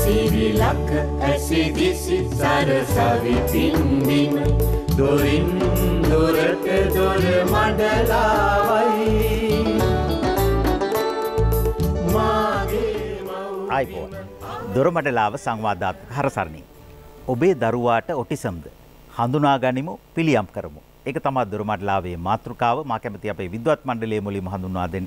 සිරිලක ඇසිදිසි සරසවි පින්දිම දොරින් දොරට දොර මඩලාවයි අයිබෝන් දොරමඩලාව සංවාධාත්මක හරසරණී. ඔබේ දරුවාට ඔටිසම්ද. හඳුනා ගනිමු පිළියම් කරමු. ඒක තමා දොරමඩලාවේ මාතෘකාව. මා කැමති අපේ විද්වත් මණ්ඩලයේ මුලින්ම හඳුන්වා දෙන්න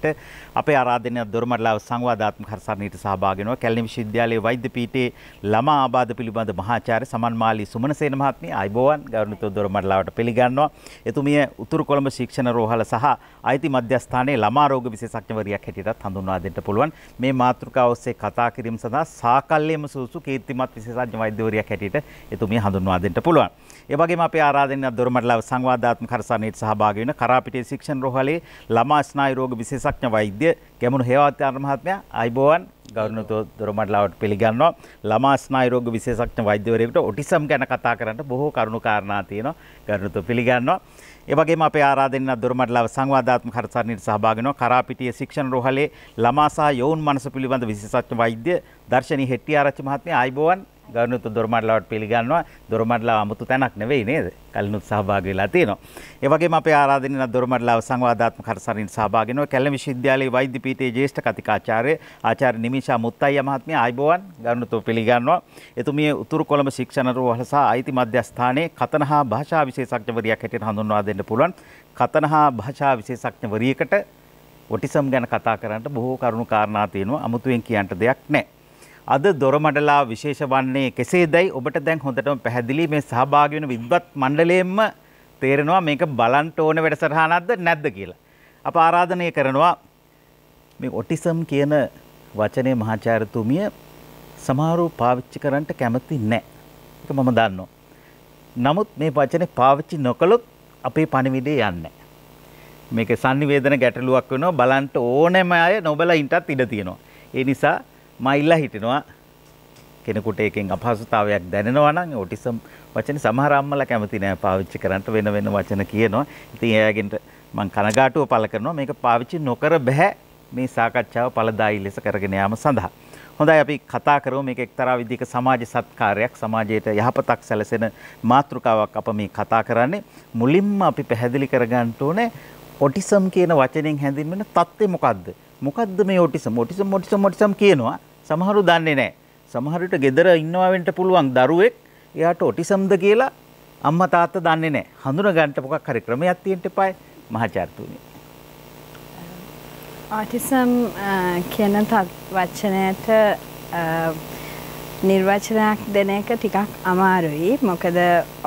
අපේ ආරාධනය දොරමඩලාව සංවාදාත්මක හරසරණීට සහභාගී වෙනවා. කැලණි විශ්වවිද්‍යාලයේ වෛද්‍ය පීඨයේ ළමා ආබාධ පිළිබඳ මහාචාර්ය සමන්මාලි සුමනසේන මහත්මිය අයිබෝවන් ගෞරවනීය දොරමඩලාවට පිළිගන්නවා. එතුමිය උතුරු කොළඹ ශික්ෂණ රෝහල සහ අයිති මධ්‍යස්ථානයේ ළමා රෝග විශේෂඥවරියක් හැටියටත් හඳුන්වා දෙන්න පුළුවන්. මේ මාතෘකාව ඔස්සේ කතා කිරීම සඳහා සාකල්යෙම සූසු කීර්තිමත් විශේෂඥ වෛද්‍යවරියක් හැටියට එතුමිය හඳුන්වා දෙන්න පුළුවන්. ඒ වගේම අපේ ආරාධනය දොරමඩලාව සංවාදාත්මක හරසානයට සහභාගී වෙන කරාපිටිය ශික්ෂණ රෝහලේ ළමා ස්නායු රෝග විශේෂඥ වෛද්‍ය ගැමුණු හේවාත්‍යාර මහත්මයා අයිබෝවන් ගෞරවනීය දොරමඩලාවට පිළිගන්නවා. ළමා ස්නායු රෝග විශේෂඥ වෛද්‍යවරයෙකුට ඔටිසම් ගැන කතා කරන්න බොහෝ කරුණු කාරණා තියෙනවා. ගෞරවනීය පිළිගන්නවා. ඒ වගේම අපේ ආරාධනෙන් දොරමඩලාව සංවාදාත්මක හරසාරණයට සහභාගී වෙනවා. කරාපිටිය ශික්ෂණ රෝහලේ ළමා සහ යෝන් මනස පිළිබඳ විශේෂඥ වෛද්‍ය දර්ශනී හෙට්ටිආරච්චි මහත්මයා අයිබෝවන් ගෞරවනීය දොරමඩලාවට පිළිගන්නවා දොරමඩලාව 아무තු තැනක් නෙවෙයි නේද? කලිනුත් සහභාගී වෙලා තියෙනවා. ඒ වගේම අපේ ආරාධනෙන් දොරමඩලාව සංවාදාත්මක හරසාරණයට සහභාගී වෙනවා. කැලණි විශ්වවිද්‍යාලයේ වෛද්‍ය පීඨයේ ජ්‍යෙෂ්ඨ කතිකාචාර්ය ආචාර්ය නිමිෂා මුත්තයියා මහත්මිය අයිබෝවන් ගෞරවනීය පිළිගන්නවා එතුමිය උතුරු කොළඹ ශික්ෂණ රෝහල සහ අයිති මධ්‍යස්ථානයේ කතනහා භාෂා විශේෂඥවරියක් හැටියට හඳුන්වා දෙන්න පුළුවන්. කතනහා භාෂා විශේෂඥවරියකට ඔටිසම් ගැන කතා කරන්න බොහෝ කරුණු කාරණා තියෙනවා. අමුතුවෙන් කියන්න දෙයක් නැහැ. අද දොරමඩලා විශේෂ වන්නේ කෙසේදැයි ඔබට දැන් හොඳටම පැහැදිලි මේ සහභාගී වෙන විද්වත් මණ්ඩලයෙන්ම තේරෙනවා මේක බලන්න ඕන වැඩසටහනක්ද නැද්ද කියලා. අප ආරාධනය කරනවා මේ ඔටිසම් කියන වචනේ මහාචාර්යතුමිය සමහරව පාවිච්චි කරන්න කැමති නැහැ. ඒක මම දන්නවා. නමුත් මේ වචනේ පාවිච්චි නොකළොත් අපේ පණිවිඩය යන්නේ මේක sannivedana ගැටලුවක් වෙනවා බලන්න ඕනෑම අය නොබලා ඉන්නත් ඉඩ තියෙනවා. ඒ නිසා මයිල්ලා හිටිනවා කෙනෙකුට එකෙන් අපහසුතාවයක් දැනෙනවා නම් ඔටිසම් වචනේ සමහර අම්මලා කැමති නෑ පාවිච්චි කරන්න වෙන වෙන වචන කියනවා. ඉතින් එයාගෙන්ට මම කනගාටුව පළ කරනවා මේක පාවිච්චි නොකර බෑ මේ සාකච්ඡාව ඵලදායී ලෙස කරගෙන යාම සඳහා. හොඳයි අපි කතා කරමු මේක එක්තරා විදිහක සමාජ සත්කාරයක් සමාජයට යහපතක් සැලසෙන මාතෘකාවක් අප මේ කතා කරන්නේ මුලින්ම අපි පැහැදිලි කරගන්න ඕනේ ඔටිසම් කියන වචනෙන් හැඳින්වෙන தත්ත්වය මොකද්ද? මොකද්ද මේ ඔටිසම්? ඔටිසම් ඔටිසම් ඔටිසම් කියනවා සමහරු දන්නේ නැහැ. සමහරට ගෙදර ඉන්නවා වෙන්න පුළුවන් දරුවෙක් එයාට ඔටිසම්ද කියලා අම්මා තාත්තා දන්නේ නැහැ. හඳුන ගන්නට මොකක් හරි ක්‍රමයක් තියෙන්න එපායි මහාචාර්යතුමනි. ඔටිසම් කියන වචනයට නිර්වචනයක් දෙන එක ටිකක් අමාරුයි. මොකද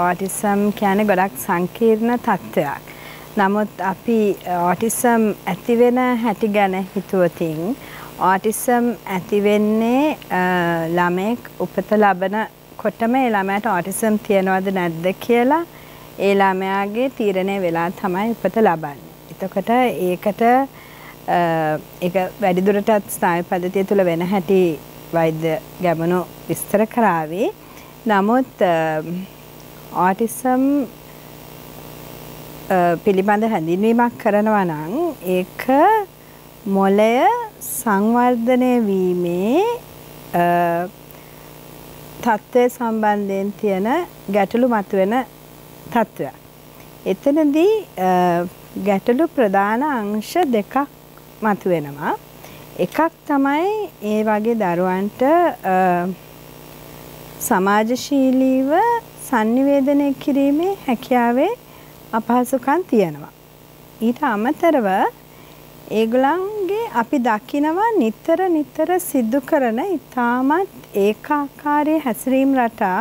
ඔටිසම් කියන්නේ ගොඩක් සංකීර්ණ තත්ත්වයක්. නමුත් අපි ඔටිසම් ඇතිවෙන හැටි ගැන හිතුවතින් ඕටිසම් ඇතිවෙන්නේ ළමෙක් උපත ලබන කොටම ඒ ළමයට ඕටිසම් තියනවද නැද්ද කියලා ඒ ළමයාගේ තීරණය වෙලා තමයි උපත ලබන්නේ. එතකොට ඒකට ඒක වැඩිදුරටත් ස්නායු පද්ධතිය තුළ වෙන හැටි වෛද්‍ය ගැමුණු විස්තර කරාවේ. නමුත් ඕටිසම් පිළිබඳ හැඳින්වීමක් කරනවා නම් ඒක මොලය සංවර්ධනය වීමේ තත්ත්වය සම්බන්ධයෙන් තියෙන ගැටලු මතුවෙන තත්ත්වයක්. එතනදී ගැටලු ප්‍රධාන අංශ දෙකක් මතුවෙනවා. එකක් තමයි ඒ වගේ දරුවන්ට සමාජශීලීව sannivedanaya කිරීමේ හැකියාවේ අපහසුකම් තියෙනවා. ඊට අමතරව ඒගොල්ලන්ගේ අපි දකිනවා නිතර නිතර සිදු කරන ඉතාමත් ඒකාකාරී හැසිරීම් රටා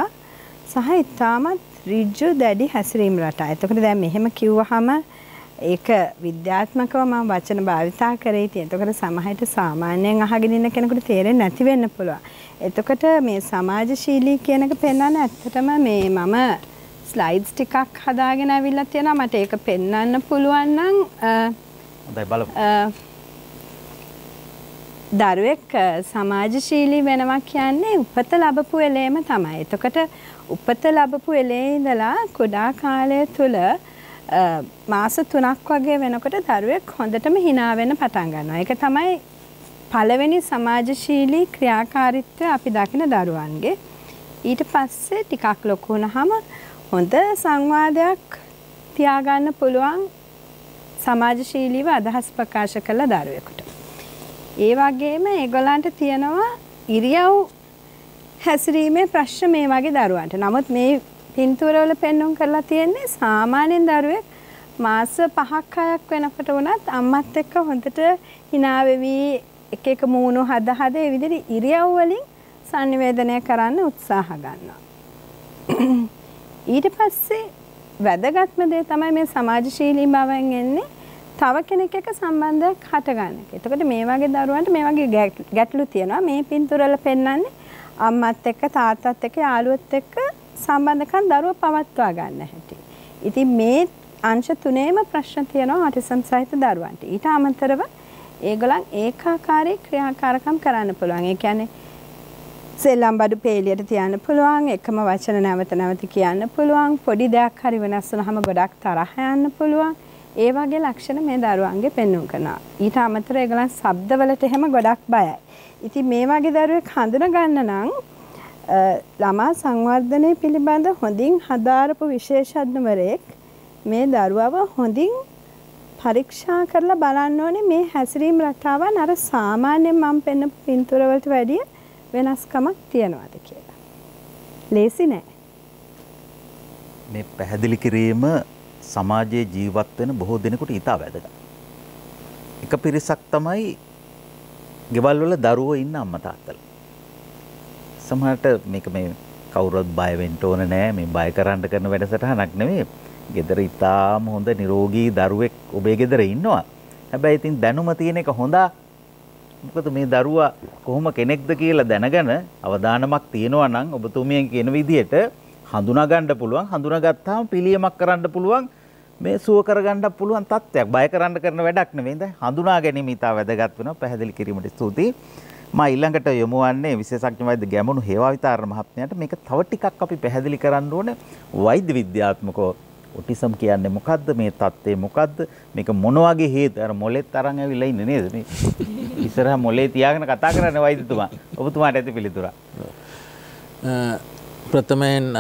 සහ ඉතාමත් ඍජු දැඩි හැසිරීම් රටා. එතකොට දැන් මෙහෙම කිව්වහම ඒක විද්‍යාත්මකව මම වචන භාවිතා කරේ ඉතින් එතකොට සමහරට සාමාන්‍යයෙන් අහගෙන ඉන්න කෙනෙකුට තේරෙන්නේ නැති වෙන්න පුළුවන්. එතකොට මේ සමාජශීලී කියන එක පෙන්වන්න ඇත්තටම මේ මම ස්ලයිඩ්ස් ටිකක් හදාගෙන ඇවිල්ලා තියෙනවා මට ඒක පෙන්වන්න පුළුවන් නම් හොඳයි බලමු. දරුවෙක් සමාජශීලී වෙනවා කියන්නේ උපත ලබපු එලේම තමයි. එතකොට උපත ලබපු එලේ ඉඳලා කුඩා කාලය තුල මාස 3ක් වගේ වෙනකොට දරුවෙක් හොඳටම hina වෙන්න පටන් ගන්නවා. ඒක තමයි පළවෙනි සමාජශීලී ක්‍රියාකාරීත්වය අපි දකින දරුවන්ගේ. ඊට පස්සේ ටිකක් ලොකු වුණාම හොඳ සංවාදයක් තියාගන්න පුළුවන් සමාජශීලීව අදහස් ප්‍රකාශ කළ දරුවෙකුට. ඒ වගේම ඒගොල්ලන්ට තියෙනවා ඉරියව් හැසිරීමේ ප්‍රශ්න මේ වගේ දරුවන්ට. නමුත් මේ පින්තූරවල පෙන්වුම් කරලා තියෙන්නේ සාමාන්‍යයෙන් දරුවෙක් මාස 5ක් 6ක් වෙනකොට වුණත් අම්මත් එක්ක හොඳට hina වෙවි එක එක මූණු හද හද ඒ විදිහට ඉරියව් වලින් sannivedanaya කරන්න උත්සාහ ගන්නවා. ඊට පස්සේ වැදගත්ම දේ තමයි මේ සමාජශීලී බවෙන් එන්නේ තව කෙනෙක් එක්ක සම්බන්ධයක් හටගන්න එක. එතකොට මේ වගේ දරුවන්ට මේ වගේ ගැටලු තියෙනවා. මේ පින්තූරවල පෙන්වන්නේ අම්මත් එක්ක තාත්තත් එක්ක යාළුවොත් එක්ක සම්බන්ධකම් දරුව පවත්වා ගන්න හැටි. ඉතින් මේ අංශ තුනේම ප්‍රශ්න තියෙනවා ඔටිසම් සහිත දරුවන්ට. ඊට අමතරව ඒගොල්ලන් ඒකාකාරී ක්‍රියාකාරකම් කරන්න පුළුවන්. ඒ කියන්නේ සෙල්ලම් බඩු පේලියට තියන්න පුළුවන් එකම වචන නැවත නැවත කියන්න පුළුවන් පොඩි දෙයක් හරි වෙනස් වුනහම ගොඩක් තරහ යන්න පුළුවන් ඒ වගේ ලක්ෂණ මේ දරුවන්ගේ පෙන්වුම් කරනවා. ඊට අමතරව ඒගොල්ලන් ශබ්දවලට එහෙම ගොඩක් බයයි. ඉතින් මේ වගේ දරුවෙක් හඳුන ගන්න නම් ළමා සංවර්ධනය පිළිබඳ හොඳින් හදාරපු විශේෂඥවරයෙක් මේ දරුවව හොඳින් පරීක්ෂා කරලා බලන්න ඕනේ මේ හැසිරීම් රටාවන් අර සාමාන්‍යයෙන් මම පෙන්න පින්තූරවලට වැඩිය වෙනස්කමක් තියනවාද කියලා. ලේසි නෑ. මේ පැහැදිලි කිරීම සමාජයේ ජීවත් වෙන බොහෝ දෙනෙකුට ඉතා වැදගත්. එක පිරිසක් තමයි ගෙවල් වල දරුවෝ ඉන්න අම්මා තාත්තලා. සමහරට මේක මේ කවුරුත් බය වෙන්න ඕන නෑ මේ බය කරන්න කරන වැඩසටහනක් නෙමෙයි. ගෙදර ඉතාම හොඳ නිරෝගී දරුවෙක් ඔබේ ගෙදර ඉන්නවා. හැබැයි ඉතින් දැනුම තියෙන එක හොඳා. මොකද මේ දරුවා කොහොම කෙනෙක්ද කියලා දැනගෙන අවධානමක් තියෙනවා නම් ඔබතුමියන් කියන විදිහට හඳුනා ගන්න පුළුවන් හඳුනාගත්තාම පිළියමක් කරන්න පුළුවන් මේ සුව කරගන්න පුළුවන් තත්ත්වයක්. බය කරන්න කරන වැඩක් නෙවෙයි. නේද හඳුනා ගැනීම ඉතා වැදගත් වෙනවා. පැහැදිලි කිරීමට ස්තුතියි. මා ඊළඟට යොමු වන්නේ විශේෂඥ වෛද්‍ය ගැමුණු හේවාවිතාර මහත්මයාට. මේක තව ටිකක් අපි පැහැදිලි කරන්න ඕනේ වෛද්‍ය විද්‍යාත්මකව. ඔටිසම් කියන්නේ මොකද්ද? මේ தත්ත්වය මොකද්ද? මේක මොන වගේ හේතු? අර මොලෙත් අරන් ඇවිල්ලා ඉන්නේ නේද? මේ ඉස්සරහ මොලේ තියාගෙන කතා කරන්නේ වෛද්‍යතුමා. ඔබතුමාට ඇති පිළිතුරක්. ප්‍රථමයෙන්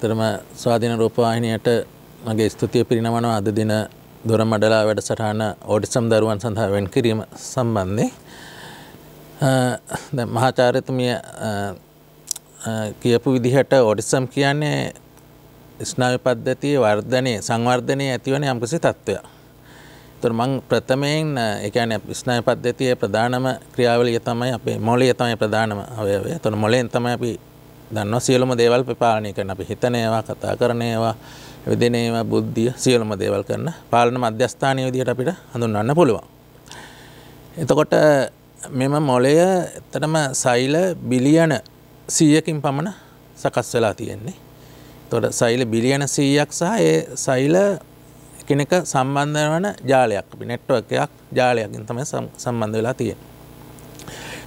තරම ස්වාධීන රූපවාහිනියට මගේ ස්තුතිය පිරිනමනවා. අද දින දොර මඩලා වැඩසටහන ඕටිසම් දරුවන් සඳහා වෙන් කිරීම සම්බන්ධය මහාචාරතුමිය කියපු විදිහට ඕටිසම් කියන්නේ ස්නාව පද්ධතිය වර්ධනය සංවර්ධනය ඇතිවන යම්කිසි තත්ත්වයක්. තුර මං ප්‍රථමයෙන් එකන ස්නාය පද්ධතිය ප්‍රධානම ක්‍රියාවලිය තමයි අපේ මොලිය තමයි ප්‍රධානම අවයවය තුන මොලෙන් තමයි අපි දන්න සියලුම දේවල් පාලනය කරන අපි හිතනේවා කතා කරනේවා විදිනේවා බුද්ධිය සියලුම දේවල් කරන්න පාලන මධ්‍යස්ථානය විදිහට අපිට හඳුන්වන්න පුළුවන්. එතකොට මෙම මොලය එතටම සයිල බිලියන සීයකින් පමණ සකස් වෙලා තියෙන්නේ. තොට සයිල බිලියන සීයක් සහ ඒ සයිල කෙනෙක සම්බන්ධ වන ජාලයක් නෙට්ව එකයක් ජාලයක්ින් තමයි සම්බන්ධ වෙලා තියෙන.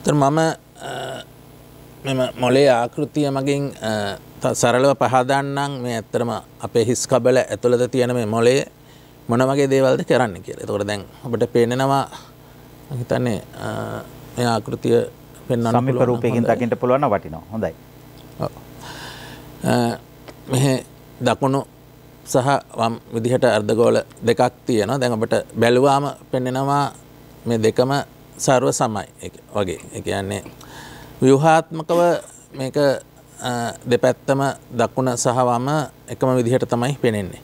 තර මම මෙම මොලේ ආකෘතිය මගින් සරලව පහදන්නම් මේ ඇත්තරම අපේ හිස් කබල ඇතුළද තියෙන මේ මොලේ මොන වගේ දේවල්ද කරන්න කියලා. එතකොට දැන් ඔබට පේනෙනවා හිතන්නේ මේ ආකෘතිය පෙන්වන්න සමීප රූපයකින් දකින්න පුළුවන් වටිනවා. හොඳයි. මෙහෙ දකුණු සහ වම් විදිහට අර්ධගෝල දෙකක් තියෙනවා. දැන් ඔබට බැලුවාම පෙන්නෙනවා මේ දෙකම සර්ව සමයි වගේ. ඒ කියන්නේ ව්‍යුහාත්මකව මේක දෙපැත්තම දකුණ සහවම එකම විදිහට තමයි පෙනෙන්නේ.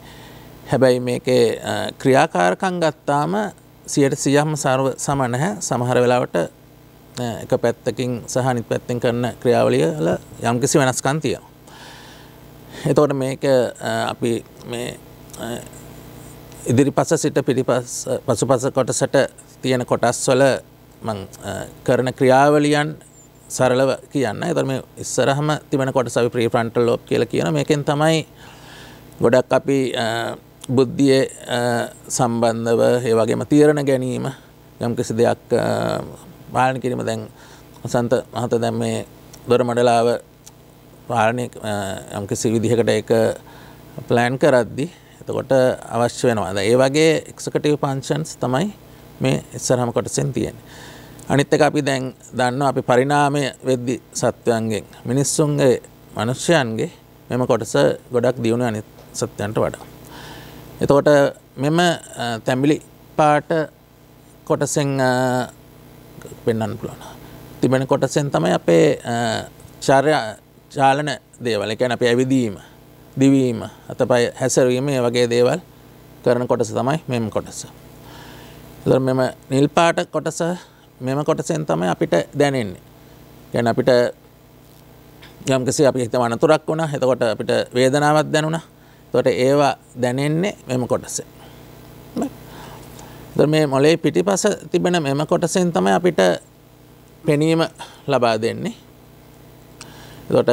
හැබැයි මේකේ ක්‍රියාකාරකං ගත්තාම සියට සියහම සර්ව සම නැහැ සමහර වෙලාවට එක පැත්තකින් සහනිත් පැත්තෙන් කරන ක්‍රියාවලියල යම්කිසි වෙනස්කන් තියෙනවා. එතෝට මේක අපි මේ ඉදිරි පස සිට පිටිපස් පසු පස කොටසට තියෙන කොටස් වල කරන ක්‍රියාවලියන් සරලව කියන්න. එතර මේ ඉස්සරහම තිබෙන කොට සවි ප්‍රී ප්‍රන්ටල් ලෝප් කියල කියන මේකෙන් තමයි ගොඩක් අපි බුද්ධිය සම්බන්ධව ඒ වගේම තීරණ ගැනීම යම් කිසි දෙයක් පාලන කිරීම. දැන් සන්ත මහත දැම් මේ දොර මඩලාව පාලනය යම්කිසි විදිහකට එක ප්ලෑන් කරද්දි එතකොට අවශ්‍ය වෙනවා ඒ වගේ එක්සකටව පංශන්ස් තමයි මේ ඉස්සරහම කොටසෙන් තියෙන. අනිත් එක අපි දැන් දන්න අපි පරිනාමය වෙද්දි සත්වයන්ගෙන් මිනිස්සුන්ගේ මනුෂ්‍යයන්ගේ මෙම කොටස ගොඩක් දියුණු අනිත් සත්‍යයන්ට වඩා. එතකොට මෙම තැම්බිලි පාට කොටසෙන් පෙන්න්න පුළුවන්. තිබෙන කොටසෙන් තමයි අපේ චර්ය චාලන දේවල එකැන අප ඇවිදීම දිවීම අතපයි හැසරවීම ඒ වගේ දේවල් කරන කොටස තමයි මෙම කොටස. මෙම නිල්පාට කොටස මෙම කොටසෙන් තමයි අපිට දැනෙන්නේ. ගැන අපිට යම්කසි අපි හිත වනතුරක් වුණ එතකොට අපිට වේදනාවත් දැනුණ තොට ඒවා දැනෙන්නේ මෙම කොටසේ. මේ මොලේ පිටි පස තිබෙන මෙම කොටසෙන් තමයි අපිට පෙනීම ලබා දෙන්නේ. තොට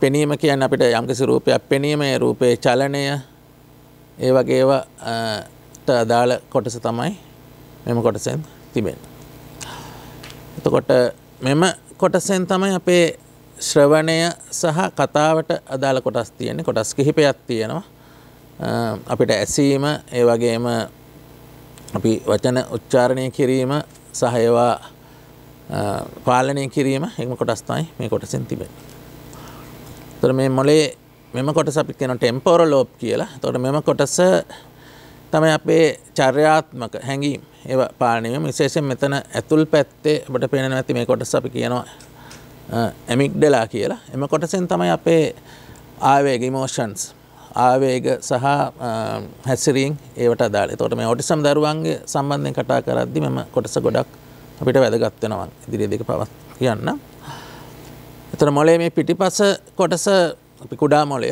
පෙනීම කියන්න අපිට යම්කිසි රූපයක් පෙනීම රූපයේ චලනය ඒ වගේවට අදාළ කොටස තමයි මෙම කොටසෙන් තිබෙන. එතකොට මෙම කොටසෙන් තමයි අපේ ශ්‍රවණය සහ කතාවට අදාළ කොටස් තියෙන්නේ කොටස් කිහිපයක් තියෙනවා අපිට ඇසීම ඒ වගේම අපි වචන උච්චාරණය කිරීම සහයවා පාලනය කිරීම එම කොටස්තයි මේ කොටසෙන් තිබෙන. තොර මේ මොලේ මෙම කොටස අපි කෙන ටෙම්පෝර ලෝප් කියලා. තොට මෙම කොටස තමයි අපේ චර්යාත්මක හැඟීම්. ඒ පානීම විශේෂෙන් මෙතන ඇතුල් පැත්තේ ඔබට පේන ඇති මේ කොටස අපි කියනවා ඇමික්ඩලා කියලා. එම කොටසෙන් තමයි අපේ ආවේග ඉමෝෂන්ස් ආවේග සහ හැසිරීන් ඒවට අදාල තොට මේ ඔටිසම් දරුවන්ගේ සම්බන්ධයෙන් කටා කරද්දි මෙම කොටස ගොඩක් අපිට වැදගත්වෙනවා ඉදිරිය දෙක පවත් කියන්න එතන මොලේ මේ පිටිපස කොටස අපි කුඩා මොලය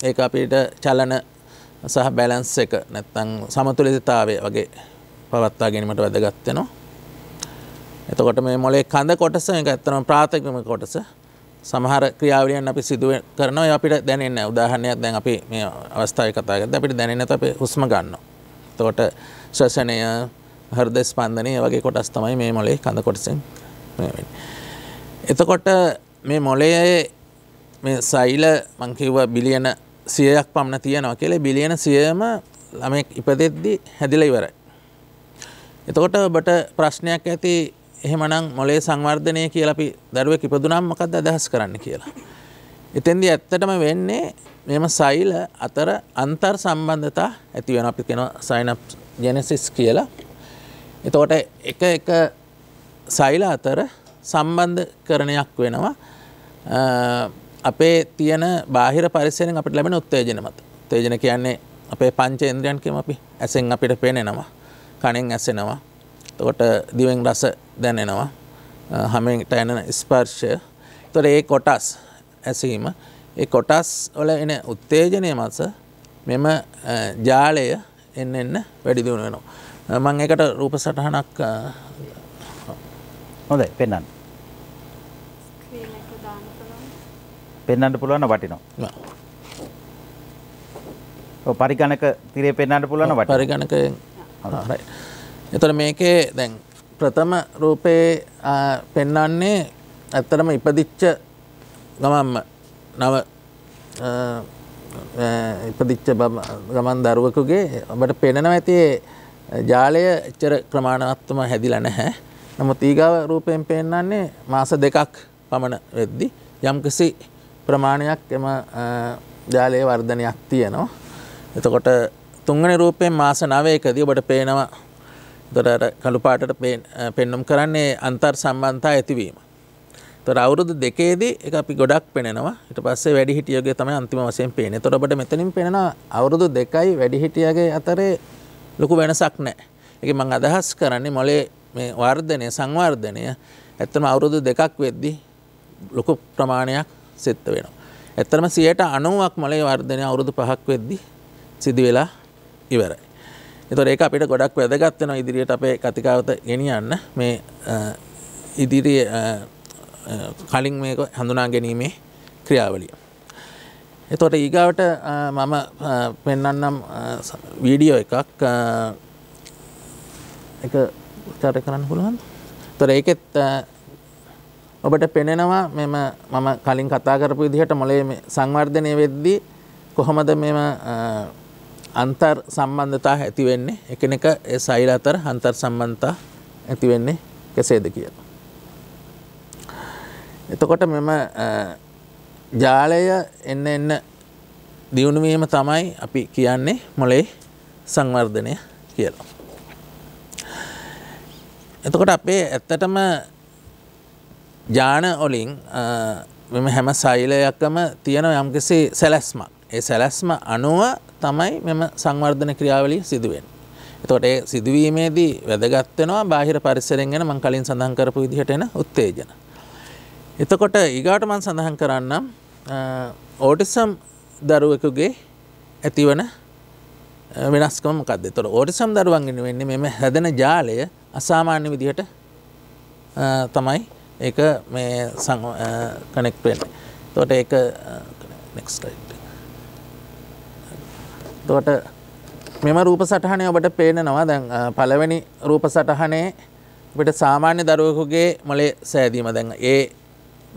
ඒ අපිට චලන සහ බැලන්ස් එක නැත්තං සමතුලිතතාවය වගේ පවත්තා ගැනීමට වැදගත්වෙනවා එතකොට මේ මොලේ කඳ කොටස එක ඇත්තනම් ප්‍රාථකම කොටස. සමහර ක්‍රියාවලියන් අපි සිදුව කරනවා. අපිට දැනන්න උදාහරණයක් දැන් අපි මේ අවස්ථාව කතාගත අපිට දැනෙන අප හුස්ම ගන්න. තෝට ශ්වසනය හර්ද ස්පන්දනය වගේ කොටස් තමයි මේ මොලේ කඳ කොටසෙන් එතකොට මේ මොලේ මේ සයිල මංකිව්ව බිලියන සියයක් පමණ තියෙනවා කියලේ බිලියන සියම ළමෙක් ඉපදෙද්දි හැදිල ඉවරයි. එතකොට ඔබට ප්‍රශ්නයක් ඇති එහෙමනම් මොලේ සංවර්ධනය කියල අපි දරුව ඉපදුනම් මොකක්ද අදහස් කරන්න කියලා. එතෙන්දි ඇත්තටම වෙන්නේ මෙම සයිල අතර අන්තර් සම්බන්ධතා ඇති වෙන අපි කෙන සයිනප් ජෙනසිස් කියලා. එතකොට එක එක සයිල අතර සම්බන්ධ කරණයක් වෙනවා අපේ තියෙන බාහිර පරිසරෙන් අපිට ලැබෙන උත්තේජන මත. තේජන කියන්නේ අපේ පංච ඉන්ද්‍රියන්කම අපි. ඇසෙන් අපිට පේනෙනවා. කණෙන් ඇසෙනවා. තකොට දිවෙන් රස දැනෙනවා. හමට එන ස්පර්ශය. තොර ඒ කොටස් ඇසීම ඒ කොටස් වල එන උත්තේජනය මස මෙම ජාලය එන්න එන්න වැඩිදිුණ වෙනවා. මං එකට රූප සටහනක් හොඳ පෙන්න්න පෙන්න්නට පුළුවන වටිනවා. පරිගණක තිරේ පෙන්න්නට පුළුවන වට පරිගණක එතට මේකේ දැන් ප්‍රථම රූපයේ පෙන්නන්නේ ඇත්තරම ඉපදිච්ච ගමම්ම. නව ඉපදිච්ච ගමන් දරුවකුගේ ඔබට පෙනෙනව ඇතිේ ජාලය එච්චර ක්‍රමාණත්වම හැදිල නැහැ. නමුත් ඊගාව රූපයෙන් පෙන්න්නන්නේ මාස දෙකක් පමණ වෙද්දි යම්කිසි ප්‍රමාණයක් එම ජාලය වර්ධනයක් තියෙනවා. එතකොට තුංගන රූපයෙන් මාස නවයකදී ඔබට පේනවා. දොරට කළුපාටට පෙන්නුම් කරන්නේ අන්තර් සම්බන්ධතා ඇතිවීම. තොර අවුරුදු දෙකේදී එක අපි ගොඩක් පෙනෙනවා. ට පස්සේ වැඩි හිටියගේ තම අන්තිම වසයෙන් පේන තොරට මෙතනින් පෙනෙන අවුරුදු දෙකයි වැඩි හිටියගේ අතරේ ලොකු වෙනසක් නෑ එක මං අදහස් කරන්නේ මොලේ මේ වර්ධනය සංවර්ධනය ඇත්තම අවුරුදු දෙකක් වෙද්දි ලොකු ප්‍රමාණයක් සිත්ත වෙනවා. ඇත්තරම සියයට අනුවක් මොලේ වර්ධනය අවුරුදු පහක් වෙද්දි සිදි වෙලා ඉවරයි. එතොර ඒක අපිට ගොඩක් වැදගත්වන ඉදිරියට අපේ කතිකාවත ගෙනියන්න මේ ඉදිරිය කලින් මේක හඳුනා ගැනීමේ ක්‍රියාවලිය. එතොට ඊගාවට මම පෙන්නන්නම් වීඩියෝ එකක්. එක චාට කරන්න පුළුවන් තොර ඒකෙත් ඔබට පෙනෙනවා මෙම මම කලින් කතා කරපු විදිහට මොලේ සංවර්ධනය වෙද්දී කොහොමද මෙම අන්තර් සම්බන්ධතා ඇතිවෙන්නේ එකනෙක ඒ සයිල අතර අන්තර් සම්බන්ධතා ඇතිවෙන්නේ කෙසේද කියලා. එතකොට මෙම ජාලය එන්න එන්න දියුණුවීම තමයි අපි කියන්නේ මොලේ සංවර්ධනය කියලා. එතකොට අපේ ඇත්තටම ජාන ඔලින් මෙම හැම සෛලයක්කම තියෙන යම්කිසි සැලැස්මක් ඒ සැලැස්ම අනුව තමයි මෙම සංවර්ධන ක්‍රියාවලිය සිදුවෙන්. එතොට ඒ සිදුවීමේදී වැදගත්වෙනවා බාහිර පරිසරෙන් ගැන මං කලින් සඳහන් කරපු විදිහට එන උත්තේජන. එතකොට ඊගාට මන් සඳහන් කරන්නම් ඕටිසම් දරුවෙකුගේ ඇතිවන වෙනස්කම මොකක්ද තොර ඕටිසම් දරුවන්ගෙන වෙන්නේ මෙම හැදෙන ජාලය අසාමාන්‍ය විදිහට තමයි ඒක මේ කනෙක්ට වෙන්න. තොට ඒක නෙක්ස්ටයිට් තෝට මෙම රූප සටහනය ඔබට පේනනවා. දැන් පළවෙනි රූප සටහනේ අපට සාමාන්‍ය දරුවකුගේ මොලේ සෑදීම. දැන් ඒ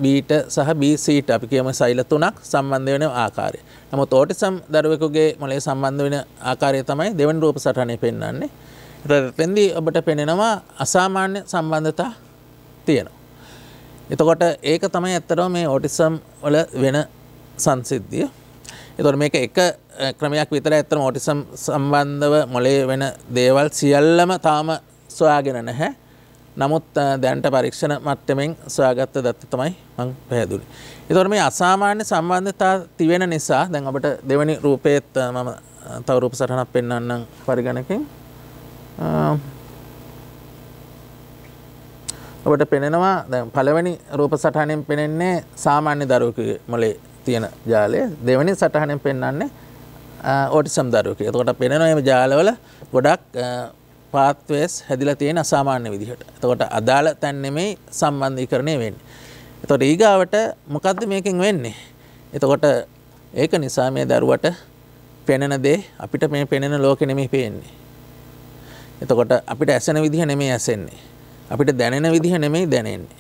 බීට සහ බීසීට අපි කියම සයිල තුනක් සම්බන්ධ වෙන ආකාරය. නමුත් ඕටිසම් දරුවෙකුගේ මොලේ සම්බන්ධ වෙන ආකාරය තමයි දෙවන් රූප සටහනය පෙන්න්නන්නේ තැන්දී ඔබට පෙනෙනවා අසාමාන්‍ය සම්බන්ධතා තියෙනවා. එතකොට ඒක තමයි ඇත්තරව මේ ඕටිසම් වල වෙන සංසිද්ධිය. එතොට මේක එක ක්‍රමයක් විතර ඇත්තම ඕටිසම් සම්බන්ධව මොලේ වෙන දේවල් සියල්ලම තාම සොයාගෙන නැහැ. නමුත් දැන්ට පරීක්ෂණ මට්ටමෙන් සොයාගත්ත දත්ත තමයි මං පැහැදුලි. එතොට මේ අසාමාන්‍ය සම්බන්ධතා තිවෙන නිසා දැන් අපට දෙවනි රූපයත් මම තවරූප සටහනක් පෙන්න්නම් පරිගණකින්. ඔබට පෙනෙනවා දැ පළවැනි රූප සටහනෙන් පෙනෙන්නේ සාමාන්‍ය දරුවක මොලේ තියෙන ජාලය. දෙවනි සටහනෙන් පෙන්න්නන්නේ ඕටිසම් දරුවක එතකොට පෙනෙනවා එම ජාලවල ගොඩක් පාත්වස් හැදිල තියෙන අසාමාන්‍ය විදිහට එතකොට අදාළ තැන්නෙමයි සම්බන්ධී කරණය වෙන්න. එතොට ඊගාවට මොකක්ද මේකින් වෙන්නේ. එතකොට ඒක නිසා මේ දරුවට පෙනෙන දේ අපිට මේ පෙනෙන ලෝක නෙමේ පේන්නේ. එතකොට අපිට ඇසෙන විදිහ නෙමේ ඇසෙන්නේ. අපිට දැනෙන විදිහ නෙමෙයි දැනෙන්නේ.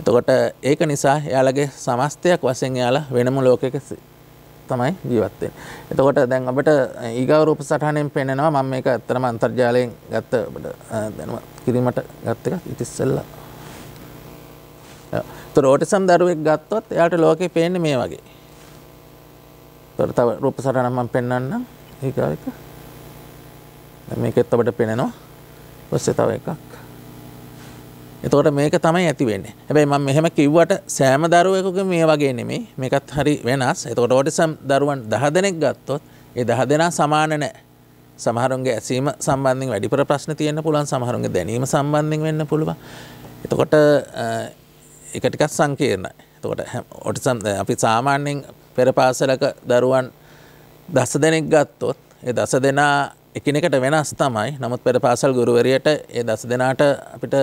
එතකොට ඒක නිසා එයාලගේ සමස්තයක් වසෙන් යාලා වෙනම ලෝකක තමයි ජීවත්තේ. එතකොට දැන් අපට ඒගවරූප සටහනෙන් පෙනෙනවා මම මේක ඇත්තරම අන්තර්ජාලයෙන් ගත්ත දැනම කිරීමට ගත්ත එක ඉතිස්සල්ල. රෝටිසම් දරුවෙක් ගත්තොත් එයාට ලෝකෙ පේන්නේ මේ වගේ. තව රූප සටනම්මන් පෙන්න්න ඒකාක මේකෙත් අපට පෙනෙනවා ඔස්සේ තව එකක් එතකොට මේක තමයි ඇති වෙන්නේ. හැබැයි මම මෙහෙම කිව්වට සෑම දරුවෙකුගේ මේ වගේ නෙමෙයි. මේකත් හරි වෙනස්. එතකොට ඕටිසම් දරුවන් දහ දෙනෙක් ගත්තොත් ඒ දහ දෙනා සමාන නැහැ සමහරුන්ගේ ඇසීම සම්බන්ධයෙන් වැඩිපුර ප්‍රශ්න තියෙන්න පුළුවන්. සමහරුන්ගේ දැනීම සම්බන්ධයෙන් වෙන්න පුළුවන්. එතකොට ඒක ටිකක් සංකීර්ණයි. එතකොට ඔටිසම් අපි සාමාන්‍යයෙන් පෙර පාසලක දරුවන් දස දෙනෙක් ගත්තොත් ඒ දස දෙනා එකනෙකට වෙනස් තමයි. නමුත් පෙර පාසල් ගුරුවරයට ඒ දස දෙනාට අපිට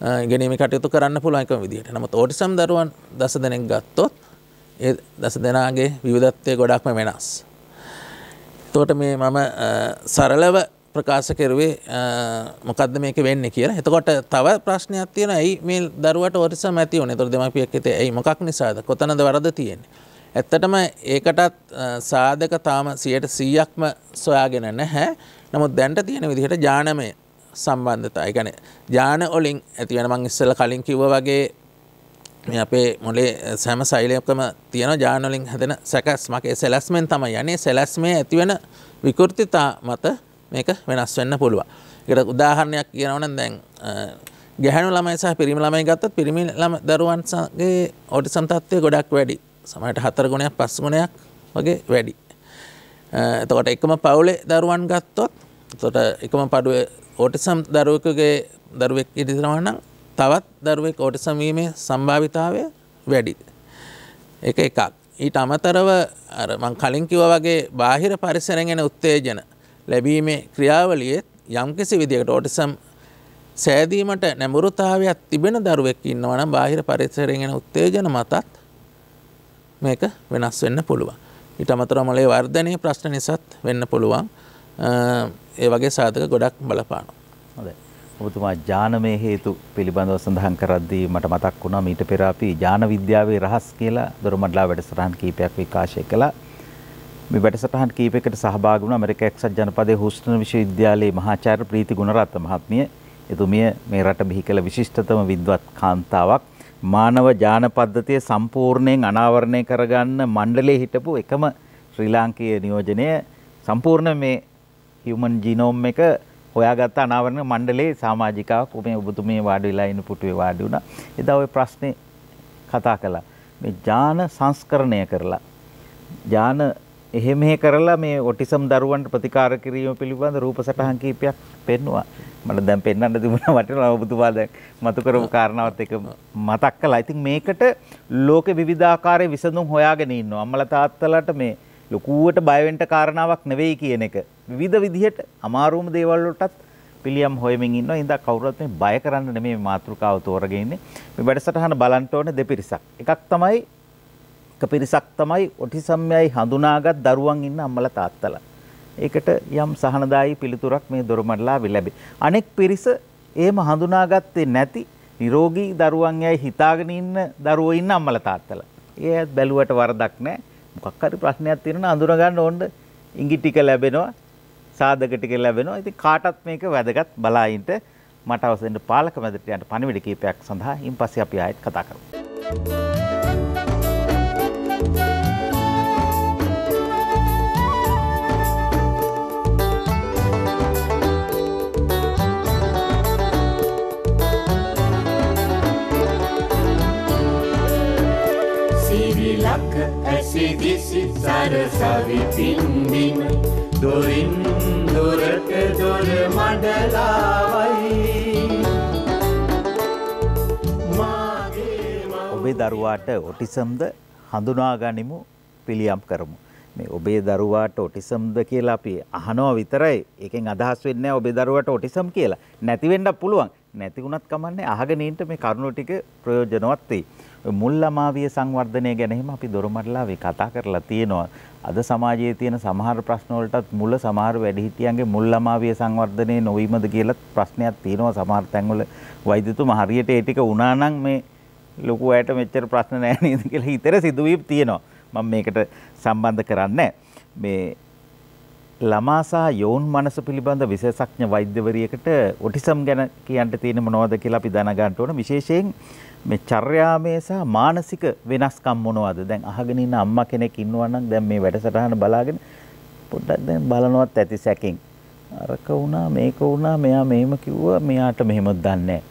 ගැනීම කටයුතු කරන්න පුළුවන්කම විදිහට නමුත් ඕටිසම් දරුවන් දස දෙනෙක් ගත්තොත් ඒ දස දෙනාගේ විවිධත්වය ගොඩක්ම වෙනස්. තෝට මේ මම සරලව ප්‍රකාශ කෙරුවේ මොකක්ද මේක වෙන්න කියලා. එතකොට තව ප්‍රශ්නයක් තියෙන ඇයි මේ දරුවට ඕටිසම් ඇති වනේ? තොර දෙමපියක් ඇත ඇයි? මොකක් නිසාද? කොතනද වරද තියෙන්නේ. ඇත්තටම ඒකටත් සාධක තාම සියට සීයක්ම සොයාගෙන නැහැ. නමුත් දැන්ට තියෙන විදිහට ජානමය සම්බන්ධතා ගැන ජාන ඔලින් ඇතිවෙන මං ඉස්සල කලින් කිව්ව වගේ අපේ මොලේ සැම සයිලයකම තියෙන ජානොලින් හැදෙන සැකස්මගේ සෙලස්මෙන් තම යන්නේ සෙලස්මේ ඇතිවෙන විකෘතිතා මත මේක වෙනස් වෙන්න පුළුව. එකට උදාහරණයක් කියනවන දැන් ගැහනු ළමයි සහ පිරිමි ළමයි ගත්තත් පිරිමි ළම දරුවන්සගේ ඔටි සන්තත්වය ගොඩක් වැඩි සමට හතර ගුණයක් පස් ගුණයක් වගේ වැඩි. එතකොට එකම පවුලේ දරුවන් ගත්තොත් තොට එකම පඩුව ඕටිසම් දරුවකගේ දරුවෙක් ඉදිරවනම් තවත් දරුවෙක් ඕටිසමීමේ සම්භාවිතාවය වැඩි. එක එකක්. ඊට අමතරව මං කලින්කිව වගේ බාහිර පරිසරගෙන උත්තේජන ලැබීමේ ක්‍රියාවලියත් යම්කිසි විදිකට ඕටිසම් සෑදීමට නැමුරුතාවයක් තිබෙන දරුවෙක් ඉන්නවන බාහිර පරිසරගෙන උත්තේජන මතත් මේක වෙනස් වෙන්න පුළුවන්. ඊට අමතර මොලේ වර්ධනය ප්‍රශ්න නිසත් වෙන්න පුළුවන් ඒ වගේ සාධක ගොඩක් බලපාන. හොඳ ඔබතුමා ජානමය හේතු පිළිබඳව සඳහන් කරද්දී මට මතක් වුණා මීට පෙර අපි ජාන විද්‍යාවේ රහස් කියලා දොරමඩලා වැඩසටහන් කීපයක් විකාශය කළා. මේ වැඩසටහන් කීපයකට සහභාගී වුණ ඇමරික එක්සත් ජනපදයේ හූස්ටන් විශ්වවිද්‍යාලයේ මහාචාර්ය ප්‍රීති ගුණරත්න මහත්මිය. එතුමිය මේ රට බිහි කළ විශිෂ්ටතම විද්වත් කාන්තාවක්. මානව ජාන පද්ධතිය සම්පූර්ණයෙන් අනාවරණය කරගන්න මණ්ඩලයේ හිටපු එකම ශ්‍රී ලාංකීය නියෝජනය සම්පූර්ණ මේ හියුමන් ජීනෝම් එක හොයාගත්ත අනාවරණ මණ්ඩලයේ සමාජිකාවක් මේ ඔබතුමිය වාඩි වෙලා ඉන්න පුටුවේ වාඩි වුණා. එදා ওই ප්‍රශ්නේ කතා කළා. මේ ඥාන සංස්කරණය කරලා ඥාන එහෙ මෙහෙ කරලා මේ ඔටිසම් දරුවන්ට ප්‍රතිකාර කිරීම පිළිබඳ රූප සටහන් කීපයක් පෙන්නවා. මට දැන් පෙන්වන්න තිබුණා වටිනවා ඔබතුමා දැන් මතු කරපු කාරණාවත් එක මතක් කළා. ඉතින් මේකට ලෝකෙ විවිධාකාරයේ විසඳුම් හොයාගෙන ඉන්නවා. අම්මලා තාත්තලාට මේ ලොකුවට බය වෙන්න කාරණාවක් නෙවෙයි කියන එක. විවිධ විදිහට අමාරුම දේවල් වලටත් පිළියම් හොයමින් ඉන්නවා. ඉඳා කවුරුත් මේ බය කරන්න නෙමෙයි මාතෘකාව තෝරගෙන ඉන්නේ. මේ වැඩසටහන බලන්න ඕනේ දෙපිරිසක්. එකක් තමයි එක පිරිසක් තමයි ඔටිසම්යයි හඳුනාගත් දරුවන් ඉන්න අම්මලා තාත්තලා. ඒකට යම් සහනදායී පිළිතුරක් මේ දොරමඩලා ලැබේ. අනෙක් පිරිස එහෙම හඳුනාගත්තේ නැති නිරෝගී දරුවන් යයි හිතාගෙන ඉන්න දරුවෝ ඉන්න අම්මලා තාත්තලා. ඒ බැලුවට වරදක් නැහැ. මොකක් හරි ප්‍රශ්නයක් තියෙනවා අඳුර ගන්න ඕන ඉඟි ටික ලැබෙනවා සාධක ටික ලැබෙනවා. ඉතින් කාටත් මේක වැදගත් බලායින්ට මට අවසෙන් පාලක මැදට යන්න පණිවිඩ කීපයක් සඳහා ඉන් පස්සේ අපි ආයෙත් කතා කරමු. ඇසිදිසි සරසවි පින්දිම දොරින් දොරට දොර මඩලාවයි ඔබේ දරුවාට ඔටිසම්ද හඳුනා ගනිමු පිළියම් කරමු. මේ ඔබේ දරුවාට ඔටිසම්ද කියලා අපි අහනවා විතරයි. ඒකෙන් අදහස් වෙන්නේ ඔබේ දරුවාට ඔටිසම් කියලා. නැති වෙන්නත් පුළුවන්. නැති වුණත් කමන්නේ අහගෙන ඉන්න මේ කරුණු ටික ප්‍රයෝජනවත් වෙයි. මුල් ළමාවිය සංවර්ධනය ගැන එහෙම අපි දොරමඩලාවේ කතා කරලා තියෙනවා. අද සමාජයේ තියෙන සමහර ප්‍රශ්න වලටත් මුල සමහර වැඩිහිටියන්ගේ මුල් ළමාවිය සංවර්ධනයේ නොවීමද කියලා ප්‍රශ්නයක් තියෙනවා. සමහර තැන්වල වෛද්‍යතුමා හරියට ඒ ටික වුණා නම් මේ ලොකු අයට මෙච්චර ප්‍රශ්න නැහැ නේද කියලා හිතර සිදුවීම් තියෙනවා. මම මේකට සම්බන්ධ කරන්නේ මේ ළමා සහ යෝන් මනස පිළිබඳ විශේෂඥ වෛද්‍යවරියකට ඔටිසම් ගැන කියන්න තියෙන මොනවද කියලා අපි දැනගන්න ඕන. විශේෂයෙන් මේ චර්යාමය සහ මානසික වෙනස්කම් මොනවද? දැන් අහගෙන ඉන්න අම්මා කෙනෙක් ඉන්නවා නම් දැන් මේ වැඩසටහන බලාගෙන පොඩ්ඩක් දැන් බලනවත් ඇති සැකෙන්. අරක වුණා මේක වුණා මෙයා මෙහෙම කිව්වා මෙයාට මෙහෙමත් දන්නේ නැහැ.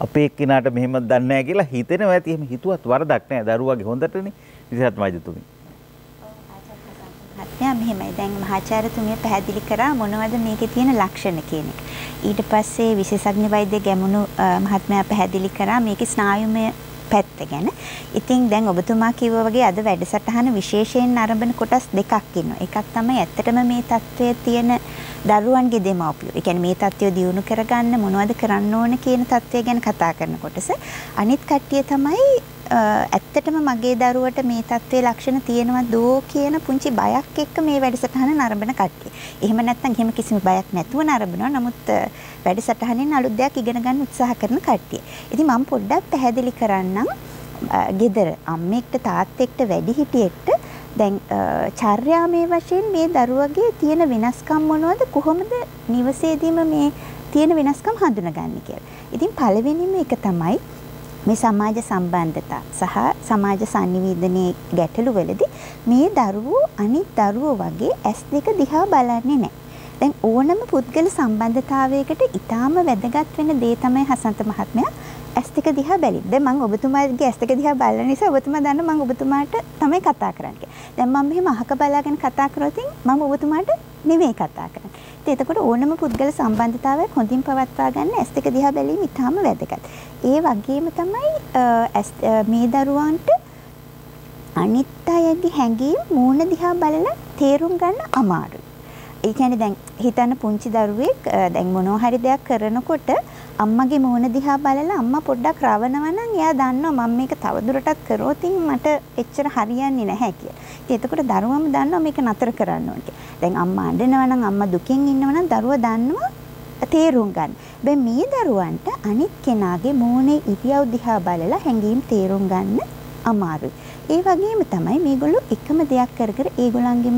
අපේ එක්කිනාට මෙහෙමත් දන්නේ නැහැ කියලා හිතෙනවා ඇති. එහෙම හිතුවත් වරදක් නැහැ. දරුවාගේ හොඳටනේ. විශේෂත් වෛද්‍යතුමනි. ප්‍රඥා මෙහෙමයි. දැන් මහාචාර්යතුමිය පැහැදිලි කරා මොනවද මේකේ තියෙන ලක්ෂණ කියන එක. ඊට පස්සේ විශේෂඥ වෛද්‍ය ගැමුණු මහත්මයා පැහැදිලි කරා මේකේ ස්නායුමය පැත්ත ගැන. ඉතින් දැන් ඔබතුමා කිව්වා වගේ අද වැඩසටහන විශේෂයෙන් ආරම්භන කොටස් දෙකක් ඉන්නවා. එකක් තමයි ඇත්තටම මේ தત્ත්වයේ තියෙන දරුවන්ගේ දෙමව්පියෝ. ඒ කියන්නේ මේ தත්ත්වය දියුණු කරගන්න මොනවද කරන්න ඕන කියන தත්ත්වය ගැන කතා කරන කොටස. අනිත් කට්ටිය තමයි ඇත්තටම මගේ දරුවට මේ තත්ත්වයේ ලක්ෂණ තියෙනවා දෝ කියන පුංචි බයක් එක්ක මේ වැඩසටහන නරඹන කට්ටිය. එහෙම නැත්නම් එහෙම කිසිම බයක් නැතුව නරඹනවා. නමුත් වැඩසටහනෙන් අලුත් දෙයක් ඉගෙන ගන්න උත්සාහ කරන කට්ටිය. ඉතින් මම පොඩ්ඩක් පැහැදිලි කරන්නම්. ගෙදර අම්මෙක්ට තාත්තෙක්ට වැඩිහිටියෙක්ට දැන් චර්යාමය වශයෙන් මේ දරුවගේ තියෙන වෙනස්කම් මොනවද කොහොමද නිවසේදීම මේ තියෙන වෙනස්කම් හඳුනගන්නේ කියලා. ඉතින් පළවෙනිම එක තමයි මේ සමාජ සම්බන්ධතා සහ සමාජ sannivedanaye ගැටලු වලදී මේ දරුවෝ අනිත් දරුවෝ වගේ ඇස් දෙක දිහා බලන්නේ නැහැ. දැන් ඕනම පුද්ගල සම්බන්ධතාවයකට ඊටාම වැදගත් වෙන දේ තමයි හසන්ත මහත්මයා ඇස් දෙක දිහා බැලි. දැන් මම ඔබතුමාගේ ඇස් දෙක දිහා බලන නිසා ඔබතුමා දන්න මම ඔබතුමාට තමයි කතා කරන්නේ. දැන් මම මෙහෙම අහක බලාගෙන කතා කරොත් මම ඔබතුමාට නෙවෙයි කතා කරන්නේ. ඉතින් එතකොට ඕනම පුද්ගල සම්බන්ධතාවයක් හොඳින් පවත්වා ගන්න ඇස් දෙක දිහා බැලීම ඉතාම වැදගත්. ඒ වගේම තමයි මේ දරුවන්ට අනිත් අයගේ හැඟීම් මූණ දිහා බලලා තේරුම් ගන්න අමාරුයි. ඒ කියන්නේ දැන් හිතන්න පුංචි දරුවෙක් දැන් මොනවා හරි දෙයක් කරනකොට අම්මගේ මූණ දිහා බලලා අම්මා පොඩ්ඩක් රවනවා නම් එයා දන්නවා මම මේක තවදුරටත් කරොත් මට එච්චර හරියන්නේ නැහැ කියලා. ඉතින් එතකොට දරුවම දන්නවා මේක නතර කරන්න ඕනේ කියලා. දැන් අම්මා අඬනවා නම් අම්මා දුකෙන් ඉන්නවා නම් දරුවා දන්නවා තේරුම් ගන්න. හැබැයි මේ දරුවන්ට අනිත් කෙනාගේ මූණේ ඉරියව් දිහා බලලා හැඟීම් තේරුම් ගන්න අමාරුයි. ඒ වගේම තමයි මේගොල්ලෝ එකම දෙයක් කර කර ඒගොල්ලන්ගෙම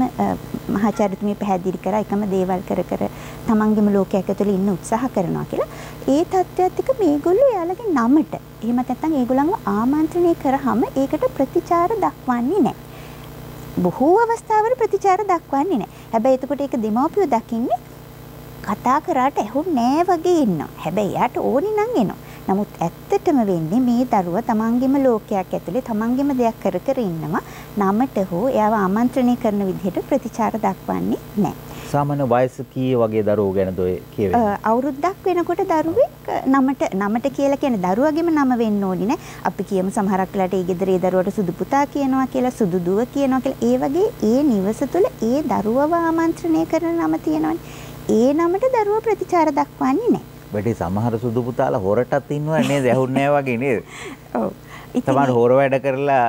මහාචාර්යතුමිය පැහැදිලි කරා එකම දේවල් කර කර තමන්ගෙම ලෝකයක් ඇතුළේ ඉන්න උත්සාහ කරනවා කියලා. ඒ தත්ත්වයත් එක්ක මේගොල්ලෝ එයාලගේ නමට එහෙම නැත්නම් ඒගොල්ලන්ව ආමන්ත්‍රණය කරාම ඒකට ප්‍රතිචාර දක්වන්නේ නැහැ. බොහෝ අවස්ථාවල ප්‍රතිචාර දක්වන්නේ නැහැ. හැබැයි එතකොට ඒක දෙමව්පියෝ දකින්නේ කතා කරාට ඇහුන්නේ නැහැ වගේ ඉන්නවා. හැබැයි එයාට ඕනි නම් එනවා. නමුත් ඇත්තටම වෙන්නේ මේ දරුවා තමන්ගේම ලෝකයක් ඇතුලේ තමන්ගේම දෙයක් කර කර ඉන්නවා. නමට හෝ එයාව ආමන්ත්‍රණය කරන විදිහට ප්‍රතිචාර දක්වන්නේ නැහැ. සාමාන්‍ය වයස කී වගේ දරුවෝ ගැනද ඔය කියවෙන්නේ? අවුරුද්දක් වෙනකොට දරුවෙක් නමට නමට කියලා කියන්නේ දරුවගේම නම වෙන්න ඕනි නේ. අපි කියමු සමහරක් වෙලාවට ඒ ගෙදර දරුවට සුදු පුතා කියනවා කියලා සුදු දුව කියනවා කියලා. ඒ වගේ ඒ නිවස තුළ ඒ දරුවව ආමන්ත්‍රණය කරන නම තියෙනවනේ. ඒ නමට දරුවා ප්‍රතිචාර දක්වන්නේ නැහැ. වැඩි සමහර සුදු පුතාලා හොරටත් ඉන්නවා නේද? ඇහුන්නේ නැහැ වගේ නේද? ඔව්. තමන් හොර වැඩ කරලා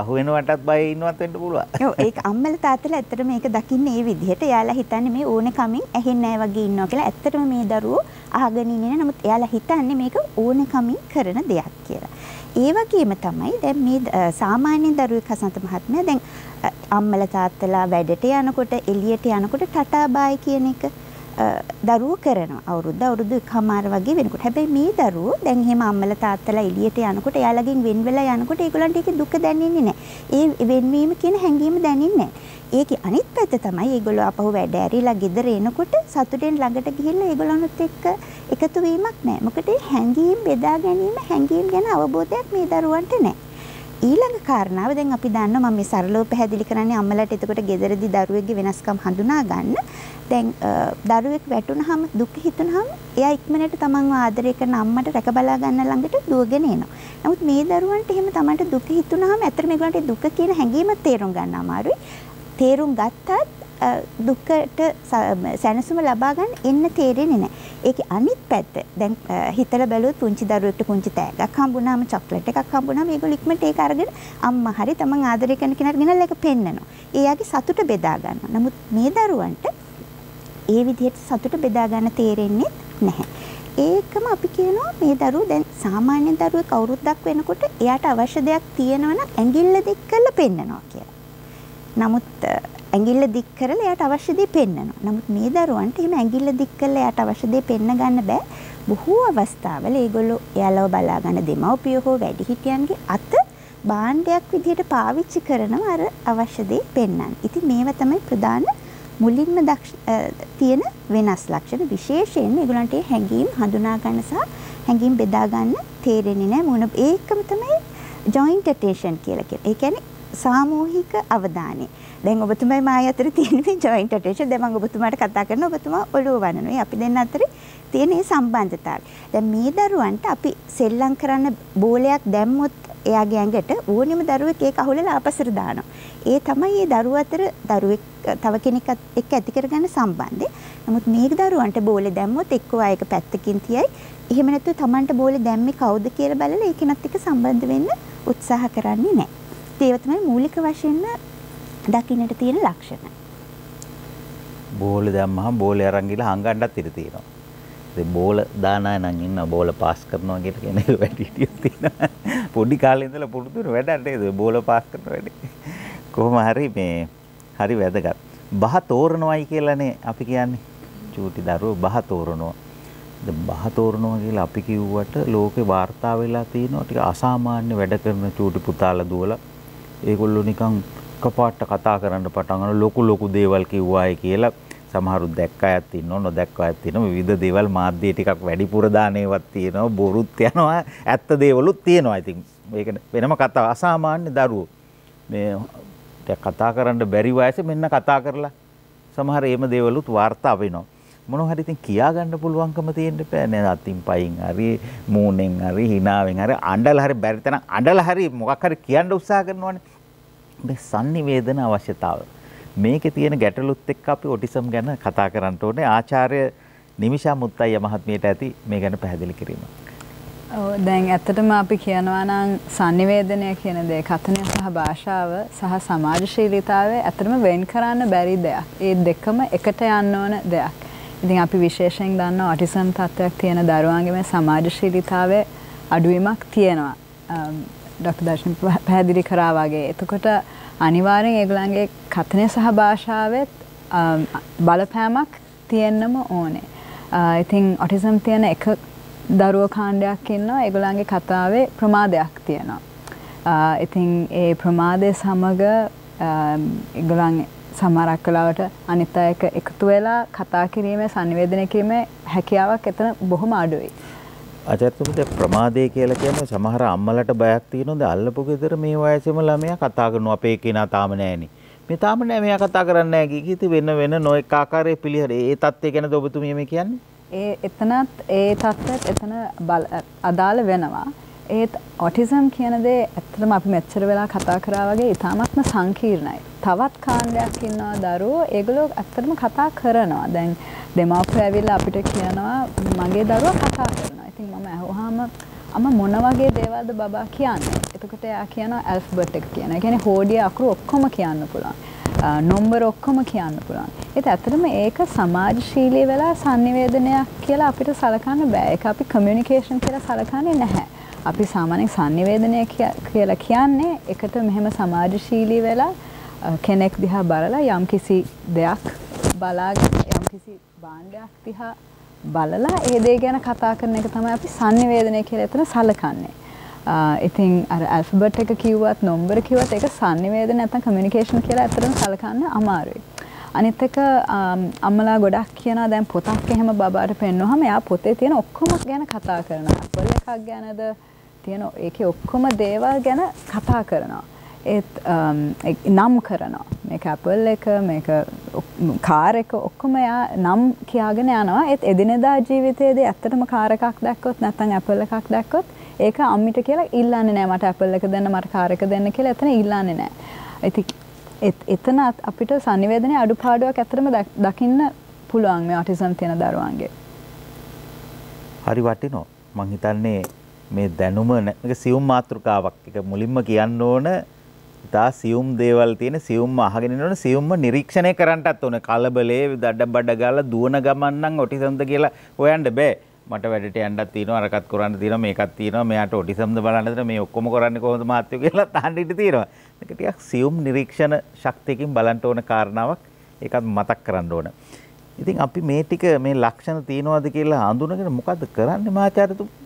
අහුවෙනවටත් බය ඉන්නවත් වෙන්න පුළුවන්. ඔව් ඒක අම්මලා තාත්තලා ඇත්තටම මේක දකින්නේ ඒ විදිහට. එයාලා හිතන්නේ මේ ඕන කමින් ඇහෙන්නේ නැහැ වගේ ඉන්නවා කියලා. ඇත්තටම මේ දරුවෝ අහගෙන ඉන්නේ නැහැ. නමුත් එයාලා හිතන්නේ මේක ඕන කමින් කරන දෙයක් කියලා. ඒ වගේම තමයි දැන් මේ සාමාන්‍ය දරුවෙක් හසන්ත මහත්මයා දැන් අම්මලා තාත්තලා වැඩට යනකොට එළියට යනකොට ටටා බායි කියන එක දරුවෝ කරනවා. අවුරුද්ද අවුරුදු එකමාර වගේ වෙනකොට. හැබැයි මේ දරුවෝ දැන් එහෙම අම්මලා තාත්තලා එළියට යනකොට එයාලගෙන් වෙන් වෙලා යනකොට ඒගොල්ලන්ට ඒකේ දුක දැනෙන්නේ නැහැ. ඒ වෙන්වීම කියන හැඟීම දැනෙන්නේ නැහැ. ඒකේ අනිත් පැත්ත තමයි ඒගොල්ලෝ අපහු වැඩ ඇරිලා ගෙදර එනකොට සතුටෙන් ළඟට ගිහිල්ලා ඒගොල්ලොනුත් එක්ක එකතු වීමක් නැහැ. මොකද හැඟීම් බෙදා ගැනීම හැඟීම් ගැන අවබෝධයක් මේ දරුවන්ට නැහැ. ඊළඟ කාරණාව දැන් අපි දන්නවා මම මේ සරලව පැහැදිලි කරන්නේ අම්මලාට එතකොට ගෙදරදී දරුවෙක්ගේ වෙනස්කම් හඳුනා ගන්න. දැන් දරුවෙක් වැටුනහම දුක් හිතුනහම එයා ඉක්මනට තමන්ව ආදරය කරන අම්මට රැක බලා ගන්න ළඟට දුවගෙන එනවා. නමුත් මේ දරුවන්ට එහෙම තමන්ට දුක හිතුනහම ඇත්තට මේගොල්ලන්ට දුක කියන හැඟීම තේරුම් ගන්න අමාරුයි. තේරුම් ගත්තත් දුකට සැනසුම ලබා ගන්න එන්න තේරෙන්නේ නැහැ. ඒකේ අනිත් පැත්ත දැන් හිතලා බැලුවොත් පුංචි දරුවෙක්ට පුංචි තෑග්ගක් හම්බුනාම චොක්ලට් එකක් හම්බුනාම ඒගොල්ලෝ ඉක්මනට ඒක අරගෙන අම්මා හරි තමන් ආදරය කරන කෙනාට ගෙනල්ලා ඒක පෙන්නනවා. එයාගේ සතුට බෙදා ගන්නවා. නමුත් මේ දරුවන්ට ඒ විදිහට සතුට බෙදා ගන්න තේරෙන්නේ නැහැ. ඒකම අපි කියනවා මේ දරුවෝ දැන් සාමාන්‍ය දරුවෙක් අවුරුද්දක් වෙනකොට එයාට අවශ්‍ය දෙයක් තියෙනවා නම් ඇඟිල්ල දික් කරලා පෙන්නනවා කියලා. නමුත් ඇඟිල්ල දික් කරලා එයාට අවශ්‍ය දේ පෙන්නනවා. නමුත් මේ දරුවන්ට එහෙම ඇඟිල්ල දික් කරලා එයාට අවශ්‍ය දේ පෙන්න ගන්න බෑ. බොහෝ අවස්ථාවල ඒගොල්ලෝ එයාලව බලා ගන්න දෙමව්පියෝ හෝ වැඩිහිටියන්ගේ අත භාණ්ඩයක් විදිහට පාවිච්චි කරනවා අර අවශ්‍ය දේ පෙන්වන්න. ඉතින් මේවා තමයි ප්‍රධාන මුලින්ම තියෙන වෙනස් ලක්ෂණ විශේෂයෙන් මේගොල්ලන්ට හැඟීම් හඳුනා ගන්න සහ හැඟීම් බෙදා ගන්න තේරෙන්නේ නැහැ. මොන ඒකම තමයි joint attention කියලා කියන්නේ. ඒ කියන්නේ සාමූහික අවධානය. දැන් ඔබතුමයි මායි අතර තියෙන මේ ජොයින්ට් ඇටෙන්ෂන් දැන් මම ඔබතුමාට කතා කරනවා ඔබතුමා ඔළුව වනනවා. අපි දෙන්න අතරේ තියෙන මේ සම්බන්ධතාවය. දැන් මේ දරුවන්ට අපි සෙල්ලම් කරන්න බෝලයක් දැම්මොත් එයාගේ ඇඟට ඕනෙම දරුවෙක් ඒක අහුලලා ආපසට දානවා. ඒ තමයි මේ දරුවා අතර දරුවෙක් තව කෙනෙක් එක්ක ඇති කරගන්න සම්බන්ධය. නමුත් මේ දරුවන්ට බෝලේ දැම්මොත් එක්කෝ ආයක පැත්තකින් තියයි. එහෙම නැත්නම් Tamanට බෝලේ දැම්මේ කවුද කියලා බලලා ඒකෙනත් එක්ක සම්බන්ධ වෙන්න උත්සාහ කරන්නේ නැහැ. ඒව තමයි මූලික වශයෙන්ම දකින්නට තියෙන ලක්ෂණ. බෝල දැම්මහම බෝලේ අරන් ගිහලා හංගන්නත් ඉඩ තියෙනවා. ඉතින් බෝල දාන අය නම් ඉන්න බෝල පාස් කරනවා කියලා කියන එක වැඩි හිටියක් තියෙනවා. පොඩි කාලේ ඉඳලා පුරුදු වෙන වැඩක් නේද බෝල පාස් කරන වැඩේ. කොහොම හරි මේ හරි වැදගත්. බහ තෝරනවයි කියලානේ අපි කියන්නේ. චූටි දරුවෝ බහ තෝරනවා. බහ තෝරනවා කියලා අපි කිව්වට ලෝකේ වාර්තා වෙලා තියෙනවා ටික අසාමාන්‍ය වැඩ කරන චූටි පුතාලා දුවලා ඒගොල්ලෝ නිකන් එකපාරට කතා කරන්න පටන් ගන්න ලොකු ලොකු දේවල් කිව්වායි කියලා සමහරු දැක්ක අයත් ඉන්නවා නොදැක්ක අයත් ඉන්නවා. විවිධ දේවල් මාධ්‍ය ටිකක් වැඩිපුර දාන ඒවත් තියෙනවා බොරුත් යනවා. ඇත්ත දේවලුත් තියෙනවා. ඉතින් මේක වෙනම කතාව අසාමාන්‍ය දරුවෝ. මේ කතා කරන්න බැරි වයසේ මෙන්න කතා කරලා සමහර එහෙම දේවලුත් වාර්තා වෙනවා. මොනවා හරි ඉතින් කියා ගන්න පුළුවන්කම තියෙන්න බෑ. නේද? අතින් පයින් හරි මූණෙන් හරි hinaවෙන් හරි අඬලා හරි බැරි තැන අඬලා හරි මොකක් හරි කියන්න උත්සාහ කරනවනේ. මේ sannivedana අවශ්‍යතාව මේකේ තියෙන ගැටලුත් එක්ක අපි ඔටිසම් ගැන කතා කරන්න ඕනේ ආචාර්ය නිමිෂා මුත්තయ్య මහත්මියට ඇති මේ ගැන පැහැදිලි කිරීම. ඔව් දැන් ඇත්තටම අපි කියනවා නම් sannivedanaya කියන දේ කතනය සහ භාෂාව සහ සමාජශීලීතාවය ඇත්තටම වෙන් කරන්න බැරි දෙයක්. ඒ දෙකම එකට යන්න ඕන දෙයක්. ඉතින් අපි විශේෂයෙන් දන්න ඔටිසම් තත්ත්වයක් තියෙන දරුවන්ගේ මේ සමාජශීලීතාවයේ අඩුවීමක් තියෙනවා. ඩොක්ටර් දර්ශන පැහැදිලි කරා වගේ. එතකොට අනිවාර්යෙන් ඒගොල්ලන්ගේ කතනය සහ භාෂාවෙත් බලපෑමක් තියෙන්නම ඕනේ. ඉතින් ඔටිසම් තියෙන එක දරුව කාණ්ඩයක් ඉන්නවා ඒගොල්ලන්ගේ කතාවේ ප්‍රමාදයක් තියෙනවා. ඉතින් ඒ ප්‍රමාදය සමග ඒගොල්ලන් සමහරක් කලාවට අනිත් අයක එකතු වෙලා කතා කිරීමේ සංවේදනය කිරීමේ හැකියාවක් එතන බොහොම අඩුයි. ආචාර්යතුමා ප්‍රමාදය කියලා කියන්නේ සමහර අම්මලට බයක් තියෙනවද අල්ලපු ගෙදර මේ වයසේම ළමයා කතා කරනවා අපේ කෙනා තාම නෑනේ. මේ තාම නෑ මෙයා කතා කරන්නේ නෑ කීකිත වෙන වෙන නොඑක ආකාරයේ පිළිහෙර. ඒ தත්ත්වය ගැනද ඔබතුමිය මේ කියන්නේ? ඒ එතනත් ඒ තත්ත්වයට එතන අදාළ වෙනවා. ඒත් ඔටිසම් කියන දේ ඇත්තටම අපි මෙච්චර වෙලා කතා කරා වගේ ඉතාමත්ම සංකීර්ණයි. තවත් කාණ්ඩයක් ඉන්නවා දරුවෝ ඒගොල්ලෝ ඇත්තටම කතා කරනවා. දැන් දෙමාපියෝ ඇවිල්ලා අපිට කියනවා මගේ දරුවා කතා කරනවා. ඉතින් මම අහුවාම අම මොන වගේ දේවල්ද බබා කියන්නේ? එතකොට එයා කියනවා ඇල්ෆබට් එක කියන. ඒ කියන්නේ හෝඩිය අකුරු ඔක්කොම කියන්න පුළුවන්. නොම්බර ඔක්කොම කියන්න පුළුවන්. ඒත් ඇත්තටම ඒක සමාජශීලී වෙලා sannivedanayak කියලා අපිට සලකන්න බෑ. ඒක අපි communication කියලා සලකන්නේ නැහැ. අපි සාමාන්‍යයෙන් sannivedanaya කියලා කියන්නේ එකට මෙහෙම සමාජශීලී වෙලා කෙනෙක් දිහා බලලා යම්කිසි දෙයක් බලාගෙන යම්කිසි භාණ්ඩයක් දිහා බලලා ඒ දේ ගැන කතා කරන එක තමයි අපි sannivedanaya කියලා එතන සලකන්නේ. ඉතින් අර ඇල්ෆබට් එක කිව්වත් නම්බර කිව්වත් ඒක sannivedana නැත්නම් communication කියලා ඇත්තටම සලකන්න අමාරුයි. අනිත් එක අම්මලා ගොඩක් කියනවා දැන් පොතක් එහෙම බබාට පෙන්වුවහම එයා පොතේ තියෙන ඔක්කොම ගැන කතා කරනවා. ඇපල් එකක් ගැනද තියෙන ඒකේ ඔක්කොම දේවල් ගැන කතා කරනවා. ඒත් um, නම් කරනවා. මේක ඇපල් එක මේක කාර් එක ඔක්කොම එයා නම් කියාගෙන යනවා. ඒත් එදිනෙදා ජීවිතයේදී ඇත්තටම කාර් එකක් දැක්කොත් නැත්නම් ඇපල් එකක් දැක්කොත් ඒක අම්මිට කියලා ඉල්ලන්නේ නැහැ. මට ඇපල් එක දෙන්න මට කාර් එක දෙන්න කියලා එතන ඉල්ලන්නේ නැහැ. ඉතින් එතන අපිට sannivedanaye අඩුපාඩුවක් ඇත්තටම දකින්න පුළුවන් මේ ඔටිසම් තියෙන දරුවන්ගේ. හරි වටිනවා. මං හිතන්නේ මේ දැනුම සියුම් මාතෘකාවක්. එක මුලින්ම කියන්න ඕන ඉතා සියුම් දේවල් තියෙන සියුම්ම අහගෙන ඉන්නවනේ සියුම්ම නිරීක්ෂණය කරන්නටත් ඕන. කලබලේ දඩ බඩ ගාලා දුවන ගමන් නම් ඔටිසම්ද කියලා හොයන්න බෑ. මට වැඩට යන්නත් තියෙනවා අරකට කරන්න තියෙනවා මේකත් තියෙනවා මෙයාට ඔටිසම්ද බලන්නද මේ ඔක්කොම කරන්නේ කොහොමද මහත්තයෝ කියලා තාන්න ඉඳී තියෙනවා. මේක ටිකක් සියුම් නිරීක්ෂණ ශක්තියකින් බලන්න ඕන කාරණාවක්. ඒකත් මතක් කරන්න ඕන. ඉතින් අපි මේ ටික මේ ලක්ෂණ තියෙනවද කියලා හඳුනගෙන මොකද්ද කරන්නේ මාචාර්යතුමා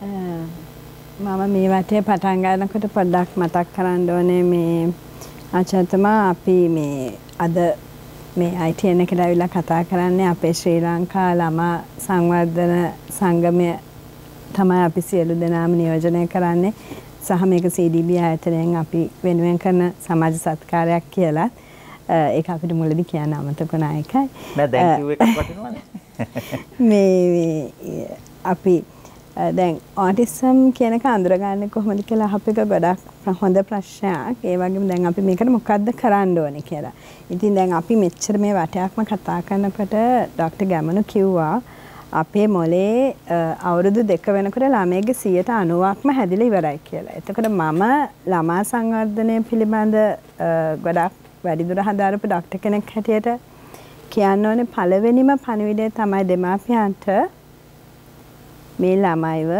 මම මේ වටේ පටන් ගන්නකොට පොඩ්ඩක් මතක් කරන්න ඕනේ මේ ආචාර්යතුමා අපි මේ අද මේ ITN එකට ඇවිල්ලා කතා කරන්නේ අපේ ශ්‍රී ලංකා ළමා සංවර්ධන සංගමය තමයි අපි සියලු දෙනාම නියෝජනය කරන්නේ සහ මේක CDB ආයතනයෙන් අපි වෙනුවෙන් කරන සමාජ සත්කාරයක් කියලා ඒක අපිට මුලදී කියන්න අමතක වුණා එකයි. නෑ දැන් කිව්ව එකක් වටිනවනේ. මේ අපි දැන් ඕටිසම් කියනක අඳුරගන්නේ කොහොමද කියලා අහපු එක ගොඩක් හොඳ ප්‍රශ්නයක්. ඒ වගේම දැන් අපි මේකට මොකද්ද කරන්න ඕනේ කියලා. ඉතින් දැන් අපි මෙච්චර මේ වටයක්ම කතා කරනකොට ડોක්ටර් ගැමනු කිව්වා අපේ මොලේ අවුරුදු දෙක වෙනකොට ළමයිගේ 90%ක්ම හැදිලා ඉවරයි කියලා. එතකොට මම ළමා සංවර්ධනය පිළිබඳ ගොඩක් වැඩිදුර හදාරපු ડોක්ටර් කෙනෙක් හැටියට කියන්න ඕනේ පළවෙනිම පණිවිඩය තමයි දෙමාපියන්ට මේ ළමයිව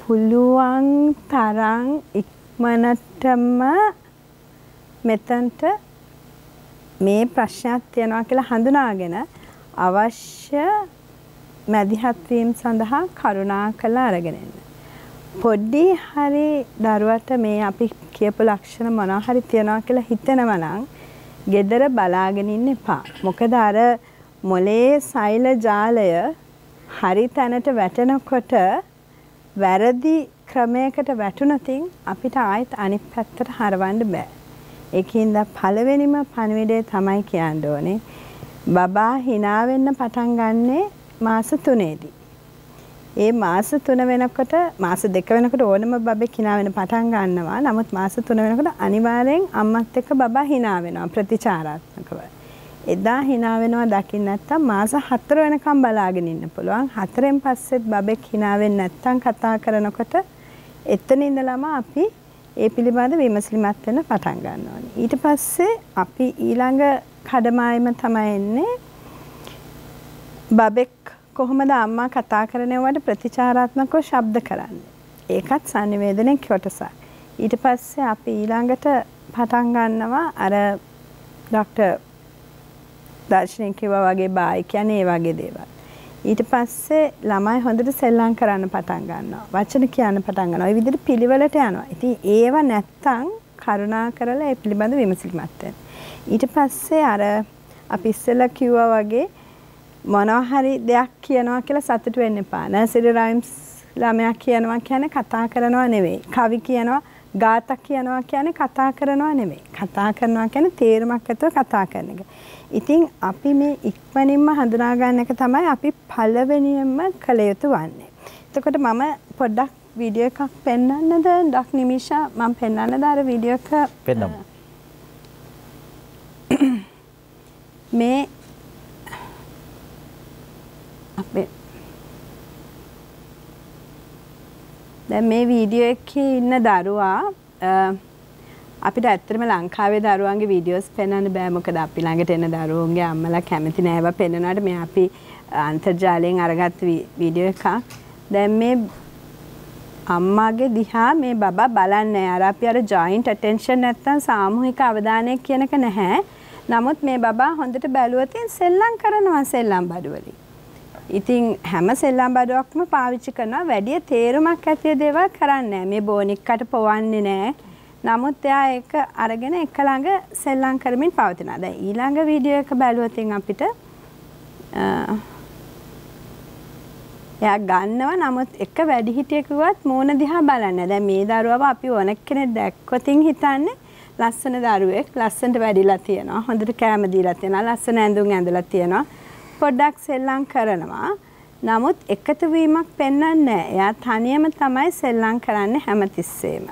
පුළුවන් තරම් ඉක්මනටම මෙතනට මේ ප්‍රශ්නයක් තියෙනවා කියලා හඳුනාගෙන අවශ්‍ය මැදිහත් වීම සඳහා කරුණාකරලා අරගෙන එන්න. පොඩි හරි දරුවට මේ අපි කියපු ලක්ෂණ මොනවා හරි තියනවා කියලා හිතෙනවා නම් gedara බලාගෙන ඉන්න එපා. මොකද අර මොලේ සෛල ජාලය හරි තැනට වැටෙනකොට වැරදි ක්‍රමයකට වැටුණතින් අපිට ආයෙත් අනිත් පැත්තට හරවන්න බෑ. ඒකින්ද පළවෙනිම පණිවිඩය තමයි කියන්න ඕනේ. බබා hina වෙන්න පටන් ගන්නෙ මාස 3ේදී. ඒ මාස 3 වෙනකොට මාස 2 වෙනකොට ඕනම බබෙක් hina වෙන පටන් ගන්නවා. නමුත් මාස 3 වෙනකොට අනිවාර්යෙන් අම්මත් එක්ක බබා hina වෙනවා ප්‍රතිචාරාත්මකව. එදා hina වෙනවා දකින්න නැත්තම් මාස 4 වෙනකම් බලාගෙන ඉන්න පුළුවන්. හතරෙන් පස්සෙත් බබෙක් hina වෙන්නේ නැත්තම් කතා කරනකොට එතන ඉඳලම අපි ඒ පිළිබඳ විමසිලිමත් වෙන්න පටන් ගන්න ඕනේ. ඊට පස්සේ අපි ඊළඟ කඩමායම තමයි එන්නේ බබෙක් කොහොමද අම්මා කතා කරනවට ප්‍රතිචාරාත්මකව ශබ්ද කරන්නේ. ඒකත් sannivedanaye කොටසක්. ඊට පස්සේ අපි ඊළඟට පටන් ගන්නවා අර ડોક્ટર දර්ශනය කිව්වා වගේ බායි කියන්නේ ඒ වගේ දේවල්. ඊට පස්සේ ළමයි හොඳට සෙල්ලම් කරන්න පටන් ගන්නවා. වචන කියන්න පටන් ගන්නවා. ඒ විදිහට පිළිවෙලට යනවා. ඉතින් ඒව නැත්තම් කරුණා කරලා ඒ පිළිබඳ විමසිලිමත් වෙන්න. ඊට පස්සේ අර අපි ඉස්සෙල්ලා කිව්වා වගේ මොනවා හරි දෙයක් කියනවා කියලා සතුටු වෙන්න එපා. නර්සරි රයිම්ස් ළමයා කියනවා කියන්නේ කතා කරනවා නෙවෙයි. කවි කියනවා ගාතක් කියනවා කියන්නේ කතා කරනවා නෙවෙයි. කතා කරනවා කියන්නේ තේරුමක් ඇතුව කතා කරන එක. ඉතින් අපි මේ ඉක්මනින්ම හඳුනා ගන්න එක තමයි අපි පළවෙනියෙන්ම කළ යුතු වන්නේ. එතකොට මම පොඩ්ඩක් වීඩියෝ එකක් පෙන්වන්නද ඩක් නිමිෂා මම පෙන්වන්නද අර වීඩියෝ එක පෙන්නමු. මේ අපේ දැන් මේ වීඩියෝ එකේ ඉන්න දරුවා අපිට ඇත්තටම ලංකාවේ දරුවන්ගේ වීඩියෝස් පෙන්වන්න බෑ මොකද අපි ළඟට එන දරුවන්ගේ අම්මලා කැමති නෑ ඒවා පෙන්වනවාට මේ අපි අන්තර්ජාලයෙන් අරගත්ත වීඩියෝ එකක්. දැන් මේ අම්මාගේ දිහා මේ බබා බලන්නේ අර අපි අර ජොයින්ට් ඇටෙන්ෂන් නැත්තම් සාමූහික අවධානය කියනක නැහැ. නමුත් මේ බබා හොඳට බැලුවොත් සෙල්ලම් කරනවා සෙල්ලම් බඩුවලින්. ඉතින් හැම සෙල්ලම් බඩුවක්ම පාවිච්චි කරනවා වැඩි තේරුමක් ඇති දේවල් කරන්නේ මේ බෝනික්කට පොවන්නේ නැහැ. නමුත් එයා ඒක අරගෙන එක ළඟ සෙල්ලම් කරමින් පවතිනවා. දැන් ඊළඟ වීඩියෝ එක බැලුවොත් අපිට එයා ගන්නවා නමුත් එක වැඩිහිටියෙකුවත් මූණ දිහා බලන්නේ. දැන් මේ දරුවව අපි ඕන කෙනෙක් දැක්කොතින් හිතන්නේ ලස්සන දරුවෙක් ලස්සනට වැඩිලා තියෙනවා. හොඳට කෑම දීලා තියෙනවා. ලස්සන ඇඳුම් ඇඳලා තියෙනවා. පොඩ්ඩක් සෙල්ලම් කරනවා. නමුත් එකතු වීමක් පෙන්වන්නේ නැහැ. එයා තනියම තමයි සෙල්ලම් කරන්නේ හැමතිස්සෙම.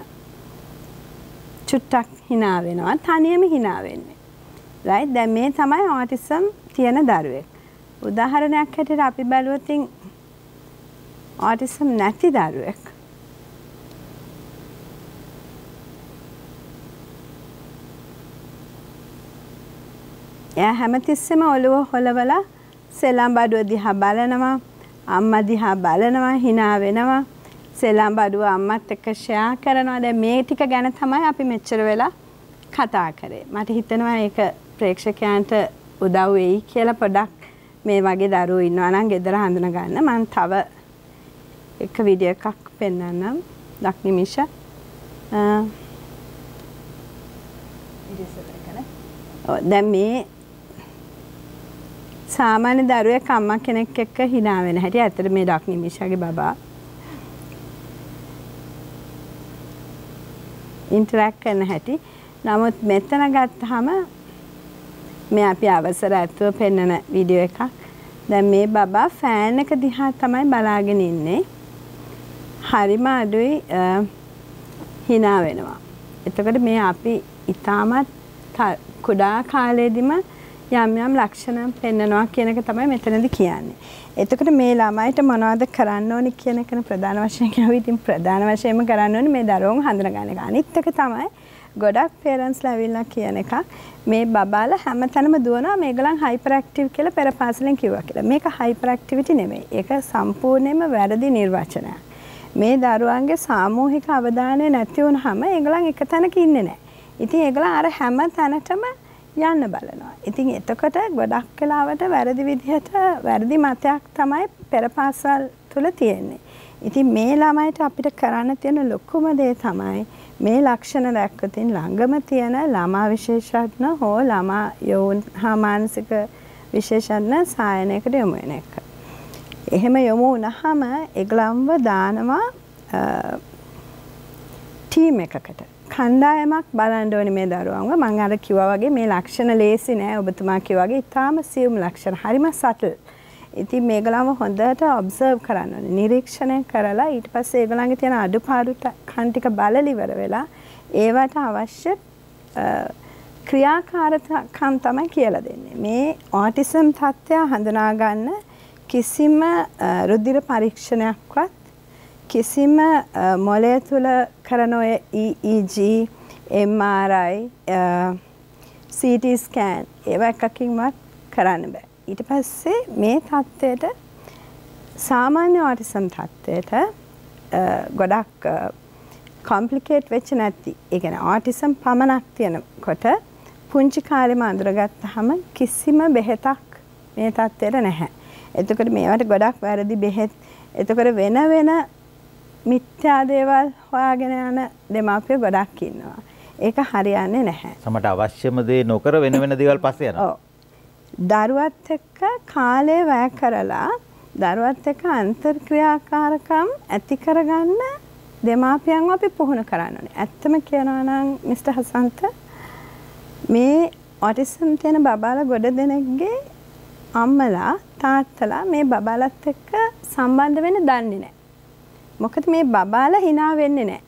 චුට්ටක් hina වෙනවා. තනියම hina වෙන්නේ. right? දැන් මේ තමයි autism තියෙන දරුවෙක්. උදාහරණයක් හැටියට අපි බැලුවොත් autism නැති දරුවෙක්. එයා හැමතිස්සෙම ඔළුව හොලවලා සෙල්ලම් බඩුව දිහා බලනවා අම්මා දිහා බලනවා hina වෙනවා සෙල්ලම් බඩුව අම්මත් එක්ක ෂෙයා කරනවා. දැන් මේ ටික ගැන තමයි අපි මෙච්චර වෙලා කතා කරේ. මට හිතෙනවා ඒක ප්‍රේක්ෂකයන්ට උදව් වෙයි කියලා පොඩක් මේ වගේ දරුවෝ ඉන්නවා නම් ගෙදර හඳුන ගන්න. මම තව එක වීඩියෝ එකක් පෙන්වන්නම් දක්නිමිෂ දැන් මේ සාමාන්‍ය දරුවෙක් අම්මා කෙනෙක් එක්ක hina වෙන හැටි ඇත්තට මේ ඩක් නිමිෂාගේ බබා ඉන්ටරැක්ට් කරන හැටි. නමුත් මෙතන ගත්තාම මේ අපි අවසර ඇතුව පෙන්වන වීඩියෝ එකක්. දැන් මේ බබා ෆෑන් එක දිහා තමයි බලාගෙන ඉන්නේ. හරිම අඩුයි hina වෙනවා. එතකොට මේ අපි ඊටමත් කුඩා කාලේදීම යම් යම් ලක්ෂණ පෙන්නනවා කියන එක තමයි මෙතනදී කියන්නේ. එතකොට මේ ළමයිට මොනවද කරන්න ඕනි කියන එකන ප්‍රධාන වශයෙන් කියවි ඉතින් ප්‍රධාන වශයෙන්ම කරන්න ඕනි මේ දරුවෝ හඳුන ගන්න එක. අනිත් එක තමයි ගොඩක් පේරන්ට්ස්ලා ඇවිල්ලා කියන එක මේ බබාලා හැමතැනම දුවනවා මේගොල්ලන් හයිපර් ඇක්ටිව් කියලා පෙර පාසලෙන් කිව්වා කියලා. මේක හයිපර් ඇක්ටිවිටි නෙමෙයි. ඒක සම්පූර්ණයෙන්ම වැරදි නිර්වචනයක්. මේ දරුවන්ගේ සාමූහික අවධානය නැති වුනහම ඒගොල්ලන් එක තැනක ඉන්නේ නැහැ. ඉතින් ඒගොල්ලන් අර හැම තැනටම යන්න බලනවා. ඉතින් එතකොට ගොඩක් වෙලාවට වැරදි විදිහට වැරදි මතයක් තමයි පෙරපාසල් තුල තියෙන්නේ. ඉතින් මේ ළමයිට අපිට කරන්න තියෙන ලොකුම දේ තමයි මේ ලක්ෂණ දැක්කතින් ළඟම තියෙන ළමා විශේෂඥ හෝ ළමා යෝන් හා මානසික විශේෂඥ සායනයකට යොමු වෙන එක. එහෙම යොමු වුණාම ඒගොල්ලන්ව දානවා ටීම් එකකට. කණ්ඩායමක් බලන්න ඕනේ මේ දරුවන්ව. මම අර කිව්වා වගේ මේ ලක්ෂණ ලේසි නෑ ඔබතුමා කිව්වා වගේ ඊටාම සියුම් ලක්ෂණ. හරිම සටල්. ඉතින් මේගොල්ලන්ව හොඳට ඔබ්සර්ව් කරන්න ඕනේ. නිරීක්ෂණය කරලා ඊට පස්සේ ඒගොල්ලන්ගේ තියෙන අඩුපාඩු කන් ටික බලලා ඉවර වෙලා ඒවට අවශ්‍ය ක්‍රියාකාරකම් තමයි කියලා දෙන්නේ. මේ ඔටිසම් තත්ත්වය හඳුනා ගන්න කිසිම රුධිර පරීක්ෂණයක්වත් කිසිම මොලය තුළ කරන ඔය EEG, MRI, CT ස්කෑන් ඒව එකකින්වත් කරන්න බෑ. ඊට පස්සේ මේ தත්ත්වයට සාමාන්‍ය ඔටිසම් තත්ත්වයට අ, ගොඩක් කොම්ප්ලිකේට් වෙච්ච නැති. ඒ කියන්නේ ඔටිසම් පමණක් තියෙනකොට පුංචි කාලෙම අඳුරගත්තාම කිසිම බෙහෙතක් මේ තත්ත්වයට නැහැ. එතකොට මේවට ගොඩක් වැරදි බෙහෙත් එතකොට වෙන වෙන මිත්‍යා දේවල් හොයාගෙන යන දෙමාපියෝ ගොඩක් ඉන්නවා. ඒක හරියන්නේ නැහැ. සමට අවශ්‍යම දේ නොකර වෙන වෙන දේවල් පස්සේ යනවා. ඔව්. දරුවත් එක්ක කාලය වැය කරලා දරුවත් එක්ක අන්තර්ක්‍රියාකාරකම් ඇති කරගන්න දෙමාපියන්ව අපි පුහුණු කරන්න ඕනේ. ඇත්තම කියනවා නම් මිස්ටර් හසන්ත මේ ඔටිසම් තියෙන බබාලා ගොඩ දෙනෙක්ගේ අම්මලා තාත්තලා මේ බබාලත් එක්ක සම්බන්ධ වෙන්න දන්නේ නැහැ. මොකද මේ බබාලා hina වෙන්නේ නැහැ.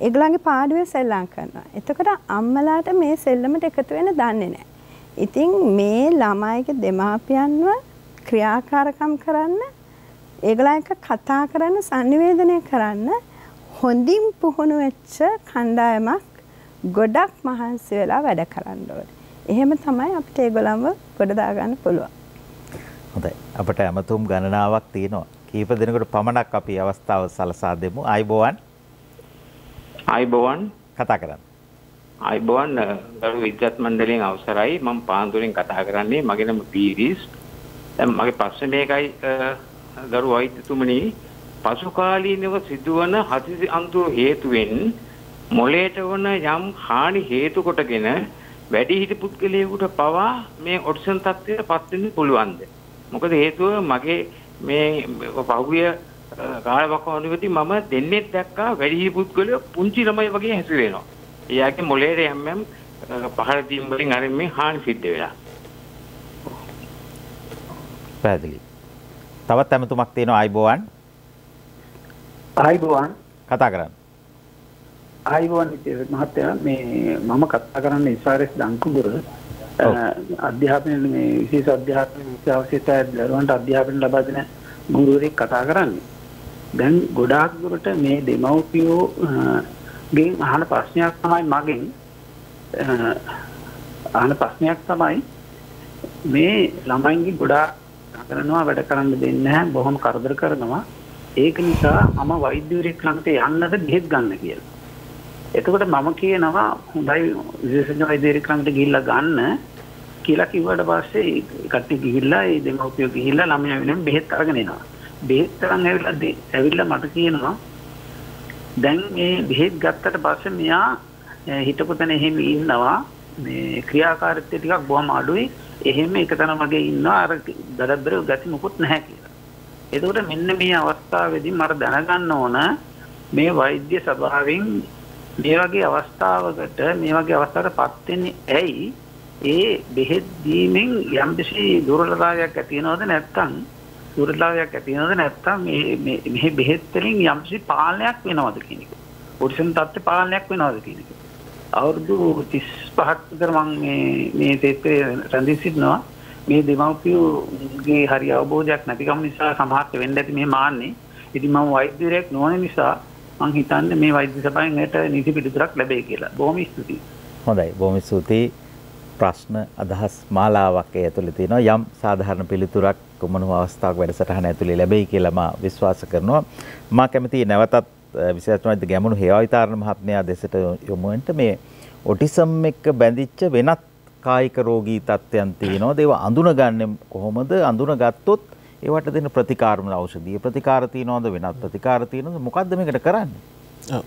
ඒගොල්ලන්ගේ පාඩුවේ සෙල්ලම් කරනවා. එතකොට අම්මලාට මේ සෙල්ලමට එකතු වෙන්න දන්නේ නැහැ. ඉතින් මේ ළමයිගේ දෙමාපියන්ව ක්‍රියාකාරකම් කරන්න ඒගොල්ලන් එක්ක කතා කරන්න sannivedanaya කරන්න හොඳින් පුහුණු වෙච්ච කණ්ඩායමක් ගොඩක් මහන්සි වෙලා වැඩ කරන්න ඕනේ. එහෙම තමයි අපිට ඒගොල්ලන්ව ගොඩ දාගන්න පුළුවන්. හොඳයි. අපට ඇමතුම් ගණනාවක් තියෙනවා. කීප දෙනෙකුට පමණක් අපි අවස්ථාව සලසා දෙමු. ආයිබෝවන් අයිබෝවන්. කතා කරන්න. අයිබෝවන් ගරු විද්‍යත් මණ්ඩලයෙන් අවසරයි. මම පාන්දුරෙන් කතා කරන්නේ. මගේ නම පීරිස්. දැන් මගේ ප්‍රශ්නේ මේකයි ගරු වෛද්‍යතුමනි පසුකාලීනව සිදුවන හදිසි අන්තර හේතුවෙන් මොළයට වන යම් හානි හේතු කොටගෙන වැඩිහිටි පුද්ගලයෙකුට පවා මේ ඔටිසම් තත්ත්වයට පත් වෙන්න පුළුවන්ද? මොකද හේතුව මගේ මේ පහුගිය අ, කාලවකවානුවේදී මම දෙන්නේ දැක්කා වැඩිහිටි පුද්ගලයෝ පුංචි ළමයි වගේ හැසිරෙනවා එයාගේ මොළයට යම් යම් අ, පහළ දීම් වලින් අර මේ හානි සිද්ධ වෙලා පැහැදිලි. තවත් ඇමතුමක් තියෙනවා ආයිබෝවන් ආයිබෝවන් කතා කරන්න. ආයිබෝවන් මහත්තයා මේ මම කතා කරන්න ඉස්ාරස් දංකුදුර ඔව්. අධ්‍යාපනය මේ විශේෂ අධ්‍යාපන අවශ්‍යතාව දරුවන්ට අධ්‍යාපන ලබා දෙන ගුරුවරයෙක් කතා කරන්නේ. දැන් ගොඩාක් දුරට මේ දෙමව්පියෝ අ, ගෙන් අහන ප්‍රශ්නයක් තමයි මගෙන් අ, අහන ප්‍රශ්නයක් තමයි මේ ළමයින්ගේ ගොඩාක් කරනවා වැඩ කරන්න දෙන්නේ නැහැ බොහොම කරදර කරනවා ඒක නිසා මම වෛද්‍යවරයෙක් ළඟට යන්නද බෙහෙත් ගන්න කියලා. එතකොට මම කියනවා හොඳයි විශේෂඥ වෛද්‍යවරයෙක් ළඟට ගිහිල්ලා ගන්න කියලා කිව්වට පස්සේ කට්ටිය ගිහිල්ලා ඒ දෙමව්පියෝ ගිහිල්ලා ළමයා වෙනුවෙන් බෙහෙත් අරගෙන එනවා. බෙහෙත් අරන් ඇවිල්ලා දේ- ඇවිල්ලා මට කියනවා දැන් මේ බෙහෙත් ගත්තට පස්සේ මෙයා අ, හිටපු තැන එහෙම ඉන්නවා මේ ක්‍රියාකාරීත්වය ටිකක් බොහොම අඩුයි එහෙම එක තැන වගේ ඉන්නවා අර දඩබ්බර ගති මුකුත් නැහැ කියලා. එතකොට මෙන්න මේ අවස්ථාවේදී මට දැනගන්න ඕන මේ වෛද්‍ය සභාවෙන් මේ වගේ අවස්ථාවකට මේ වගේ අවස්ථාවකටපත් වෙන්නේ ඇයි? ඒ බෙහෙත් දීමෙන් යම්කිසි දුර්වලතාවයක් ඇති වෙනවද නැත්නම් දුර්වලතාවයක් ඇති වෙනවද නැත්නම් මේ මේ මේ බෙහෙත් වලින් යම්කිසි පාලනයක් වෙනවද කියන එක. ඔටිසම් තත්ත්ව පාලනයක් වෙනවද කියන එක. අවුරුදු 35ක් විතර මම මේ මේ තේත්‍රයේ රැඳී සිටිනවා. මේ දෙමව්පියෝගේ හරි අවබෝධයක් නැතිකම නිසා සමහරට වෙන්න ඇති මේ මාන්නේ. ඉතින් මම වෛද්‍යවරයෙක් නොවන නිසා මම හිතන්නේ මේ වෛද්‍ය සභාවෙන් ඒට නිසි පිළිතුරක් ලැබෙයි කියලා. බොහොම ස්තුතියි. හොඳයි. බොහොම ස්තුතියි. ප්‍රශ්න අදහස් මාලාවක් ඒ ඇතුලේ තියෙනවා. යම් සාධාරණ පිළිතුරක් කොමනම අවස්ථාවක වැඩසටහන ඇතුලේ ලැබෙයි කියලා මා විශ්වාස කරනවා. මා කැමතියි නැවතත් විශේෂයෙන්ම ගැමුණු හේවාවිතාරණ මහත්මයා දෙසට යොමු වෙන්න මේ ඔටිසම් එක්ක බැඳිච්ච වෙනත් කායික රෝගී තත්ත්වයන් තියෙනවා. ඒවා අඳුනගන්නේ කොහොමද? අඳුනගත්තොත් ඒවට දෙන ප්‍රතිකාර මොන ඖෂධීය ප්‍රතිකාර තියනවද වෙනත් ප්‍රතිකාර තියනවද මොකද්ද මේකට කරන්නේ? ඔව්.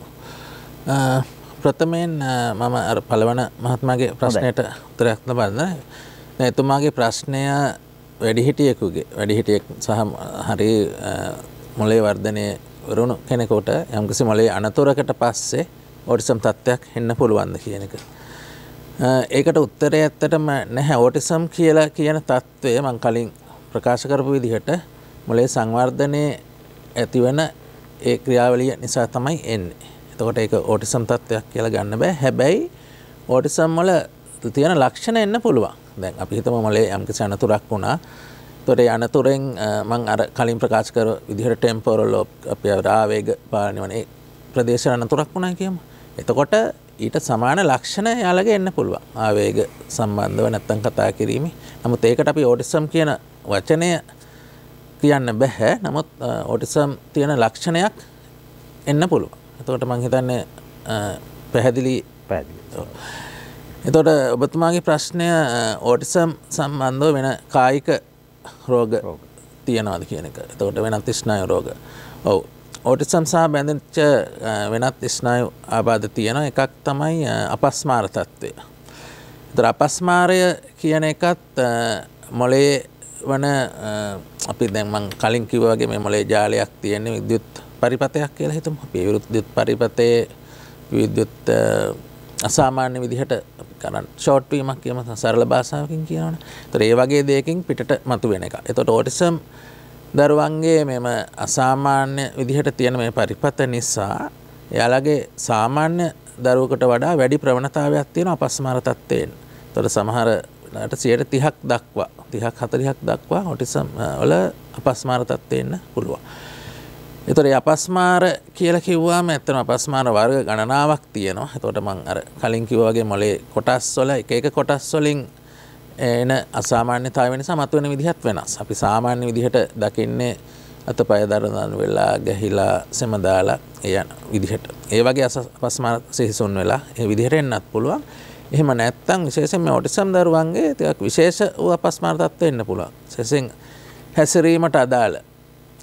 ප්‍රථමයෙන් මම පළවන මහත්මගේ ප්‍රශ්නයට උත්තරයක් ලබන්න. එතුමාගේ ප්‍රශ්නය වැඩිහිටියෙකුගේ වැඩිහිටියෙක් සහ හරි මොලේ වර්ධනය වරුණු කෙනෙකුට යම්කිසි මොලේ අනතුරකට පස්සේ ඕටිසම් තත්ත්වයක් එන්න පුළුවන්ද කියන එක. ඒකට උත්තරය ඇත්තටම නැහැ ඕටිසම් කියලා කියන තත්ත්වය මං කලින් ප්‍රකාශ කරපු විදිහට මොලේ සංවර්ධනය ඇතිවන ඒ ක්‍රියාවලිය නිසා තමයි එන්නේ. එතකොට ඒක ඕටිසම් තත්ත්වයක් කියලා ගන්න බෑ. හැබැයි ඕටිසම් වල තියෙන ලක්ෂණ එන්න පුළුවන්. දැන් අපි හිතමු මොලේ යම්කිසි අනතුරක් වුණා. එතකොට ඒ අනතුරෙන් අ, මං අර කලින් ප්‍රකාශ කර විදිහට ටෙම්පොරල් ලෝබ් අපි ආවේග පාලනය වන ඒ ප්‍රදේශ අනතුරක් වුණා කියමු. එතකොට ඊට සමාන ලක්ෂණ යාලගේ එන්න පුළුවන් ආවේග සම්බන්ධව නැත්තම් කතා කිරීම නමුත් ඒකට අපි ඕටිසම් කියන වචනය කියන්න බැහැ නමුත් ඕටිසම් තියෙන ලක්ෂණයක් එන්න පුළුවන් එතකොට මං හිතන්නේ පැහැදිලි පැහැදිලි. එතොට ඔබතුමාගේ ප්‍රශ්නය ඕටිසම් සම්බන්ධව වෙන කායික රෝග තියෙනවාද කියන එක එතකොට වෙනත් ස්නාය රෝග ඔවු ඕටිසම් සහ බැඳච්ච වෙනත් ස්නායු ආබාධ තියෙන එකක් තමයි අපස්මාර තත්ත්වය. තර අපස්මාරය කියන එකත් මොලේ වන අපි දැන්මං කලින් කිවගේ මේ මොලේ ජාලයක් තියෙන්නේ විද්‍යුත් පරිපතයක් කියලා හිතුම. අපි විරුද්ධ පරිපතයේ විද්‍යුත් අසාමාන්‍ය විදිහට කරන්න. ෂෝට්වීමක් කියම සරල භාසාාවකින් කියනවන. තොර ඒ වගේ දෙයකින් පිට මතු වෙන එක. එතොට ඕටිසම් දරුවන්ගේ මෙම අසාමාන්‍ය විදිහට තියෙන මේ පරිපත නිසා එයාලගේ සාමාන්‍ය දරුවකට වඩා වැඩි ප්‍රවණතාවයක් තියෙන අපස්මාර තත්වයෙන් තොට සමහරට සියට තිහක් දක්වා තිහක් හතරිහක් දක්වා ඔටිසම් වල අපස්මාර තත්වයෙන්න්න පුළුවන්. එතොට අපස්මාර කියල කිව්වාම ඇත්තන අපස්මාර වර්ග ගණනාවක් තියෙනවා. එතොට මං අර කලින් කිව්වාගේ මොලේ කොටස් වල එක එක කොටස් වලින් එන අසාමාන්‍යතාව වෙන සමත්වන විදිහත් වෙනස්. අපි සාමාන්‍ය විදිහට දකින්නේ අත පය දරදන්න වෙලා ගැහිලා සෙමදාලා එයන විදිහට. ඒ වගේ අස පස්මාර සිහිසුන් වෙලා ඒ විදිහට එන්නත් පුළුවන්. එහෙම නැත්තං විශේෂෙන්ම ඔටිසම් දරුවන්ගේ තියක් විශේෂ වූ අපස්මාර්තත්ව එන්න පුළුවන්. සෙසින් හැසිරීමට අදාළ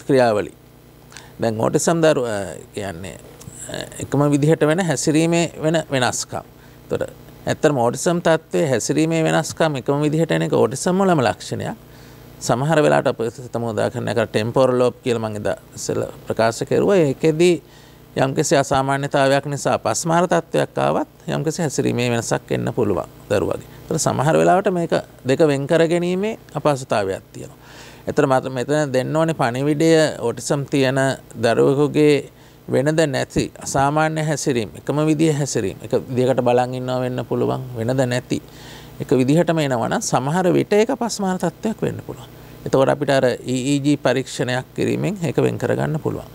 ක්‍රියාවලි දැන් ඕටිසම් දරු කියන්නේ එකම විදිහට වෙන හැසිරීමේ වෙන වෙනස්කම්. තොට ඇත්තර මෝටිසම් තත්වය හැසිරීමේ වෙනස්කම් එකම විදිහට එන එක ඕටිසම් මොලම ලක්ෂණයක්. සමහර වෙලාට අප තම උදාකරනක ටෙම්පොර් ලෝප් කියලමඟද සෙල ප්‍රකාශ කෙරුව. ඒකෙදී යම්කිසි අසාමාන්‍යතාවයක් නිසා පස්මාර තත්ත්වයක් ආවත් යම්කිසි හැසිරීමේ වෙනසක් එන්න පුළුවන් දරුවගේ. තර සමහර වෙලාවට මේක දෙක වෙන්කර ගැනීමේ අපහසුතාවයක් තියෙනවා. එතර මත මෙතන දෙන්න ඕනේ පණිවිඩය ඕටිසම් තියෙන දරුවකුගේ වෙනද නැති අසාමාන්‍ය හැසිරීම් එකම විදිහ හැසිරීම් එක විදිකට බලන් ඉන්නවා වෙන්න පුළුවන් වෙනද නැති එක විදිහටම එනවන සමහර විට එක පස්මාන තත්ත්වයක් වෙන්න පුළුවන්. එතවට අපිට අර EEG පරීක්ෂණයක් කිරීමෙන් එක වෙන් කරගන්න පුළුවන්.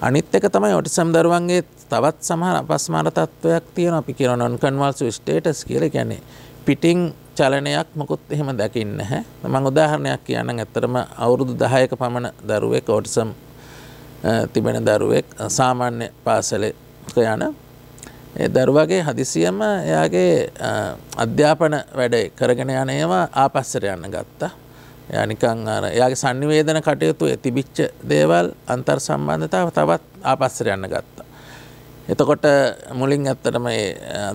අනිත් එක තමයි ඔටිසම් දරුවන්ගේ තවත් සමහර අපස්මාර තත්ත්වයක් තියෙන අපි කියන නොන් කන්වල්සු ස්ටේටස් කියල ගැනේ පිටිං චලනයක් මොකුත් එහෙම දකින්න හැ මං උදාහරණයක් කියන්න ඇත්තරම අවුරුදු දහයක පමණ දරුවෙක් ඕටිසම් තිබෙන දරුවෙක් සාමාන්‍ය පාසලක යන. ඒ දරුවගේ හදිසියම එයාගේ අධ්‍යාපන වැඩ කරගෙන යන ඒවා ආපස්සර යන්න ගත්තා. යනිකං අර එයාගේ සංනිවේදන කටයුතු තිබිච්ච දේවල් අන්තර් සම්බන්ධතාව තවත් ආපස්සර යන්න ගත්තා. එතකොට මුලින් ඇත්තටම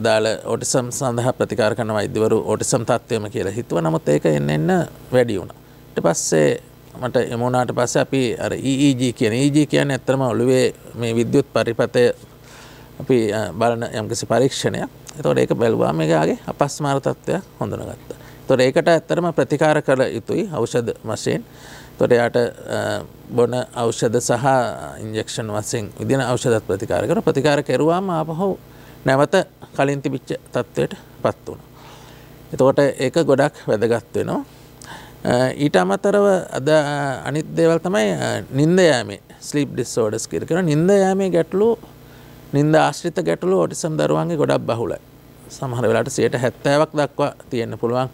දාල ඔටිසම් සඳහා ප්‍රතිකාර කන වෛද්‍යවරු ඔටිසම් තත්වයම කියලා හිතුව නමුත් ඒක එන්න එන්න වැඩි වුණ. ට පස්සේ මට එමුණට පස්ස අපි අර EEG කියන EG කියන ඇත්තරම ඔළුවේ මේ විද්‍යුත් පරිපතය අපි බලන යම්කිසි පරීක්ෂණයක් එතොට ඒක බැලවා මේයාගේ අපස්මාර තත්ත්වයක් හොඳන ගත්ත. තොර ඒකට ඇත්තරම ප්‍රතිකාර කළ යුතුයි අවෂධ වශයෙන් තොට යාට බොන අවෂධ සහ ඉන්ජෙක්ෂන් වසෙන් විදින අවෂධත් ප්‍රතිකාර කර ප්‍රතිකාර කෙරවාම ආපහු නැවත කලින් තිබිච්ච තත්ත්වයට පත් වුණ. එතකොට ඒක ගොඩක් වැදගත් වෙනවා. ඊට අමතරව අද අනිත් දේවල් තමයි නින්ද යෑමේ ස්ලිප් ඩිස්සෝඩස් කිර කර නින්ද යෑමේ ගැටලු නින්ද ආශ්‍රිත ගැටලු ඔටිසම් දරුවන්ගේ ගොඩක් බහුල සමහර වෙලාට සයට හැත්තෑවක් දක්වා තියෙන්න්න පුළුවන්.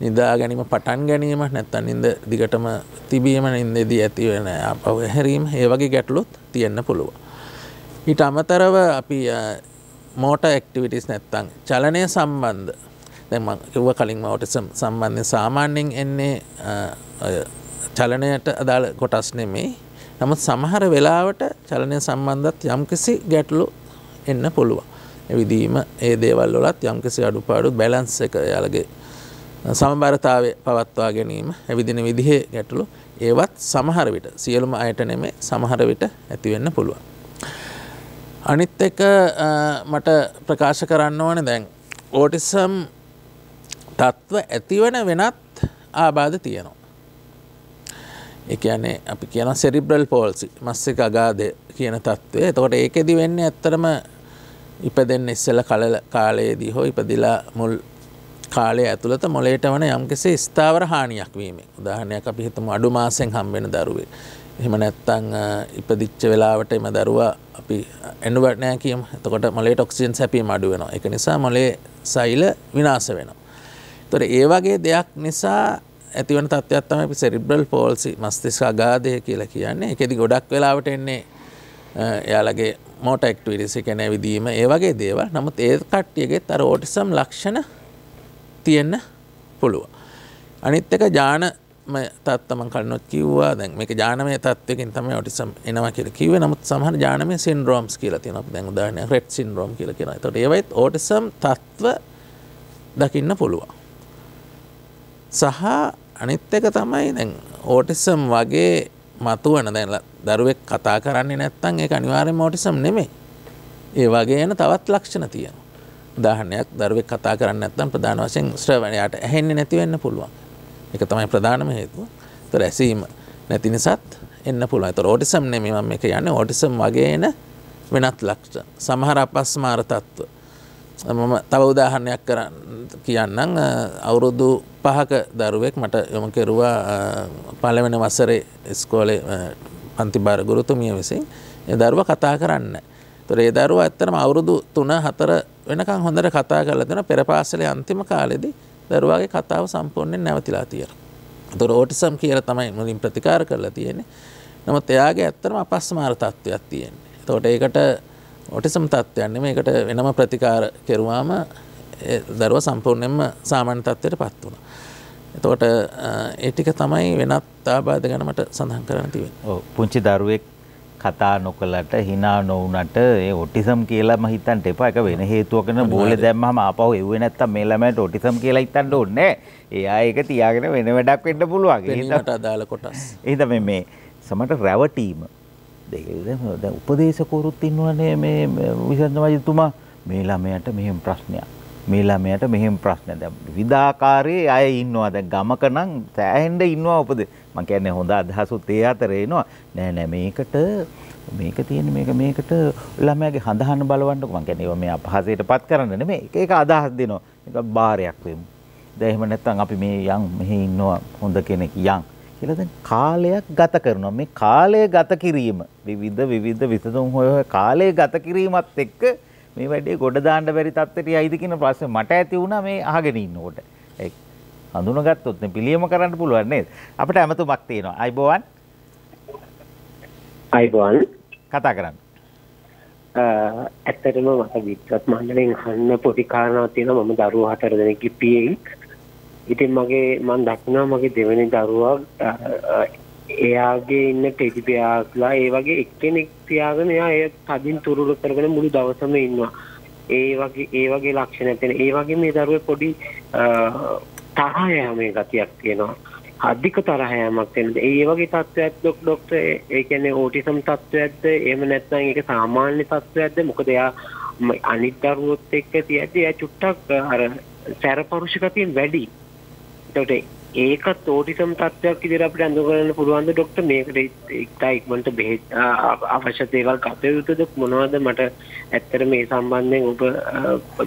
නිදා ගැනීම පටන් ගැනීම නැත්තන් නින්ද දිගටම තිබීම නින්දෙදී ඇති වෙන අපව හැරීම ඒ වගේ ගැටලුත් තියෙන්න්න පුළුව. ඊට අමතරව අපි මෝට එක්ටිවිටිස් නැත්තං චලනය සම්බන්ධ දැම කිව්ව කලින්ම ඔටිසම් සම්බන්ධය සාමාන්‍යෙන් එන්නේ චලනයට අදාළ කොටස් නෙමේ නමුත් සමහර වෙලාවට චලනය සම්බන්ධත් යම්කිසි ගැටලු එන්න පුළුවන්. එවිදීම ඒ දේවල් වලත් යම්කිසි අඩුපාඩු බැලන්ස් එක යාලගේ සමබරතාවය පවත්වා ගැනීම ඇවිදින විදිහේ ගැටලු ඒවත් සමහර විට සියලුම අයට නෙමේ සමහර විට ඇතිවෙන්න පුළුවන්. අනිත් එක මට ප්‍රකාශ කරන්න ඕන දැන් ඕටිසම් තත්ත්ව ඇතිවන වෙනත් ආබාධ තියෙනවා. එකනේ අපි කියන සෙරිබ්‍රල් පෝල්සි මස්සික අගාදය කියන තත්ත්වය තකොට ඒකෙදි වෙන්නේ ඇත්තරම ඉපදෙන් ඉස්සල කලල කාලයේදී හෝ ඉපදිලා මුල් කාලය ඇතුළත මොලේට වන යම්කිසේ ස්ථාවර හානියක් වීම උදාහනයක් අපි හිතම අඩු මාසෙන් හම්බෙන දරුවේ. එහෙම නැත්තං ඉපදිච්ච වෙලාවට එම දරුවා අපි ඇඩුවට නෑ කියම. එතකොට මොලේ ටොක්සියන් සැපී මඩු වෙනවා. එක නිසා මොලේ සයිල විනාස වෙනවා. තොර ඒ වගේ දෙයක් නිසා ඇතිවන තත්ත්වයක් තමයි අපි සෙරිබ්‍රල් පෝල්සි මස්තිස්ක අගාදය කියලා කියන්නේ. එකෙදි ගොඩක් වෙලාවට එන්නේ එයාලගේ මෝට එක්ටවිරිසි කැන විදීම ඒ වගේ දේවල්. නමුත් ඒ කට්ටියගේ තර ඕටිසම් ලක්ෂණ තියෙන්න පුළුව. අනිත් එක ජාන තත්තම කලනොත් කිව්වා. දැන් මේක ජානමය තත්වයකින් තම ඔටිසම් එනවා කියල කිව නමුත් සහර ජානමය සින්ද්‍රෝම්ස් කියල තින දැන් උදාන රෙට් සින්ද්‍රෝම් කියල කියෙන තොට ඒවයිත් ඕටිසම් තත්ව දකින්න පුළුවන්. සහ අනිත් එක තමයි දැන් ඕටිසම් වගේ මතුවන දැන්ල දරුවෙක් කතා කරන්නේ නැත්තන් ඒ අනිවාරය මෝටිසම් නෙමේ ඒ වගේ එන තවත් ලක්ෂණ තියෙන දාහනයක් දරුවෙක් කතා කරන්න ඇත්තම් ප්‍රධාන වශයෙන් ශ්‍රවණයට ඇහෙන්නේ නැතිවෙන්න පුළුවන්. එක තමයි ප්‍රධානම හේතුව. තොර ඇසීම නැති නිසත් එන්න පුළුවන්. තොර ඕටිසම් නෙමම එක යන්න ඕටිසම් වගේ එන වෙනත් ලක්ෂ සමහර අපස්මාර තත්ව මම තව උදාහරණයක් කරන්න කියන්නම්. අවුරුදු පහක දරුවෙක් මට යොම කෙරුවා පලවෙන වසරේ ස්කෝලේ පන්තිබාර ගුරුතුමිය විසින්. ඒ දරුව කතා කරන්න තොර ඒ දරුව ඇත්තරම අවුරුදු තුන හතර වෙනකං හොඳට කතා කරලා දෙන පෙරපාසලේ අන්තිම කාලෙදී දරුවාගේ කතාව සම්පූර්ණයෙන් නැවතිලා තියෙන. තොර ඕටිසම් කියල තමයි මුලින් ප්‍රතිකාර කරලා තියෙන්නේ නමුත් එයාගේ ඇත්තරම අපස්මාර තත්ත්වයක් තියෙන්නේ තෝට ඒකට ඔටිසම් තත්ත්වයන්නේ මේකට වෙනම ප්‍රතිකාර කෙරුවාම දරුව සම්පූර්ණයෙන්ම සාමාන්‍ය තත්වයට පත් වුණ. එතකොට ඒටික තමයි වෙනත් ආබාධ ගැනමට සඳහන් කරන තිවෙන. පුංචි දරුවෙක් කතා නොකලට හිනා නොවනට ඒ ඔටිසම් කියලාම හිතන්ට එපා එක වෙන හේතුවකන බෝල දැම්මම ආපහු එව්වේ නැත්තම් මේ ළමයට ඔටිසම් කියලා හිතන්න ඕනේ. එයා ඒක තියාගෙන වෙන වැඩක් වෙන්න පුළුවන්. ඒකට අදාළ කොටස්. එහෙනම් මේ සමට රැවටීම දැන් උපදේශකවරුත් ඉන්නවනේ මේ විසඳන වෛද්‍යතුමා මේ ළමයට මෙහෙම ප්‍රශ්නයක්. මේ ළමයට මෙහෙම ප්‍රශ්න දැන් විවිධාකාරයේ අය ඉන්නවා දැන් ගමක නම් සෑහෙන්න ඉන්නවා උපද මම කියන්නේ හොඳ අදහසුත් ඒ අතරේ එනවා. නෑ නෑ මේකට මේක තියෙන මේක මේකට ළමයාගේ හඳහන්න බලවන්නකො. මම කියන්නේ මේ අපහසයටපත් කරන්න නෙමෙයි. එක එක අදහස් දෙනවා. ඒක බාරයක් වෙමු. දැන් එහෙම නැත්නම් අපි මේ යන් මෙහි ඉන්නවා හොඳ කෙනෙක් යන් කියලා දැන් කාලයක් ගත කරනවා. මේ කාලය ගත කිරීම විවිධ විවිධ විසඳුම් හොය හොය කාලය ගත කිරීමත් එක්ක මේ වැඩේ ගොඩ දාන්න බැරි තත්ත්වයට යයිද කියන ප්‍රශ්නේ මට ඇති වුණා මේ අහගෙන ඉන්නකොට. හඳුනගත්තොත් නේ පිළියම කරන්න පුළුවන් නේද? අපිට ඇමතුමක් තියෙනවා. අයිබෝවන්. අයිබෝවන්. කතා කරන්න. ඇත්තටම මට විද්වත් මණ්ඩලෙන් අහන්න පොඩි කාරණාවක් තියෙනවා. මම දරුවෝ හතර දෙනෙක්ගේ පියෙක්. ඉතින් මගේ මම දකිනවා මගේ දෙවෙනි දරුවා එයාගේ ඉන්න ටෙඩිබියාස්ලා ඒ වගේ එක්කෙනෙක් තියාගෙන එයා ඒ තදින් තුරුළු කරගෙන මුළු දවසම ඉන්නවා. ඒ වගේ ඒ වගේ ලක්ෂණ තියෙන. ඒ වගේ මේ දරුවේ පොඩි තරහ යෑමේ ගතියක් තියෙනවා. අධික තරහ යෑමක් තියෙනවා. ඒ වගේ තත්ත්වයක් ડોක්ටර් ඒ කියන්නේ ඕටිසම් තත්ත්වයක්ද එහෙම නැත්නම් ඒක සාමාන්‍ය තත්ත්වයක්ද? මොකද එයා අනිත් දරුවොත් එක්ක තියදී එයා චුට්ටක් අර සැරපරුෂ ගතියෙන් වැඩි. එතකොට ඒකත් ඕටිසම් තත්ත්වයක් විදිහට අපිට අඳුරගන්න පුළුවන් ද ડોක්ටර් මේකට ඉක්තා ඉක්මනට බෙහෙත් අවශ්‍ය දේවල් ගත යුතුද? මොනවද මට ඇත්තට මේ සම්බන්ධයෙන් ඔබ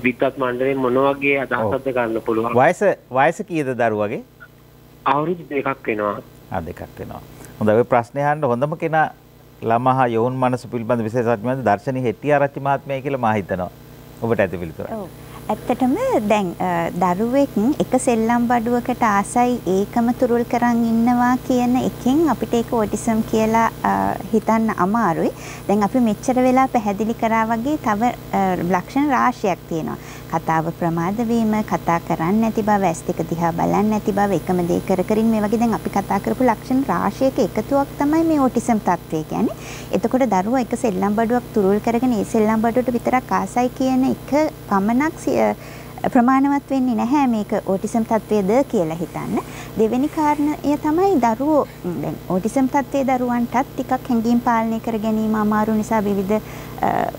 විද්වත් මණ්ඩලයෙන් මොන වගේ අදහසක්ද ගන්න පුළුවන්? වයස වයස කීයද දරුවගේ? අවුරුදු දෙකක් වෙනවා. ආ දෙකක් වෙනවා. හොඳයි ඔය ප්‍රශ්නේ අහන්න හොඳම කෙනා ළමා හා යෝන් මනස පිළිබඳ විශේෂඥ දර්ශනී හෙට්ටිආරච්චි මහත්මයා කියලා මා හිතනවා. ඔබට ඇති පිළිතුර ඔව් ඇත්තටම දැන් දරුවෙක් එක සෙල්ලම් බඩුවකට ආසයි ඒකම තුරුල් කරන් ඉන්නවා කියන එකෙන් අපිට ඒක ඔටිසම් කියලා හිතන්න අමාරුයි. දැන් අපි මෙච්චර වෙලා පැහැදිලි කරා වගේ තව ලක්ෂණ රාශියක් තියෙනවා. කතාව ප්‍රමාද වීම, කතා කරන්නේ නැති බව, ඇස් දෙක දිහා බලන්නේ නැති බව, එකම දේ කර කරින් මේ වගේ දැන් අපි කතා කරපු ලක්ෂණ රාශියක එකතුවක් තමයි මේ ඔටිසම් තත්ත්වය කියන්නේ. එතකොට දරුවා එක සෙල්ලම් බඩුවක් තුරුල් කරගෙන ඒ සෙල්ලම් බඩුවට විතරක් ආසයි කියන එක පමණක් ප්‍රමාණවත් වෙන්නේ නැහැ මේක ඕටිසම් තත්ත්වයද කියලා හිතන්න. දෙවෙනි කාරණය තමයි දරුවෝ දැන් ඕටිසම් තත්ත්වයේ දරුවන්ටත් ටිකක් හැඟීම් පාලනය කර ගැනීම අමාරු නිසා විවිධ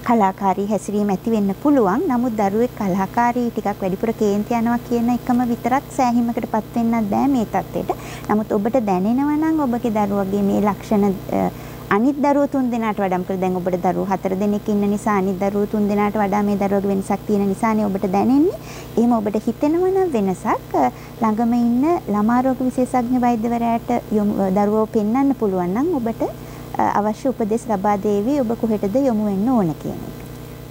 කලාකාරී හැසිරීම ඇති වෙන්න පුළුවන්. නමුත් දරුවෙක් කලාකාරී ටිකක් වැඩිපුර කේන්ති යනවා කියන එකම විතරක් සෑහීමකටපත් වෙන්නත් බෑ මේ තත්ත්වයට. නමුත් ඔබට දැනෙනවා නම් ඔබගේ දරුවගේ මේ ලක්ෂණ අනිත් දරුවෝ තුන් දෙනාට වඩා මොකද දැන් ඔබට දරුවෝ හතර දෙනෙක් ඉන්න නිසා අනිත් දරුවෝ තුන් දෙනාට වඩා මේ දරුවගේ වෙනසක් තියෙන නිසානේ ඔබට දැනෙන්නේ. එහෙම ඔබට හිතෙනවා නම් වෙනසක් ළඟම ඉන්න ළමා රෝග විශේෂඥ වෛද්‍යවරයාට දරුවෝ පෙන්වන්න පුළුවන් නම් ඔබට අවශ්‍ය උපදෙස් ලබා දේවි ඔබ කොහෙටද යොමු වෙන්න ඕන කියන එක.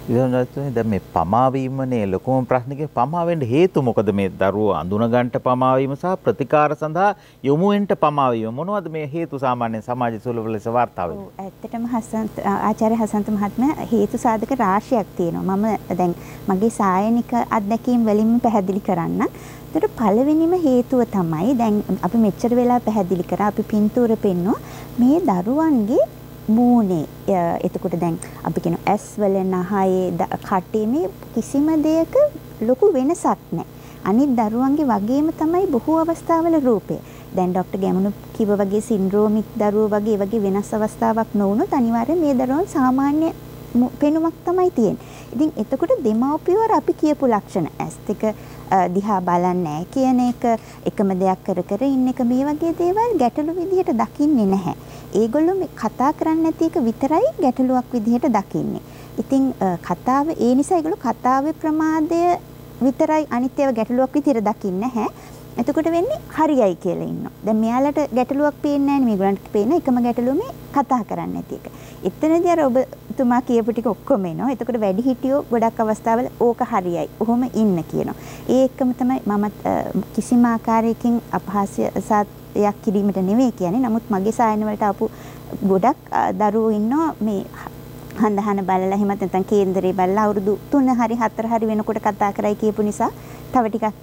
විදන්තුනි දැන් මේ පමාවීමනේ ලොකුම ප්‍රශ්නිකේ පමාවෙන්න හේතු මොකද මේ දරුවෝ අඳුනගන්න පමාවීම සහ ප්‍රතිකාර සඳහා යොමු වෙන්න පමාවීම මොනවද මේ හේතු සාමාන්‍යයෙන් සමාජ සුලභ ලෙස වාර්තා වෙන්නේ? ඔව් ඇත්තටම හසන්ත ආචාර්ය හසන්ත මහත්මයා හේතු සාධක රාශියක් තියෙනවා. මම දැන් මගේ සායනික අත්දැකීම් වලින්ම පැහැදිලි කරන්න. ඒතර පළවෙනිම හේතුව තමයි දැන් අපි මෙච්චර වෙලා පැහැදිලි කරා අපි පින්තූර පෙන්නුවා මේ දරුවන්ගේ මූණේ එතකොට දැන් අපි කියන ඇස් වල නහයේ කටේ මේ කිසිම දෙයක ලොකු වෙනසක් නැහැ. අනිත් දරුවන්ගේ වගේම තමයි බොහෝ අවස්ථාවල රූපය. දැන් ડોක්ටර් ගැමුණු කිව්ව වගේ සින්ඩ්‍රෝමික් දරුවෝ වගේ වගේ වෙනස් අවස්ථාවක් නොවුනොත් අනිවාර්යයෙන් මේ දරුවන් සාමාන්‍ය පෙනුමක් තමයි තියෙන්නේ. ඉතින් එතකොට දෙමව්පියවර අපි කියපු ලක්ෂණ ඇස් දෙක දිහා බලන්නේ කියන එක එකම දෙයක් කර කර ඉන්න එක මේ වගේ දේවල් ගැටලු විදිහට දකින්නේ නැහැ. ඒගොල්ලෝ මේ කතා කරන්නේ නැති එක විතරයි ගැටලුවක් විදිහට දකින්නේ. ඉතින් කතාව ඒ නිසා ඒගොල්ලෝ කතාවේ ප්‍රමාදය විතරයි අනිත් ඒවා ගැටලුවක් විදිහට දකින්නේ නැහැ. එතකොට වෙන්නේ හරියයි කියලා ඉන්නවා. දැන් මෙයාලට ගැටලුවක් පේන්නේ නැහැ නේ මේගොල්ලන්ට පේන එකම ගැටලුව මේ කතා කරන්නේ නැති එක. එතනදී අර ඔබතුමා කියපු ටික ඔක්කොම එනවා. එතකොට වැඩි හිටියෝ ගොඩක් අවස්ථාවල ඕක හරියයි. ඔහොම ඉන්න කියනවා. ඒ එක්කම තමයි මම කිසිම ආකාරයකින් අපහාසයක් කිරීමට නෙවෙයි කියන්නේ. නමුත් මගේ සායන වලට ආපු ගොඩක් දරුවෝ ඉන්නවා මේ හන්දහන බලලා එහෙමත් නැත්නම් කේන්දරේ බලලා අවුරුදු 3 හරි 4 හරි වෙනකොට කතා කරයි කියපු නිසා තව ටිකක්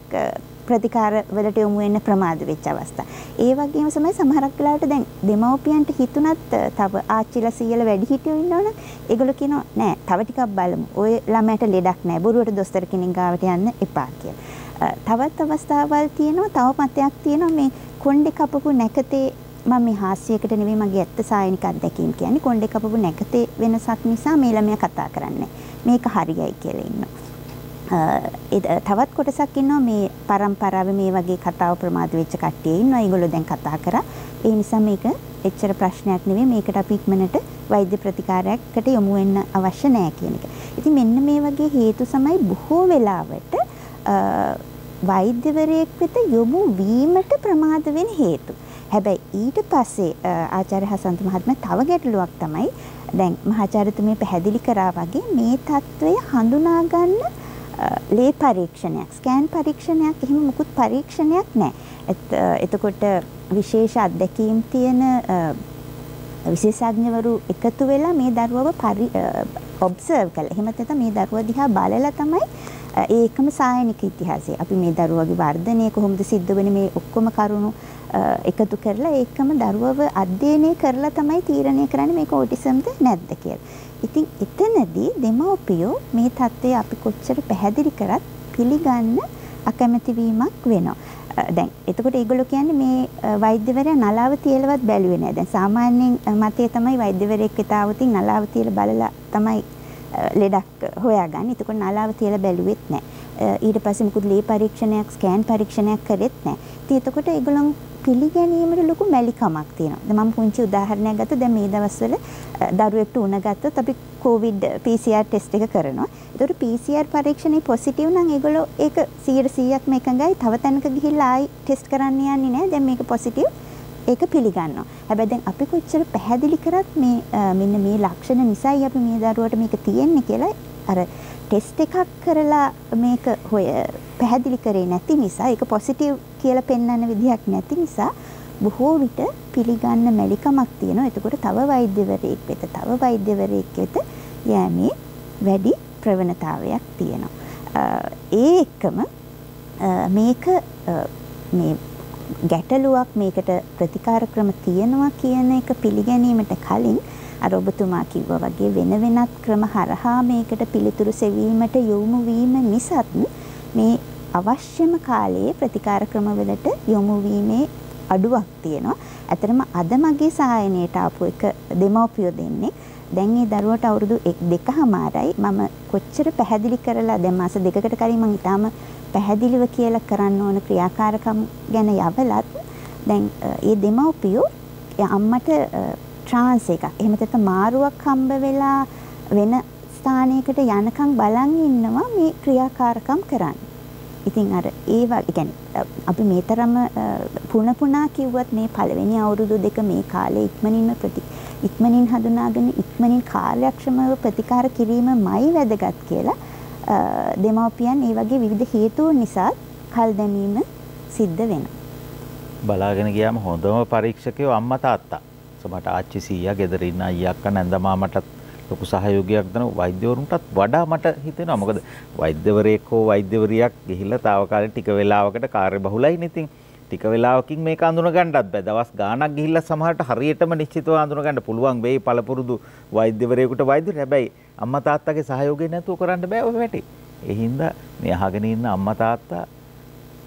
ප්‍රතිකාර වලට යොමු වෙන්න ප්‍රමාද වෙච්ච අවස්ථා. ඒ වගේම තමයි සමහරක් වෙලාවට දැන් දෙමව්පියන්ට හිතුණත් තව ආච්චිලා සීයලා වැඩි හිටියෝ ඉන්නවනම් ඒගොල්ලෝ කියනවා නෑ තව ටිකක් බලමු. ඔය ළමයට ලෙඩක් නෑ. බොරුවට දොස්තර කෙනෙක් ගාවට යන්න එපා කියලා. තවත් අවස්ථාවල් තියෙනවා තව මතයක් තියෙනවා මේ කොණ්ඩේ කපපු නැකතේ මම මේ හාස්‍යයකට නෙවෙයි මගේ ඇත්ත සායනික අත්දැකීම් කියන්නේ කොණ්ඩේ කපපු නැකතේ වෙනසක් නිසා මේ ළමයා කතා කරන්නේ. මේක හරියයි කියලා ඉන්නවා. තවත් කොටසක් ඉන්නවා මේ પરම්පරාවේ මේ වගේ කතාව ප්‍රමාද වෙච්ච කට්ටිය ඉන්නවා. ඒගොල්ලෝ දැන් කතා කරා. ඒ නිසා මේක එච්චර ප්‍රශ්නයක් නෙවෙයි. මේකට අපි ඉක්මනට වෛද්‍ය ප්‍රතිකාරයකට යොමු වෙන්න අවශ්‍ය නැහැ කියන එක. ඉතින් මෙන්න මේ වගේ හේතු සමයි බොහෝ වෙලාවට වෛද්‍යවරයෙක් වෙත යොමු වීමට ප්‍රමාද වෙන හේතු. හැබැයි ඊට පස්සේ ආචාර්ය හසන්ත මහත්මයා තව ගැටලුවක් තමයි දැන් මහාචාර්යතුමේ පැහැදිලි කරා වගේ මේ తত্ত্বය හඳුනා ගන්න ලේ පරීක්ෂණයක් ස්කෑන් පරීක්ෂණයක් එහෙම මුකුත් පරීක්ෂණයක් නැහැ. එතකොට විශේෂ අත්දැකීම් තියෙන විශේෂඥවරු එකතු වෙලා මේ දරුවව ඔබ්සර්ව් කළා. එහෙම නැත්නම් මේ දරුවා දිහා බලලා තමයි ඒ එකම සායනික ඉතිහාසය. අපි මේ දරුවගේ වර්ධනය කොහොමද සිද්ධ වෙන්නේ මේ ඔක්කොම කරුණු එකතු කරලා ඒකම දරුවව අධ්‍යයනය කරලා තමයි තීරණය කරන්නේ මේක ඕටිසම්ද නැද්ද කියලා. ඉතින් එතනදී දෙමව්පියෝ මේ தත්ත්වය අපි කොච්චර පැහැදිලි කරත් පිළිගන්න අකමැති වීමක් වෙනවා. දැන් එතකොට ඒගොල්ලෝ කියන්නේ මේ වෛද්‍යවරයා නලාව තියලවත් බැලුවේ නැහැ. දැන් සාමාන්‍යයෙන් මතය තමයි වෛද්‍යවරයෙක් වෙතාවතින් නලාව තියලා බලලා තමයි ලෙඩක් හොයාගන්නේ. එතකොට නලාව තියලා බැලුවෙත් නැහැ. ඊට පස්සේ මුකුත් ලේ පරීක්ෂණයක්, ස්කෑන් පරීක්ෂණයක් කරෙත් නැහැ. ඉතින් එතකොට ඒගොල්ලෝ පිළිගැනීමට ලොකු මැලිකමක් තියෙනවා. දැන් මම පුංචි උදාහරණයක් ගත්තා. දැන් මේ දවස්වල දරුවෙක්ට උණ ගත්තොත් අපි COVID PCR ටෙස්ට් එක කරනවා. ඒතකොට PCR පරීක්ෂණේ පොසිටිව් නම් ඒගොල්ලෝ ඒක 100%ක්ම එකඟයි. තව තැනක ගිහිල්ලා ආයි ටෙස්ට් කරන්න යන්නේ නැහැ. දැන් මේක පොසිටිව් ඒක පිළිගන්නවා. හැබැයි දැන් අපි කොච්චර පැහැදිලි කරත් මේ මෙන්න මේ ලක්ෂණ නිසායි අපි මේ දරුවට මේක තියෙන්නේ කියලා අර ටෙස්ට් එකක් කරලා මේක හොය පැහැදිලි කරේ නැති නිසා ඒක පොසිටිව් කියලා පෙන්වන්න විදිහක් නැති නිසා බොහෝ විට පිළිගන්න මැලිකමක් තියෙනවා. එතකොට තව වෛද්‍යවරයෙක් වෙත තව වෛද්‍යවරයෙක් වෙත යෑමේ වැඩි ප්‍රවණතාවයක් තියෙනවා. ඒ එක්කම මේක මේ ගැටලුවක් මේකට ප්‍රතිකාර ක්‍රම තියෙනවා කියන එක පිළිගැනීමට කලින් අර ඔබතුමා කිව්වා වගේ වෙන වෙනත් ක්‍රම හරහා මේකට පිළිතුරු සෙවීමට යොමු වීම නිසාත් මේ අවශ්‍යම කාලයේ ප්‍රතිකාර ක්‍රමවලට යොමු වීමේ අඩුවක් තියෙනවා. ඇතරම අද මගේ සායනයට ආපු එක දෙමව්පියෝ දෙන්නේ දැන් මේ දරුවට අවුරුදු දෙකමාරයි මම කොච්චර පැහැදිලි කරලා දැන් මාස දෙකකට කලින් මම ඊටාම පැහැදිලිව කියලා කරන්න ඕන ක්‍රියාකාරකම් ගැන යවලත් දැන් ඒ දෙමව්පියෝ අම්මට ට්‍රාන්ස් එකක්. එහෙම නැත්නම් මාරුවක් හම්බ වෙලා වෙන ස්ථානයකට යනකම් බලන් ඉන්නවා මේ ක්‍රියාකාරකම් කරන්න. ඉතින් අර ඒ වගේ කියන්නේ අපි මේ තරම පුන පුනා කිව්වත් මේ පළවෙනි අවුරුදු දෙක මේ කාලේ ඉක්මනින්ම ප්‍රති ඉක්මනින් හඳුනාගෙන ඉක්මනින් කාර්යක්ෂමව ප්‍රතිකාර කිරීමමයි වැදගත් කියලා දෙමව්පියන් ඒ වගේ විවිධ හේතුන් නිසා කල් දැමීම සිද්ධ වෙනවා. බලාගෙන ගියාම හොඳම පරීක්ෂකයෝ අම්මා තාත්තා. සමහරට ආච්චි සීයා ගෙදර ඉන්න අයියා අක්කා නැන්ද මාමටත් ලොකු සහයෝගයක් දෙන වෛද්‍යවරුන්ටත් වඩා මට හිතෙනවා. මොකද වෛද්‍යවරයෙක් හෝ වෛද්‍යවරියක් ගිහිල්ලා తాවකාලික ටික වෙලාවකට කාර්යබහුලයි ඉතින්. ටික වෙලාවකින් මේක අඳුන ගන්නත් බෑ. දවස් ගාණක් ගිහිල්ලා සමහරට හරියටම නිශ්චිතව අඳුන ගන්න පුළුවන් වෙයි පළපුරුදු වෛද්‍යවරයෙකුට වෛද්‍යවරු. හැබැයි අම්මා තාත්තගේ සහයෝගය නැතුව කරන්න බෑ ඔය වැඩේ. ඒ හින්දා මේ අහගෙන ඉන්න අම්මා තාත්තා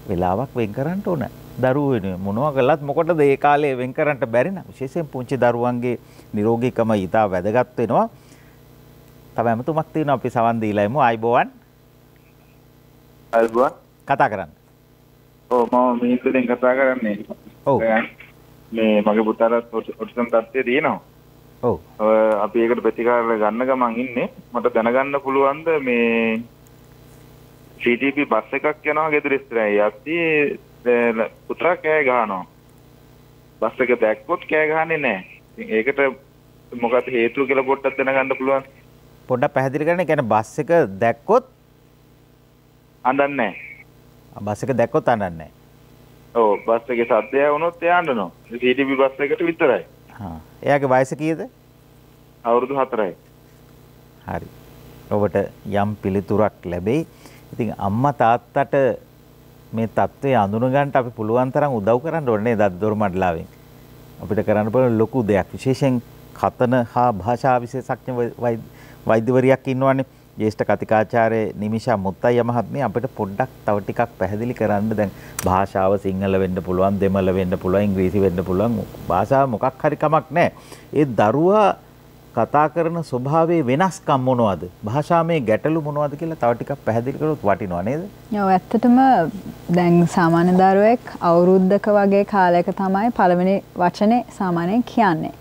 වෙලාවක් වෙන් කරන්න ඕන. දරුවෝ වෙනුවෙන් මොනවා කළත් මොකටද ඒ කාලේ වෙන් කරන්න බැරි නම් විශේෂයෙන් පුංචි දරුවන්ගේ නිරෝගීකම ඊටා වැදගත් වෙනවා. තව ඇමතුමක් තියෙනවා අපි සවන් දීලා එමු. ආයිබෝවන්. ආයිබෝවන්. කතා කරන්න. ඔව් මම මිනිස්සුෙන් කතා කරන්නේ. ඔව්. මේ මගේ පුතාට ඔටිසම් තත්ත්වය තියෙනවා. ඔව්. අපි ඒකට ප්‍රතිකාර ගන්න ගමන් ඉන්නේ. මට දැනගන්න පුළුවන්ද මේ CTP බස් එකක් යනවා ගෙදර ඉස්සරහ. යද්දී පුතා කෑ ගහනවා. බස් එක දැක්කොත් කෑ ගහන්නේ නැහැ. ඒකට මොකක්ද හේතුව කියලා පොඩ්ඩක් දැනගන්න පුළුවන්. පොඩ්ඩක් පැහැදිලි කරන්න. කියන්නේ බස් එක දැක්කොත් අඬන්නේ නැහැ. බස් එක දැක්කොත් අඬන්නේ නැහැ. ඔව් බස් එකේ සද්දය වුණොත් එයා අඬනවා. CTP බස් එකට විතරයි. හා. එයාගේ වයස කීයද? අවුරුදු 4යි. හරි. ඔබට යම් පිළිතුරක් ලැබෙයි. ඉතින් අම්මා තාත්තට මේ தત્ත්වය අඳුන ගන්නට අපි පුළුවන් තරම් උදව් කරන්න ඕනේ නේද දොර මඩලාවෙන්. අපිට කරන්න පුළුවන් ලොකු දෙයක්. විශේෂයෙන් කතන හා භාෂා විශේෂඥ වෛද්‍යවරියක් ඉන්නවනේ. ජේෂ්ඨ කතිකාචාර්ය නිමිෂා මුත්තయ్య මහත්මිය අපිට පොඩ්ඩක් තව ටිකක් පැහැදිලි කරන්න දැන් භාෂාව සිංහල වෙන්න පුළුවන් දෙමළ වෙන්න පුළුවන් ඉංග්‍රීසි වෙන්න පුළුවන් භාෂාව මොකක් හරි කමක් නැහැ. ඒ දරුවා කතා කරන ස්වභාවයේ වෙනස්කම් මොනවද? භාෂාමය ගැටලු මොනවද කියලා තව ටිකක් පැහැදිලි කරොත් වටිනවා නේද? ඔව් ඇත්තටම දැන් සාමාන්‍ය දරුවෙක් අවුරුද්දක වගේ කාලයක තමයි පළවෙනි වචනේ සාමාන්‍යයෙන් කියන්නේ.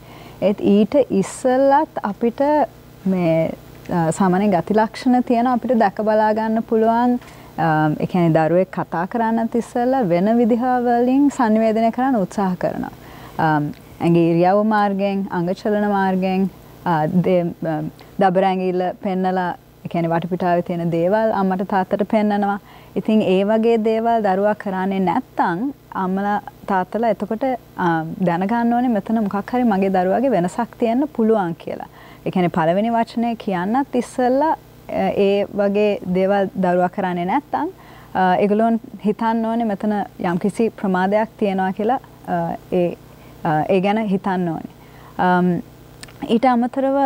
ඒත් ඊට ඉස්සෙල්ලත් අපිට මේ සාමාන්‍ය ගති ලක්ෂණ තියෙන අපිට දැක බලා ගන්න පුළුවන් ඒ කියන්නේ දරුවෙක් කතා කරන්නත් ඉස්සෙල්ලා වෙන විදිහ වලින් සංවේදනය කරන්න උත්සාහ කරනවා. ඇඟේ ඉරියව් මාර්ගයෙන්, අංග චලන මාර්ගයෙන් දබරැඟිල්ල පෙන්නලා එකැන වටපිටාව තියෙන දේවල් අම්මට තාත්තට පෙන්නනවා. ඉතින් ඒ වගේ දේවල් දරුවා කරන්නේ නැත්තං අම්මලා තාත්තලා එතකොට දැනගන්න ඕනේ මෙතන මොකක් හරි මගේ දරුවාගේ වෙනසක් තියෙන්න පුළුවන් කියලා. ඒ කියන්නේ පළවෙනි වචනය කියන්නත් ඉස්සෙල්ලා ඒ වගේ දේවල් දරුවා කරන්නේ නැත්තම් ඒගොල්ලොන් හිතන්න ඕනේ මෙතන යම්කිසි ප්‍රමාදයක් තියෙනවා කියලා ඒ ඒ ගැන හිතන්න ඕනේ. ඊට අමතරව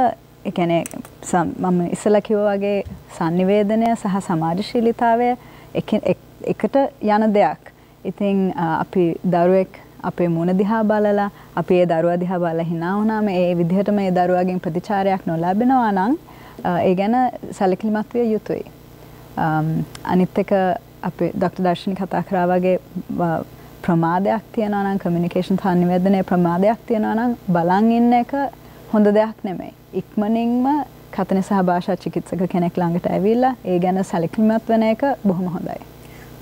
එකන මම ඉස්සල කිව වගේ සංනිවේදනය සහ සමාජශීලිතාවය එකට යන දෙයක්. ඉතිං අපි දරුවෙක් අපේ මුණ දිහා බලලා අපි ඒ දරුවා දිහා බලලා hina වුණාම ඒ විදිහට මේ දරුවාගෙන් ප්‍රතිචාරයක් නොලැබෙනවා නම් ඒ ගැන සැලකිලිමත් විය යුතුයි. අනිත් එක අපේ ඩොක්ටර් දර්ශනි කතා කරා වගේ ප්‍රමාදයක් තියෙනවා නම් කමියුනිකේෂන් සංනිවේදනයේ ප්‍රමාදයක් තියෙනවා නම් බලන් ඉන්න එක හොඳ දෙයක් නෙමෙයි. ඉක්මනින්ම කතන සහ භාෂා චිකිත්සක කෙනෙක් ළඟට ඇවිල්ලා ඒ ගැන සැලකිලිමත් වෙන එක බොහොම හොඳයි.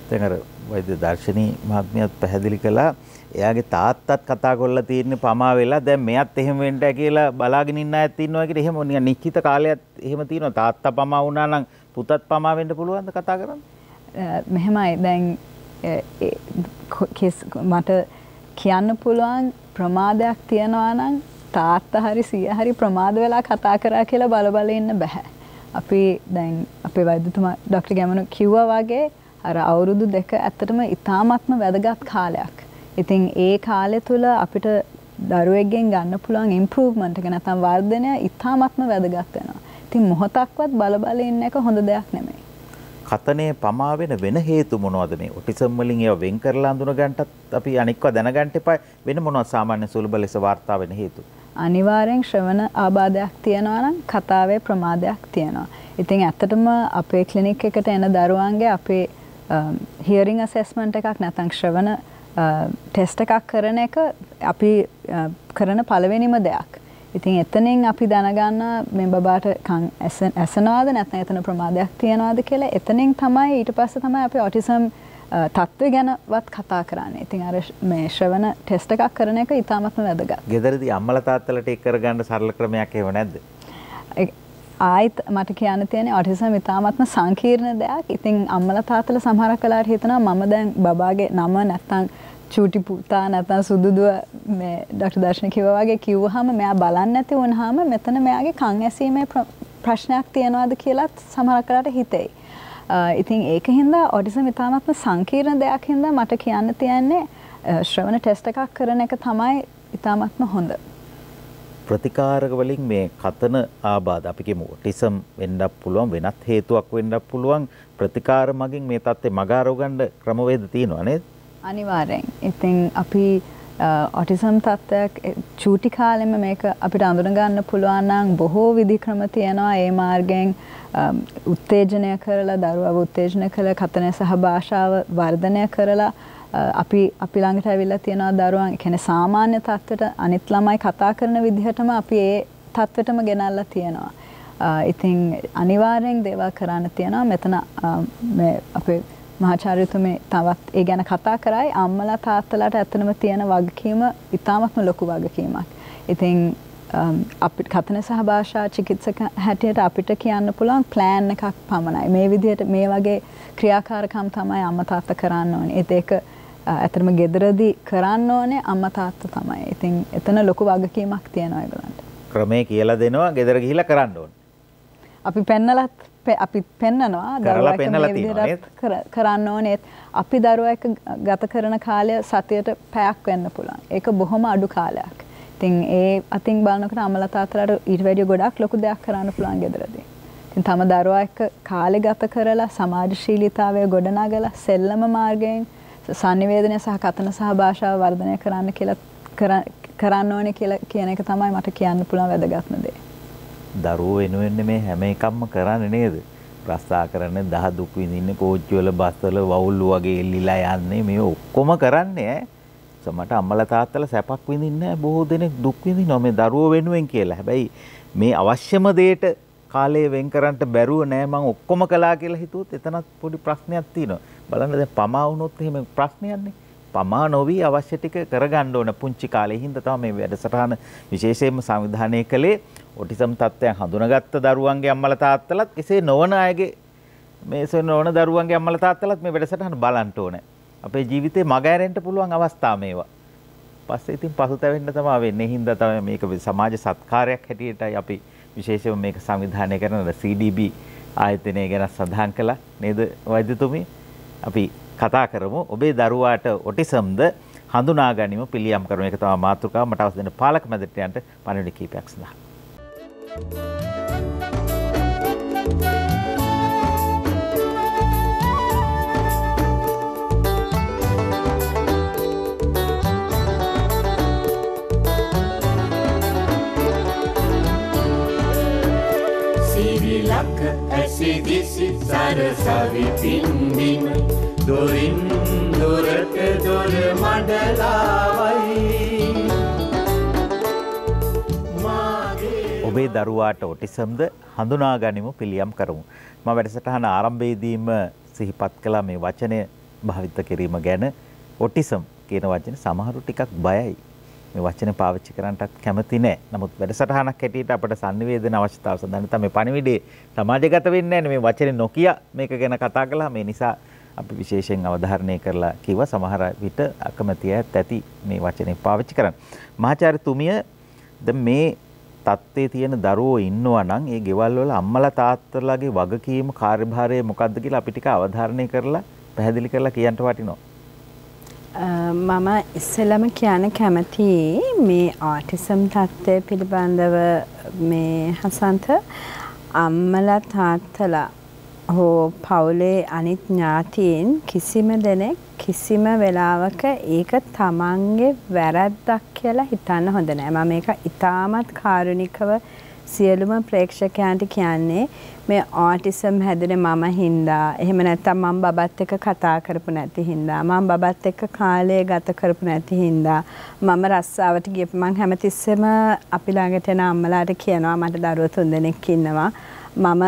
දැන් අර වෛද්‍ය දර්ශනී මහත්මියත් පැහැදිලි කළා එයාගේ තාත්තත් කතා කරලා තියෙන්නේ පමා වෙලා දැන් මෙයත් එහෙම වෙන්න කියලා බලාගෙන ඉන්න අයත් ඉන්නවා කියලා එහෙම නිකන් නිශ්චිත කාලයක් එහෙම තියෙනවා තාත්තා පමා වුණා නම් පුතත් පමා වෙන්න පුළුවන්ද කතා කරන්න? මෙහෙමයි දැන් මට කියන්න පුළුවන් ප්‍රමාදයක් තියනවා නම් තාත්තා හරි සිය හරි ප්‍රමාද වෙලා කතා කරා කියලා බල බල ඉන්න බෑ. අපි දැන් අපේ වෛද්‍යතුමා ඩොක්ටර් ගැමනු කිව්වා වගේ අර අවුරුදු දෙක ඇත්තටම ඉතාමත්ම වැදගත් කාලයක්. ඉතින් ඒ කාලය තුළ අපිට දරුවෙක්ගෙන් ගන්න පුළුවන් ඉම්ප්‍රූව්මන්ට් එක නැත්නම් වර්ධනය ඉතාමත්ම වැදගත් වෙනවා. ඉතින් මොහොතක්වත් බල බල ඉන්න එක හොඳ දෙයක් නෙමෙයි. කතනේ පමා වෙන වෙන හේතු මොනවද මේ ඔටිසම් වලින් ඒවා වෙන් කරලා අඳුන ගන්නටත් අපි අනික්ව දැනගන්න එපා වෙන මොනවද සාමාන්‍ය සුලභ ලෙස වාර්තා වෙන හේතු අනිවාර්යෙන් ශ්‍රවණ ආබාධයක් තියෙනවා නම් කතාවේ ප්‍රමාදයක් තියෙනවා. ඉතින් ඇත්තටම අපේ ක්ලිනික් එකට එන දරුවන්ගේ අපේ හියරිං අසෙස්මන්ට් එකක් නැත්නම් ශ්‍රවණ ටෙස්ට් එකක් කරන එක අපි කරන පළවෙනිම දෙයක්. ඉතින් එතනින් අපි දැනගන්න මේ බබාට ඇසනවාද නැත්නම් එතන ප්‍රමාදයක් තියනවාද කියලා එතනින් තමයි ඊට පස්සේ තමයි අපි ඔටිසම් තත්ත්වය ගැනවත් කතා කරන්න. ඉතින් අර මේ ශ්‍රවණ ටෙස්ට එකක් කරන එක ඉතාමත්ම වැදගත්. ගෙදරදි අම්මල තාත්තලට එක් කරගන්න සරල ක්‍රමයක් ඒව නැද්ද? ආයිත් මට කියන්න තියෙන ඔටිසම් ඉතාමත්ම සංකීර්ණ දෙයක්. ඉතින් අම්මල තාත්තල සමහර කලාට හිතනවා මම දැන් බබාගේ නම නැත්තං චූටි පුතා නැතන් සුදුදුව මේ ඩොක්ට දර්ශන කිව වගේ කිව්වහම මෙයා බලන්න ඇති වුණහම මෙතන මෙයාගේ කං ඇසීමේ ප්‍රශ්නයක් තියෙනවාද කියලත් සමහරකරට හිතෙයි. ඉතින් ඒක හින්දා ඔටිසම් ඉතාමත්ම සංකීර්ණ දෙයක් හින්දා මට කියන්න තියන්නේ ශ්‍රවණ ටෙස්ට එකක් කරන එක තමයි ඉතාමත්ම හොඳ. ප්‍රතිකාරක වලින් මේ කතන ආබාධ අපි කියමු ඔටිසම් වෙන්නත් පුළුවන් වෙනත් හේතුවක් වෙන්නත් පුළුවන් ප්‍රතිකාර මගින් මේ තත්ත්වේ මගාරව ගන්න ක්‍රමවේද තියෙනවා නේද? අනිවාර්යෙන්. ඉතින් අපි ඔටිසම් තත්ත්වයක් චූටි කාලෙම මේක අපිට අඳුනගන්න පුළුවන් නම් බොහෝ විධි ක්‍රම තියෙනවා ඒ මාර්ගයෙන් උත්තේජනය කරලා දරුවව උත්තේජන කළ කතනය සහ භාෂාව වර්ධනය කරලා අපි අපි ළඟට ඇවිල්ලා තියෙනවා දරුවන් කියන්නේ සාමාන්‍ය තත්ත්වයට අනිත් ළමයි කතා කරන විදිහටම අපි ඒ තත්ත්වෙටම ගෙනල්ලා තියෙනවා. ඉතින් අනිවාර්යෙන් දේවල් කරන්න තියෙනවා. මෙතන මේ අපේ මහාචාර්යතුමේ තවත් ඒ ගැන කතා කරයි අම්මලා තාත්තලාට ඇත්තනම තියෙන වගකීම ඉතාමත්ම ලොකු වගකීමක්. ඉතින් අපිට කතන සහ භාෂා චිකිත්සක හැටියට අපිට කියන්න පුළුවන් ප්ලෑන් එකක් පමණයි. මේ විදිහට මේ වගේ ක්‍රියාකාරකම් තමයි අම්මා තාත්තා කරන්න ඕනේ. ඒත් ඒක ඇත්තටම ගෙදරදී කරන්න ඕනේ අම්මා තාත්තා තමයි. ඉතින් එතන ලොකු වගකීමක් තියෙනවා ඒගොල්ලන්ට. ක්‍රමේ කියලා දෙනවා ගෙදර ගිහිල්ලා කරන්න ඕනේ. අපි පෙන්නලත් අපි පෙන්නනවා දරුවා කරන්න ඕනෙත් අපි දරුවා එක ගත කරන කාලය සතියට පැයක් වෙන්න පුළුවන්. ඒක බොහොම අඩු කාලයක්. ඉතින් ඒ අතින් බලනකොට අමලා තාත්තලාට ඊට වැඩිය ගොඩක් ලොකු දෙයක් කරන්න පුළුවන් ගෙදරදී. ඉතින් තම දරුවා එක්ක කාලේ ගත කරලා සමාජශීලීතාවය ගොඩනගලා සෙල්ලම මාර්ගයෙන් sannivedana සහ කතන සහ භාෂාව වර්ධනය කරන්න කියලා කරන්න ඕනේ කියලා කියන එක තමයි මට කියන්න පුළුවන් වැදගත්ම දේ. දරුවෝ වෙනුවෙන් මේ හැම එකක්ම කරන්නේ නේද? ප්‍රස්තා කරන්නේ දහ දුක් විඳින්නේ කෝච්චි වල බස් වල වවුල්ලු වගේ එල්ලිලා යන්නේ මේ ඔක්කොම කරන්නේ ඈ. මට අම්මලා තාත්තලා සැපක් විඳින්නේ බොහෝ දෙනෙක් දුක් විඳිනවා මේ දරුවෝ වෙනුවෙන් කියලා. හැබැයි මේ අවශ්‍යම දෙයට කාලය වෙන් කරන්න බැරුව නෑ මං ඔක්කොම කළා කියලා හිතුවොත් එතනත් පොඩි ප්‍රශ්නයක් තියෙනවා. බලන්න දැන් පමා වුණොත් එහෙම ප්‍රශ්නයක්නේ. පමා නොවි අවශ්‍ය ටික කරගන්න ඕන පුංචි කාලේ හින්දා තමයි මේ වැඩසටහන විශේෂයෙන්ම සංවිධානය කළේ. ඔටිසම් තත්ත්වයන් හඳුනාගත්ත දරුවන්ගේ අම්මලා තාත්තලාත් එසේ නොවන අයගේ මේ නොවන දරුවන්ගේ අම්මලා තාත්තලාත් මේ වැඩසටහන බලන්න ඕනේ. අපේ ජීවිතේ මග ඇරෙන්න පුළුවන් අවස්ථා මේවා. පස්සේ ඉතින් පසුතැවෙන්න තමයි වෙන්නේ. හින්දා තමයි මේක සමාජ සත්කාරයක් හැටියටයි අපි විශේෂයෙන්ම මේක සංවිධානය කරන CDB ආයතනය ගැන සඳහන් කළා නේද වෛද්‍යතුමී? අපි කතා කරමු. ඔබේ දරුවාට ඔටිසම්ද හඳුනා ගැනීම පිළියම් කරන එක තමයි මාතෘකාව. මට අවශ්‍ය දෙන පාලක මැදිරියන්ට පණිවිඩ කීපයක් සඳහා. සිරිලක ඇසිදිසි සරසවි පින්දිම දොරින් දොරට දොර මඩලාවයි. ඔබේ දරුවාට ඔටිසම්ද හඳුනා ගනිමු පිළියම් කරමු. මම වැඩසටහන ආරම්භයේදීම සිහිපත් කළා මේ වචනය භාවිත කිරීම ගැන ඔටිසම් කියන වචනේ සමහරු ටිකක් බයයි. මේ වචනේ පාවිච්චි කරන්නටත් කැමති නැහැ. නමුත් වැඩසටහනක් හැටියට අපට sannivedana අවශ්‍යතාව සඳහන් තමයි පණිවිඩේ සමාජගත වෙන්නේ නැහැ මේ වචනේ නොකිය මේක ගැන කතා කළා. මේ නිසා අපි විශේෂයෙන් අවධාරණය කරලා කිව්වා සමහර විට අකමැති ඇති මේ වචනේ පාවිච්චි කරන්න. මහාචාර්යතුමිය දැන් මේ තත්ත්වයේ තියෙන දරුවෝ ඉන්නවා නම් ඒ ගෙවල් වල අම්මලා තාත්තලාගේ වගකීම කාර්යභාරය මොකක්ද කියලා අපි ටික අවධාරණය කරලා පැහැදිලි කරලා කියන්න වටිනවා. මම ඉස්සෙල්ලම කියන්න කැමති මේ ආටිසම් තත්ත්වය පිළිබඳව මේ හසන්ත අම්මලා තාත්තලා හෝ පවුලේ අනිත් ඥාතීන් කිසිම දෙනෙක් කිසිම වෙලාවක ඒක තමන්ගේ වැරැද්දක් කියලා හිතන්න හොඳ නෑ. මම මේක ඉතාමත් කාරුණිකව සියලුම ප්‍රේක්ෂකයන්ට කියන්නේ මේ ආටිසම් හැදෙන මම හින්දා. එහෙම නැත්නම් මම බබත් එක්ක කතා කරපු නැති හින්දා. මම බබත් එක්ක කාලය ගත කරපු නැති හින්දා. මම රස්සාවට ගියපු මං හැමතිස්සෙම අපි ළඟට එන අම්මලාට කියනවා මට දරුවෝ තුන්දෙනෙක් ඉන්නවා. මම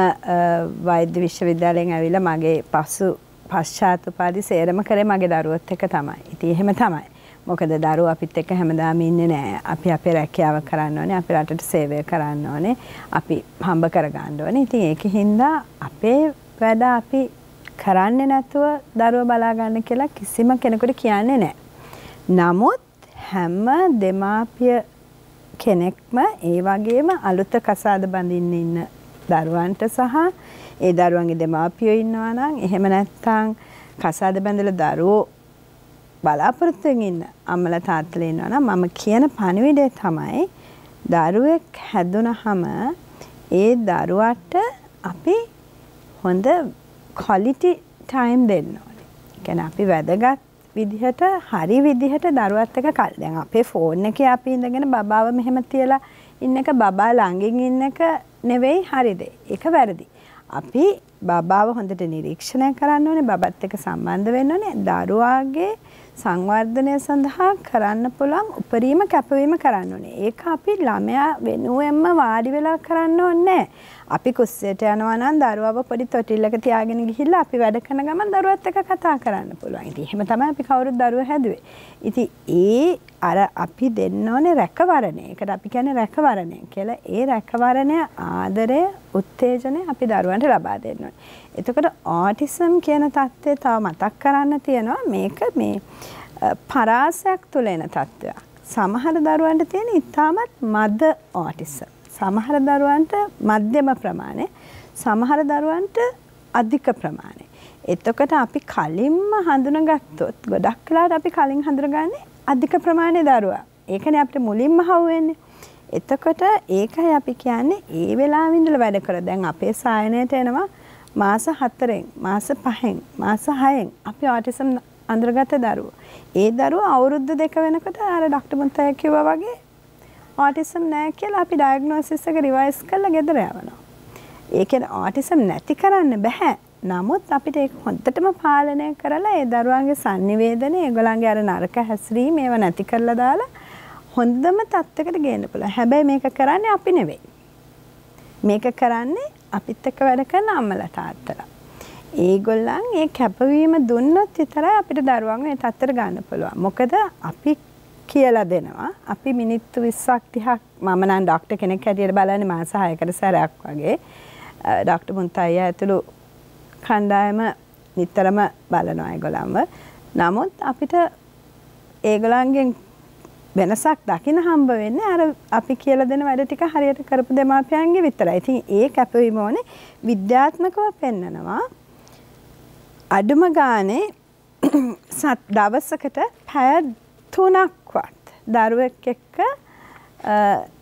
වෛද්‍ය විශ්වවිද්‍යාලයෙන් ඇවිල්ලා මගේ පසු පශ්චාත් උපාදි සේරම කරේ මගේ දරුවොත් එක්ක තමයි. ඉතින් එහෙම තමයි. මොකද දරුවෝ අපිත් එක්ක හැමදාම ඉන්නේ නැහැ. අපි අපේ රැකියාව කරන්න ඕනේ, අපේ රටට සේවය කරන්න ඕනේ, අපි හම්බ කරගන්න ඕනේ. ඉතින් ඒකින්ද අපේ වැඩ අපි කරන්නේ නැතුව දරුව බලා ගන්න කියලා කිසිම කෙනෙකුට කියන්නේ නැහැ. නමුත් හැම දෙමාපිය කෙනෙක්ම ඒ වගේම අලුත කසාද බඳින්න ඉන්න දරුවන්ට සහ ඒ දරුවන්ගේ දෙමාපියෝ ඉන්නවා නම් එහෙම නැත්නම් කසාද බැඳලා දරුවෝ බලාපොරොත්තුෙන් ඉන්න අම්මලා තාත්තලා ඉන්නවා නම් මම කියන පණිවිඩය තමයි දරුවෙක් හැදුනහම ඒ දරුවාට අපි හොඳ ක්වොලිටි ටයිම් දෙන්න ඕනේ. කියන්නේ අපි වැදගත් විදිහට හරි විදිහට දරුවත් එක්ක කල් දැන් අපේ ෆෝන් එකේ අපි ඉඳගෙන බබාව මෙහෙම තියලා ඉන්න එක බබා ළඟින් ඉන්න එක නෙවෙයි හරිද? ඒක වැරදි. අපි බබාව හොඳට නිරීක්ෂණය කරන්න ඕනේ බබත් එක්ක සම්බන්ධ වෙන්න ඕනේ දරුවාගේ සංවර්ධනය සඳහා කරන්න පුළුවන් උපරිම කැපවීම කරන්න ඕනේ. ඒක අපි ළමයා වෙනුවෙන්ම වාඩි වෙලා කරන්න ඕනේ අපි කුස්සියට යනවා නම් දරුවව පොඩි තොටිල්ලක තියාගෙන ගිහිල්ලා අපි වැඩ කරන ගමන් දරුවත් එක්ක කතා කරන්න පුළුවන්. ඉතින් එහෙම තමයි අපි කවුරුත් දරුවෝ හැදුවේ. ඉතින් ඒ අර අපි දෙන්න ඕනේ රැකවරණය. ඒකට අපි කියන්නේ රැකවරණය කියලා. ඒ රැකවරණය ආදරය උත්තේජනය අපි දරුවන්ට ලබා දෙන්න ඕනේ. එතකොට ඕටිසම් කියන தත්ත්වය තව මතක් කරන්න තියෙනවා මේක මේ පරාසයක් තුළ එන තත්ත්වයක්. සමහර දරුවන්ට තියෙන ඉතාමත් මද ඕටිසම්. සමහර දරුවන්ට මධ්‍යම ප්‍රමාණය සමහර දරුවන්ට අධික ප්‍රමාණය. එතකොට අපි කලින්ම හඳුනගත්තොත් ගොඩක් වෙලාවට අපි කලින් හඳුනගන්නේ අධික ප්‍රමාණය දරුවා. ඒකනේ අපිට මුලින්ම හවුවෙන්නේ. එතකොට ඒකයි අපි කියන්නේ ඒ වෙලාවෙ ඉඳලා වැඩ කර. දැන් අපේ සායනයට එනවා මාස 4න්, මාස 5න්, මාස 6න් අපි ඔටිසම් අඳුරගත දරුවෝ. ඒ දරුවෝ අවුරුදු දෙක වෙනකොට අර ඩොක්ටර් මුත්තයා කිව්වා වගේ ඔටිසම් නැහැ කියලා අපි ඩයග්නොසිස් එක රිවයිස් කරලා ගෙදර යවනවා. ඒකෙන් ඔටිසම් නැති කරන්න බෑ. නමුත් අපිට ඒක හොඳටම පාලනය කරලා ඒ දරුවන්ගේ sannivedana ඒගොල්ලන්ගේ අර නරක හැසිරීම ඒව නැති කරලා දාලා හොඳම තත්යකට ගේන්න පුළුවන්. හැබැයි මේක කරන්නේ අපි නෙවෙයි. මේක කරන්නේ අපිත් එක්ක වැඩ කරන අම්මලා තාත්තලා. ඒගොල්ලන් ඒ කැපවීම දුන්නොත් විතරයි අපිට දරුවන් මේ තත්තර ගන්න පුළුවන්. මොකද අපි කියලා දෙනවා. අපි මිනිත්තු 20ක් 30ක් මම නම් ડોක්ටර් කෙනෙක් හැටියට බලන්නේ මාස 6කට සැරයක් වගේ. ડોක්ටර් මුන්තයියා ඇතුළු කණ්ඩායම නිතරම බලනවා ඒගොල්ලන්ව. නමුත් අපිට ඒගොල්ලන්ගෙන් වෙනසක් දකින්න හම්බ වෙන්නේ අර අපි කියලා දෙන වැඩ ටික හරියට කරපු දෙමාපියන්ගේ විතරයි. ඉතින් ඒ කැපවීම ඕනේ විද්‍යාත්මකව පෙන්නනවා. අඩුම ගානේ දවසකට පැය තුනක්වත් දරුවෙක් එක්ක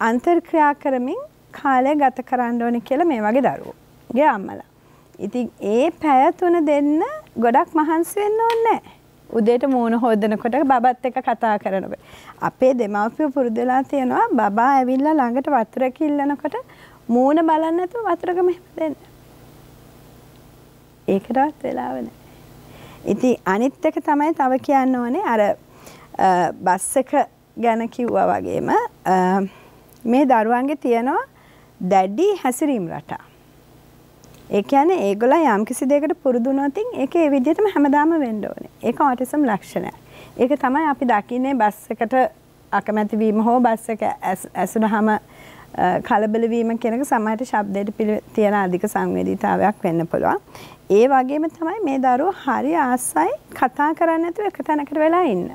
අන්තර්ක්‍රියා කරමින් කාලය ගත කරන්න ඕනේ කියලා මේ වගේ දරුවෝගේ අම්මලා. ඉතින් ඒ පැය තුන දෙන්න ගොඩක් මහන්සි වෙන්න ඕනේ උදේට මූණ හොදනකොට බබත් එක්ක කතා කරනකොට. අපේ දෙමව්පියෝ පුරුදු වෙලා තියෙනවා බබා ඇවිල්ලා ළඟට වතුර කිල්ලනකොට මූණ බලන්න නැතුව වතුරක මෙහෙම දෙන්න. ඒකටවත් වෙලාව නැහැ. ඉතින් අනිත් එක තමයි තව කියන්න ඕනේ අර බස් එක ගැන කිව්වා වගේම මේ දරුවන්ගේ තියෙනවා දැඩි හැසිරීම් රටා. ඒ කියන්නේ ඒගොල්ලෝ යම්කිසි දෙයකට පුරුදු වුණොත් ඒක ඒ විදිහටම හැමදාම වෙන්න ඕනේ. ඒක ඔටිසම් ලක්ෂණයක්. ඒක තමයි අපි දකින්නේ බස් එකට අකමැති වීම හෝ බස් එක ඇසුනහම කලබල වීම කියන එක සමහරට ශබ්දයට තියෙන අධික සංවේදීතාවයක් වෙන්න පුළුවන්. ඒ වගේම තමයි මේ දරුවෝ හරි ආසයි කතා කරන්නේ නැතුව එක තැනකට වෙලා ඉන්න.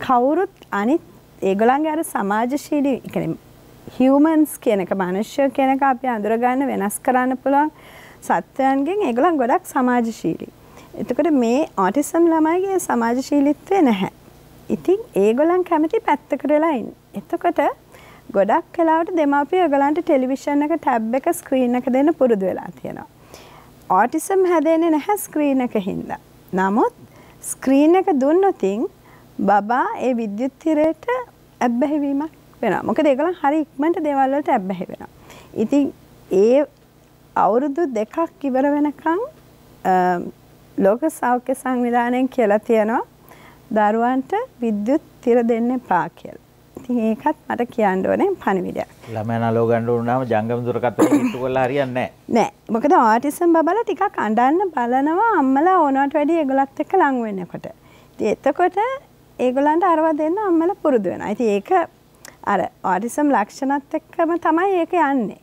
කවුරුත් අනිත් ඒගොල්ලන්ගේ අර සමාජශීලී කියන්නේ හියුමන්ස් කියන එක මනුෂ්‍ය කියන එක අපි අඳුරගන්න වෙනස් කරන්න පුළුවන් සත්වයන්ගෙන් ඒගොල්ලන් ගොඩක් සමාජශීලී. එතකොට මේ ඔටිසම් ළමයිගේ සමාජශීලීත්වය නැහැ. ඉතින් ඒගොල්ලන් කැමති පැත්තකට වෙලා ඉන්න. එතකොට ගොඩක් වෙලාවට දෙමාපියෝ ඒගොල්ලන්ට ටෙලිවිෂන් එක ටැබ් එක ස්ක්‍රීන් එක දෙන්න පුරුදු වෙලා තියෙනවා. ඔටිසම් හැදෙන්නේ නැහැ ස්ක්‍රීන් එක හින්දා. නමුත් ස්ක්‍රීන් එක දුන්නොතින් බබා ඒ විද්‍යුත් තිරයට ඇබ්බැහිවීමක් වෙනවා. මොකද ඒගොල්ලන් හරි ඉක්මනට දේවල් වලට ඇබ්බැහි වෙනවා. ඉතින් ඒ අවුරුදු දෙකක් ඉවර වෙනකන් ලෝක සෞඛ්‍ය සංවිධානයෙන් කියලා තියෙනවා දරුවන්ට විද්‍යුත් තිර දෙන්න එපා කියලා. ඉතින් ඒකත් මට කියන්න ඕනේ පණිවිඩයක්. ළමයා නලෝ ගන්න උනාම ජංගම දුරකථනය කිට්ටු කරලා හරියන්නේ නැහැ. නෑ මොකද ආටිසම් බබලා ටිකක් අඬන්න බලනවා අම්මලා ඕනවට වැඩිය ඒගොල්ලත් එක්ක ලං වෙනකොට. ඉතින් එතකොට ඒගොල්ලන්ට අරව දෙන්න අම්මලා පුරුදු වෙනවා. ඉතින් ඒක අර ආටිසම් ලක්ෂණත් එක්කම තමයි ඒක යන්නේ.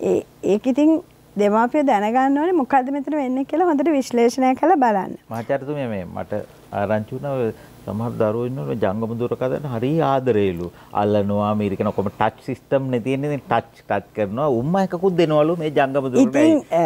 ඒ ඒක ඉතින් දෙමාපියෝ දැනගන්න ඕනේ මොකද්ද මෙතන වෙන්නේ කියලා හොඳට විශ්ලේෂණය කරලා බලන්න. මහාචාර්යතුමිය මේ මට ආරංචි වුණා ඔය සමහර දරුවෝ ඉන්නවනේ ජංගම දුරකථන හරි ආදරේලු. අල්ලනවා මේරිකන ඔක්කොම ටච් සිස්ටම් නේ තියෙන්නේ ටච් ටච් කරනවා උම්මා එකකුත් දෙනවලු මේ ජංගම දුරට.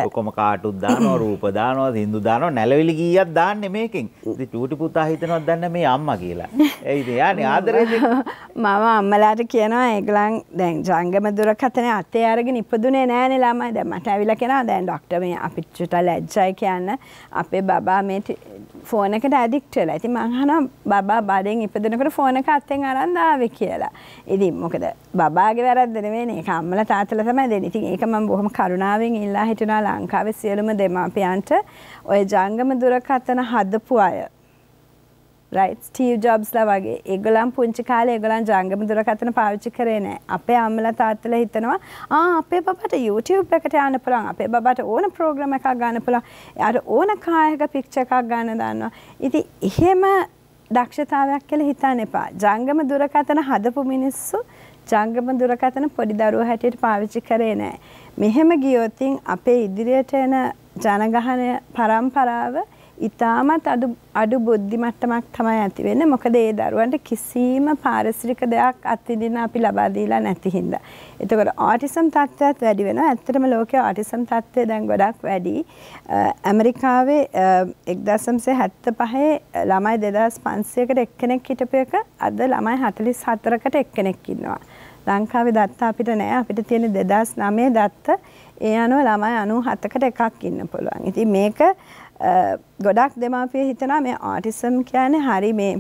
ඔක්කොම කාටුත් දානවා රූප දානවා සින්දු දානවා නැලවිලි ගීයක් දාන්නේ මේකෙන්. ඉතින් චූටි පුතා හිතනවත් දන්නේ මේ අම්මා කියලා. ඒ ඉතින් යානේ ආදරේ මම අම්මලාට කියනවා ඒගොල්ලන් දැන් ජංගම දුරකථනේ අතේ අරගෙන ඉපදුනේ නෑනේ ළමයි. දැන් මට ඇවිල්ලා කියනවා දැන් ડોක්ටර් මේ අපිට ලැජ්ජයි කියන්න අපේ බබා මේ ෆෝන් එකට ඇඩික්ට් වෙලා. ඉතින් මං අහනවා බබා බඩෙන් ඉපදෙනකොට ෆෝන් එක අතෙන් අරන් ආවේ කියලා. ඉතින් මොකද බබාගේ වැරද්ද නෙවෙයි ඒක අම්මලා තාත්තලා තමයි දෙන්නේ. ඉතින් ඒක මම බොහොම කරුණාවෙන් ඉල්ලා හිටිනවා ලංකාවේ සියලුම දෙමාපියන්ට ඔය ජංගම දුරකථන හදපු අය රයිට් ස්ටීව් ජොබ්ස්ලා වගේ ඒගොල්ලන් පුංචි කාලේ ඒගොල්ලන් ජංගම දුරකථන පාවිච්චි කරේ නැහැ. අපේ අම්මලා තාත්තලා හිතනවා ආ අපේ බබාට YouTube එකට යන්න පුළුවන්. අපේ බබාට ඕන ප්‍රෝග්‍රෑම් එකක් ගන්න පුළුවන්. එයාට ඕන කායක පික්චර් එකක් ගන්න දන්නවා. ඉතින් එහෙම දක්ෂතාවයක් කියලා හිතන්න එපා. ජංගම දුරකථන හදපු මිනිස්සු ජංගම දුරකථන පොඩි දරුවෝ හැටියට පාවිච්චි කරේ නැහැ. මෙහෙම ගියොතින් අපේ ඉදිරියට එන ජනගහනය පරම්පරාව ඉතාමත් අඩු අඩු බුද්ධි මට්ටමක් තමයි ඇති වෙන්නේ. මොකද ඒ දරුවන්ට කිසිම පාරිසරික දෙයක් අත්විඳින්න අපි ලබා දීලා නැති හින්දා. එතකොට ආටිසම් තත්ත්වයක් වැඩි වෙනවා. ඇත්තටම ලෝකයේ ආටිසම් තත්ත්වය දැන් ගොඩක් වැඩි. ඇමරිකාවේ 1975 ළමයි 2500කට එක්කෙනෙක් හිටපු එක අද ළමයි 44කට එක්කෙනෙක් ඉන්නවා. ලංකාවේ දත්ත අපිට නෑ අපිට තියෙන 2009 දත්ත ඒ අනුව ළමයි 97කට එකක් ඉන්න පුළුවන්. ඉතින් මේක ගොඩක් දෙමාපිය හිතනවා මේ ආටිසම් කියන්නේ හරි මේ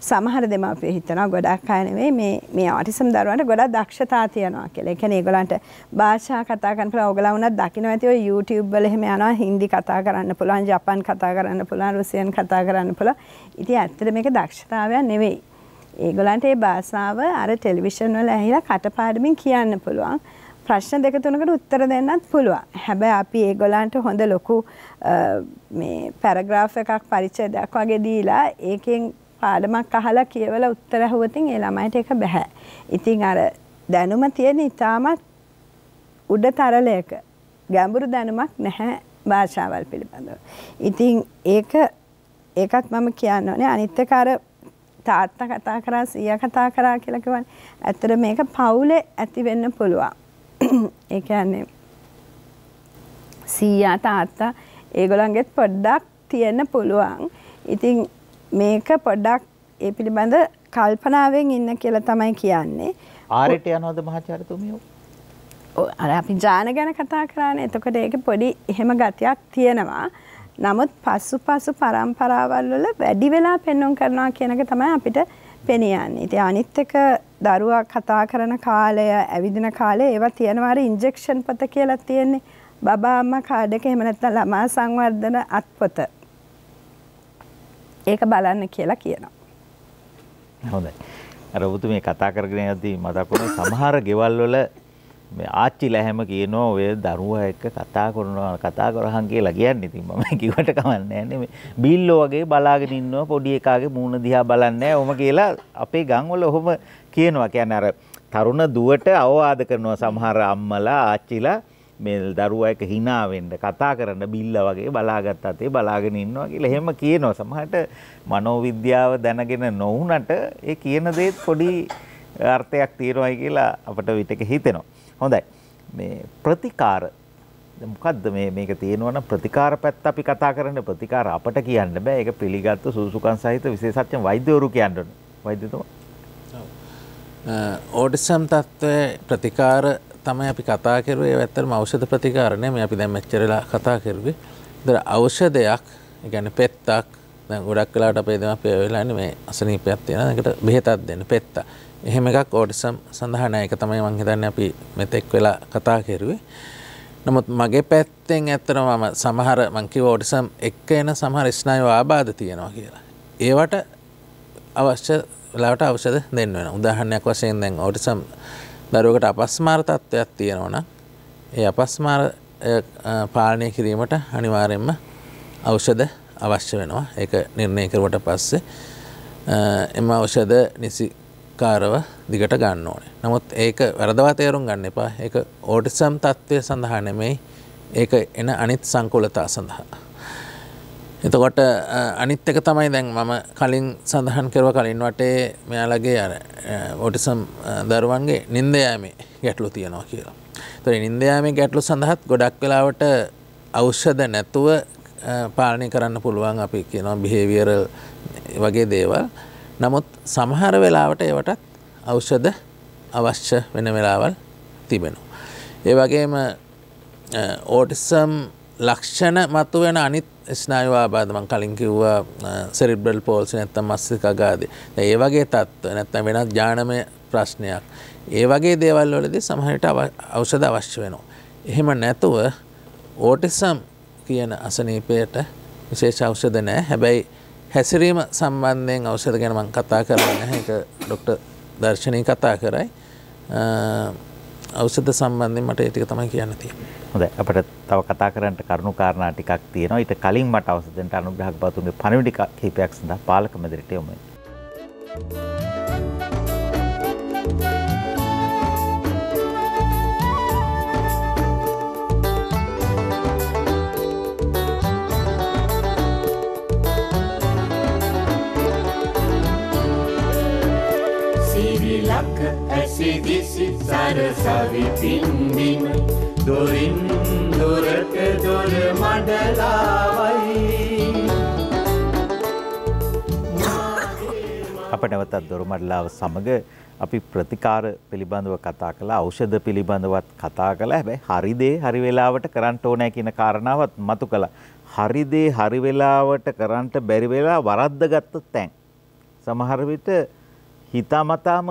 සමහර දෙමාපිය හිතනවා ගොඩක් අය නෙවෙයි මේ මේ ආටිසම් දරුවන්ට ගොඩක් දක්ෂතා තියෙනවා කියලා. ඒ කියන්නේ ඒගොල්ලන්ට භාෂා කතා කරන්න පුළුවන්. ඕගොල්ලෝ වුණත් දකින්න ඇති ඔය YouTube වල එහෙම යනවා හින්දි කතා කරන්න පුළුවන්, ජපන් කතා කරන්න පුළුවන්, රුසියන් කතා කරන්න පුළුවන්. ඉතින් ඇත්තට මේක දක්ෂතාවයක් නෙවෙයි. ඒගොල්ලන්ට මේ භාෂාව අර ටෙලිවිෂන් වල ඇහිලා කටපාඩමින් කියන්න පුළුවන්. ප්‍රශ්න දෙක තුනකට උත්තර දෙන්නත් පුළුවන්. හැබැයි අපි ඒගොල්ලන්ට හොඳ ලොකු මේ පැරග්‍රාෆ් එකක් පරිච්ඡේදයක් වගේ දීලා ඒකෙන් පාඩමක් අහලා කියවලා උත්තර අහුවතින් ඒ ළමයිට ඒක බෑ. ඉතින් අර දැනුම තියෙන ඉතාමත් උඩ තරලයක ගැඹුරු දැනුමක් නැහැ භාෂාවල් පිළිබඳව. ඉතින් ඒක ඒකත් මම කියන්න ඕනේ අනිත් එක අර තාත්තා කතා කරා සීයා කතා කරා කියලා කියවනේ. ඇත්තට මේක පවුලේ ඇති වෙන්න පුළුවන්. ඒ කියන්නේ සීයා තාත්තා ඒගොල්ලන්ගෙත් පොඩ්ඩක් තියෙන්න පුළුවන්. ඉතින් මේක පොඩ්ඩක් ඒ පිළිබඳ කල්පනාවෙන් ඉන්න කියලා තමයි කියන්නේ. ආරයට යනවද මහාචාර්යතුමියෝ? අර අපි ජාන ගැන කතා කරානේ. එතකොට ඒක පොඩි එහෙම ගතියක් තියෙනවා. නමුත් පසු පසු පරම්පරාවල් වල වැඩි වෙලා පෙන්වුම් කරනවා කියන එක තමයි අපිට පෙනියන්නේ. ඉතින් අනිත් එක දරුවා කතා කරන කාලය, ඇවිදින කාලය ඒවා තියෙනවා අර ඉන්ජෙක්ෂන් පොත කියලා තියෙන්නේ. බබා අම්මා කාඩ් එක එහෙම නැත්නම් ළමා සංවර්ධන අත්පොත. ඒක බලන්න කියලා කියනවා. හොඳයි. අර ඔබතුමී කතා කරගෙන යද්දී මතක් වුණේ සමහර ගෙවල් වල මේ ආච්චිලා හැම කියනවා ඔය දරුවා එක්ක කතා කරනවා කතා කරහන් කියලා කියන්නේ ඉතින් මම කිව්වට කමන්නේ නැහැ මේ බිල්ලෝ වගේ බලාගෙන ඉන්නවා පොඩි එකාගේ මූණ දිහා බලන්නේ ඔහොම කියලා අපේ ගම් වල ඔහොම කියනවා. කියන්නේ අර තරුණ දුවට අවවාද කරනවා සමහර අම්මලා ආච්චිලා මේ දරුවා එක hina වෙන්න කතා කරන්න බිල්ල වගේ බලාගත්ත අතේ බලාගෙන ඉන්නවා කියලා එහෙම කියනවා. සමහරට මනෝවිද්‍යාව දැනගෙන නොවුනට ඒ කියන දේත් පොඩි අර්ථයක් තියෙනවායි කියලා අපිට විතක හිතෙනවා. හොඳයි. මේ ප්‍රතිකාර මොකද්ද මේ මේක තියෙනවනම් ප්‍රතිකාර පැත්ත අපි කතා කරන්න ප්‍රතිකාර අපට කියන්න බෑ. ඒක පිළිගත්තු සුසුකම් සහිත විශේෂඥ වෛද්‍යවරු කියන්න ඕනේ. වෛද්‍යතුමා. ඕටිසම් තත්ත්වයේ ප්‍රතිකාර තමයි අපි කතා කරුවේ. ඒ ඇත්තටම ఔෂධ ප්‍රතිකාර නෙමෙයි අපි දැන් මෙච්චරලා කතා කරුවේ. ඒතර ඖෂධයක්, ඒ කියන්නේ පෙත්තක් දැන් ගොඩක් වෙලාවට අපේ දෙමාපිය වෙලා ඉන්නේ මේ අසනීපයක් තියෙනවා. ඒකට බෙහෙතක් දෙන්න පෙත්ත. එහෙම එකක් ඕටිසම් සඳහා නෑ. ඒක තමයි මං හිතන්නේ අපි මෙතෙක් වෙලා කතා කරුවේ. නමුත් මගේ පැත්තෙන් ඇත්තටම මම සමහර මං කිව්ව ඕටිසම් එක්ක එන සමහර ස්නායු ආබාධ තියෙනවා කියලා. ඒවට අවශ්‍ය වෙලාවට ඖෂධ දෙන්න වෙනවා. උදාහරණයක් වශයෙන් දැන් ඔටිසම් දරුවකට අපස්මාර තත්ත්වයක් තියෙනවා නම් ඒ අපස්මාර පාලනය කිරීමට අනිවාර්යෙන්ම ඖෂධ අවශ්‍ය වෙනවා. ඒක නිර්ණය කරුවට පස්සේ එම ඖෂධ නිසි කාරව දිගට ගන්න ඕනේ. නමුත් ඒක වැරදවා තේරුම් ගන්න එපා. ඒක ඕටිසම් තත්ත්වය සඳහා නෙමෙයි. ඒක එන අනිත් සංකූලතා සඳහා. එතකොට අනිත් එක තමයි දැන් මම කලින් සඳහන් කරව කලින් වටේ මෙයාලගේ අර ඕටිසම් දරුවන්ගේ නින්ද යෑමේ ගැටලු තියෙනවා කියලා. තොර නින්ද යෑමේ ගැටලු සඳහත් ගොඩක් වෙලාවට ඖෂධ නැතුව පාලනය කරන්න පුළුවන් අපි කියනවා බිහේවියරල් වගේ දේවල්. නමුත් සමහර වෙලාවට ඒවටත් ඖෂධ අවශ්‍ය වෙන වෙලාවල් තිබෙනවා. ඒ වගේම ඕටිසම් ලක්ෂණ මතු වෙන අනිත් ස්නායවා බාධමන් කලින් කිව්වා සෙරිබ්‍රල් පෝල්සි නැත්තම් මස්සික අගාද ඒ වගේ තත්ත්ව නැත්තම් වෙනත් ජානමය ප්‍රශ්නයක් ඒ වගේ දේවල් වලදී සමහරට ඖෂධ අවශ්‍ය වෙනවා. එහෙම නැතුව ඕටිසම් කියන අසනීපයට විශේෂ ඖෂධ නෑ හැබැයි හැසිරීම සම්බන්ධයෙන් ඖෂධ ගැන මං කතා කරලා නැහැ ඒක ඩොක්ටර් දර්ශනී කතා කරයි ඖෂධ සම්බන්ධයෙන් මට ඒ ටික තමයි කියන්න තියෙන්නේ. හොඳයි අපිට තව කතා කරන්න කරුණු කාරණා ටිකක් තියෙනවා. ඊට කලින් මට අවසර දෙන්න අනුග්‍රහක බතුන්ගේ පණිවිඩ කිහිපයක් සඳහා පාලක මැදිරියට යොමු වෙනවා. සිරිලක ඇසිදිසි සරසවි පින්දිම දොරින් දොරට දොර මඩලාවයි. අප නැවතත් දොරමඩලාව සමග අපි ප්‍රතිකාර පිළිබඳව කතා කළා ඖෂධ පිළිබඳවත් කතා කළා. හැබැයි හරි දේ හරි වෙලාවට කරන්න ඕනේ කියන කාරණාවත් මතු කළා. හරි දේ හරි වෙලාවට කරන්න බැරි වෙලා වරද්දගත්ත තැන්. සමහර විට හිතාමතාම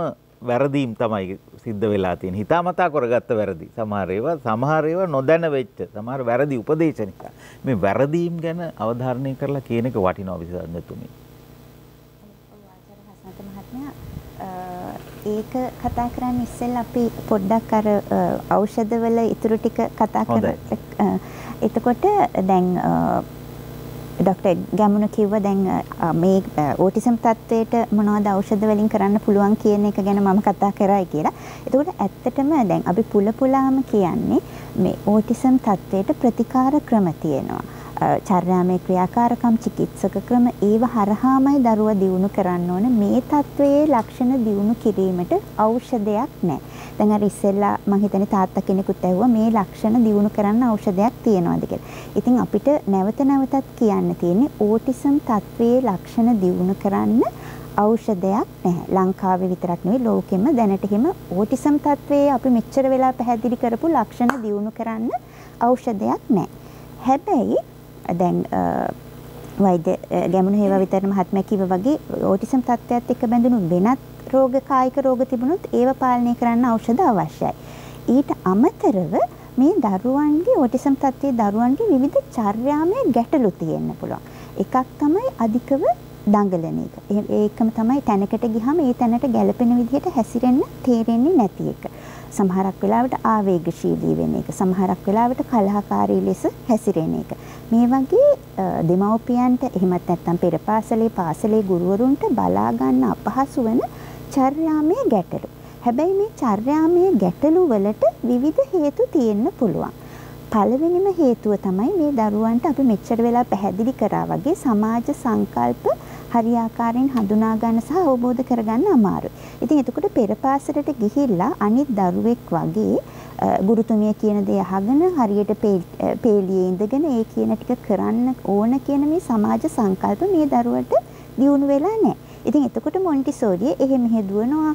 වැරදීම් තමයි සිද්ධ වෙලා තියෙන. හිතාමතා කරගත්ත වැරදි. සමහර ඒවා සමහර ඒවා නොදැන වෙච්ච සමහර වැරදි උපදේශ නිසා. මේ වැරදීම් ගැන අවධාරණය කරලා කියන එක වටිනවා විසඳතුමි. ඒක කතා කරන්න ඉස්සෙල්ලා අපි පොඩ්ඩක් අර ඖෂධවල ඉතුරු ටික කතා කර එතකොට දැන් ඩොක්ටර් ගැමුණු කිව්ව දැන් මේ ඕටිසම් තත්ත්වයට මොනවද ඖෂධ වලින් කරන්න පුළුවන් කියන එක ගැන මම කතා කරයි කියලා. එතකොට ඇත්තටම දැන් අපි පුල පුලාම කියන්නේ මේ ඕටිසම් තත්ත්වයට ප්‍රතිකාර ක්‍රම තියෙනවා. චර්යාමය ක්‍රියාකාරකම් චිකිත්සක ක්‍රම ඒව හරහාමයි දරුවා දියුණු කරන්න ඕන මේ තත්වයේ ලක්ෂණ දියුණු කිරීමට ඖෂධයක් නැහැ. දැන් අර ඉස්සෙල්ලා මම හිතන්නේ තාත්තා කෙනෙකුත් ඇහුවා මේ ලක්ෂණ දියුණු කරන්න ඖෂධයක් තියනවාද කියලා. ඉතින් අපිට නැවත නැවතත් කියන්න තියෙන්නේ ඕටිසම් තත්වයේ ලක්ෂණ දියුණු කරන්න ඖෂධයක් නැහැ. ලංකාවේ විතරක් නෙවෙයි ලෝකෙම දැනට හිම ඕටිසම් තත්වයේ අපි මෙච්චර වෙලා පැහැදිලි කරපු ලක්ෂණ දියුණු කරන්න ඖෂධයක් නැහැ. හැබැයි දැන් වෛද්‍ය ගැමුණු හේවා විතර මහත්මයා කිව්ව වගේ ඕටිසම් තත්ත්වයක් එක්ක බැඳුණු වෙනත් රෝග කායික රෝග තිබුණොත් ඒව පාලනය කරන්න ඖෂධ අවශ්‍යයි. ඊට අමතරව මේ දරුවන්ගේ ඕටිසම් තත්ත්වයේ දරුවන්ගේ විවිධ චර්යාමය ගැටලු තියෙන්න පුළුවන්. එකක් තමයි අධිකව දඟලන එක. ඒකම තමයි තැනකට ගිහම ඒ තැනට ගැළපෙන විදිහට හැසිරෙන්න තේරෙන්නේ නැති එක. සමහරක් වෙලාවට ආවේගශීලී වෙන එක. සමහරක් වෙලාවට කලහකාරී ලෙස හැසිරෙන එක. මේ වගේ දෙමව්පියන්ට එහෙමත් නැත්නම් පෙර පාසලේ පාසලේ ගුරුවරුන්ට බලා ගන්න අපහසු වෙන චර්යාමය ගැටලු. හැබැයි මේ චර්යාමය ගැටලු වලට විවිධ හේතු තියෙන්න පුළුවන්. පළවෙනිම හේතුව තමයි මේ දරුවන්ට අපි මෙච්චර වෙලා පැහැදිලි කරා වගේ සමාජ සංකල්ප හරියාකාරයෙන් හඳුනා ගන්න සහ අවබෝධ කරගන්න අමාරුයි. ඉතින් එතකොට පෙර පාසලට ගිහිල්ලා අනිත් දරුවෙක් වගේ ගුරුතුමිය කියන දේ අහගෙන හරියට පේලියේ ඉඳගෙන ඒ කියන ටික කරන්න ඕන කියන මේ සමාජ සංකල්ප මේ දරුවට දියුණු වෙලා නැහැ. ඉතින් එතකොට මොන්ටිසෝරිය එහෙ මෙහෙ දුවනවා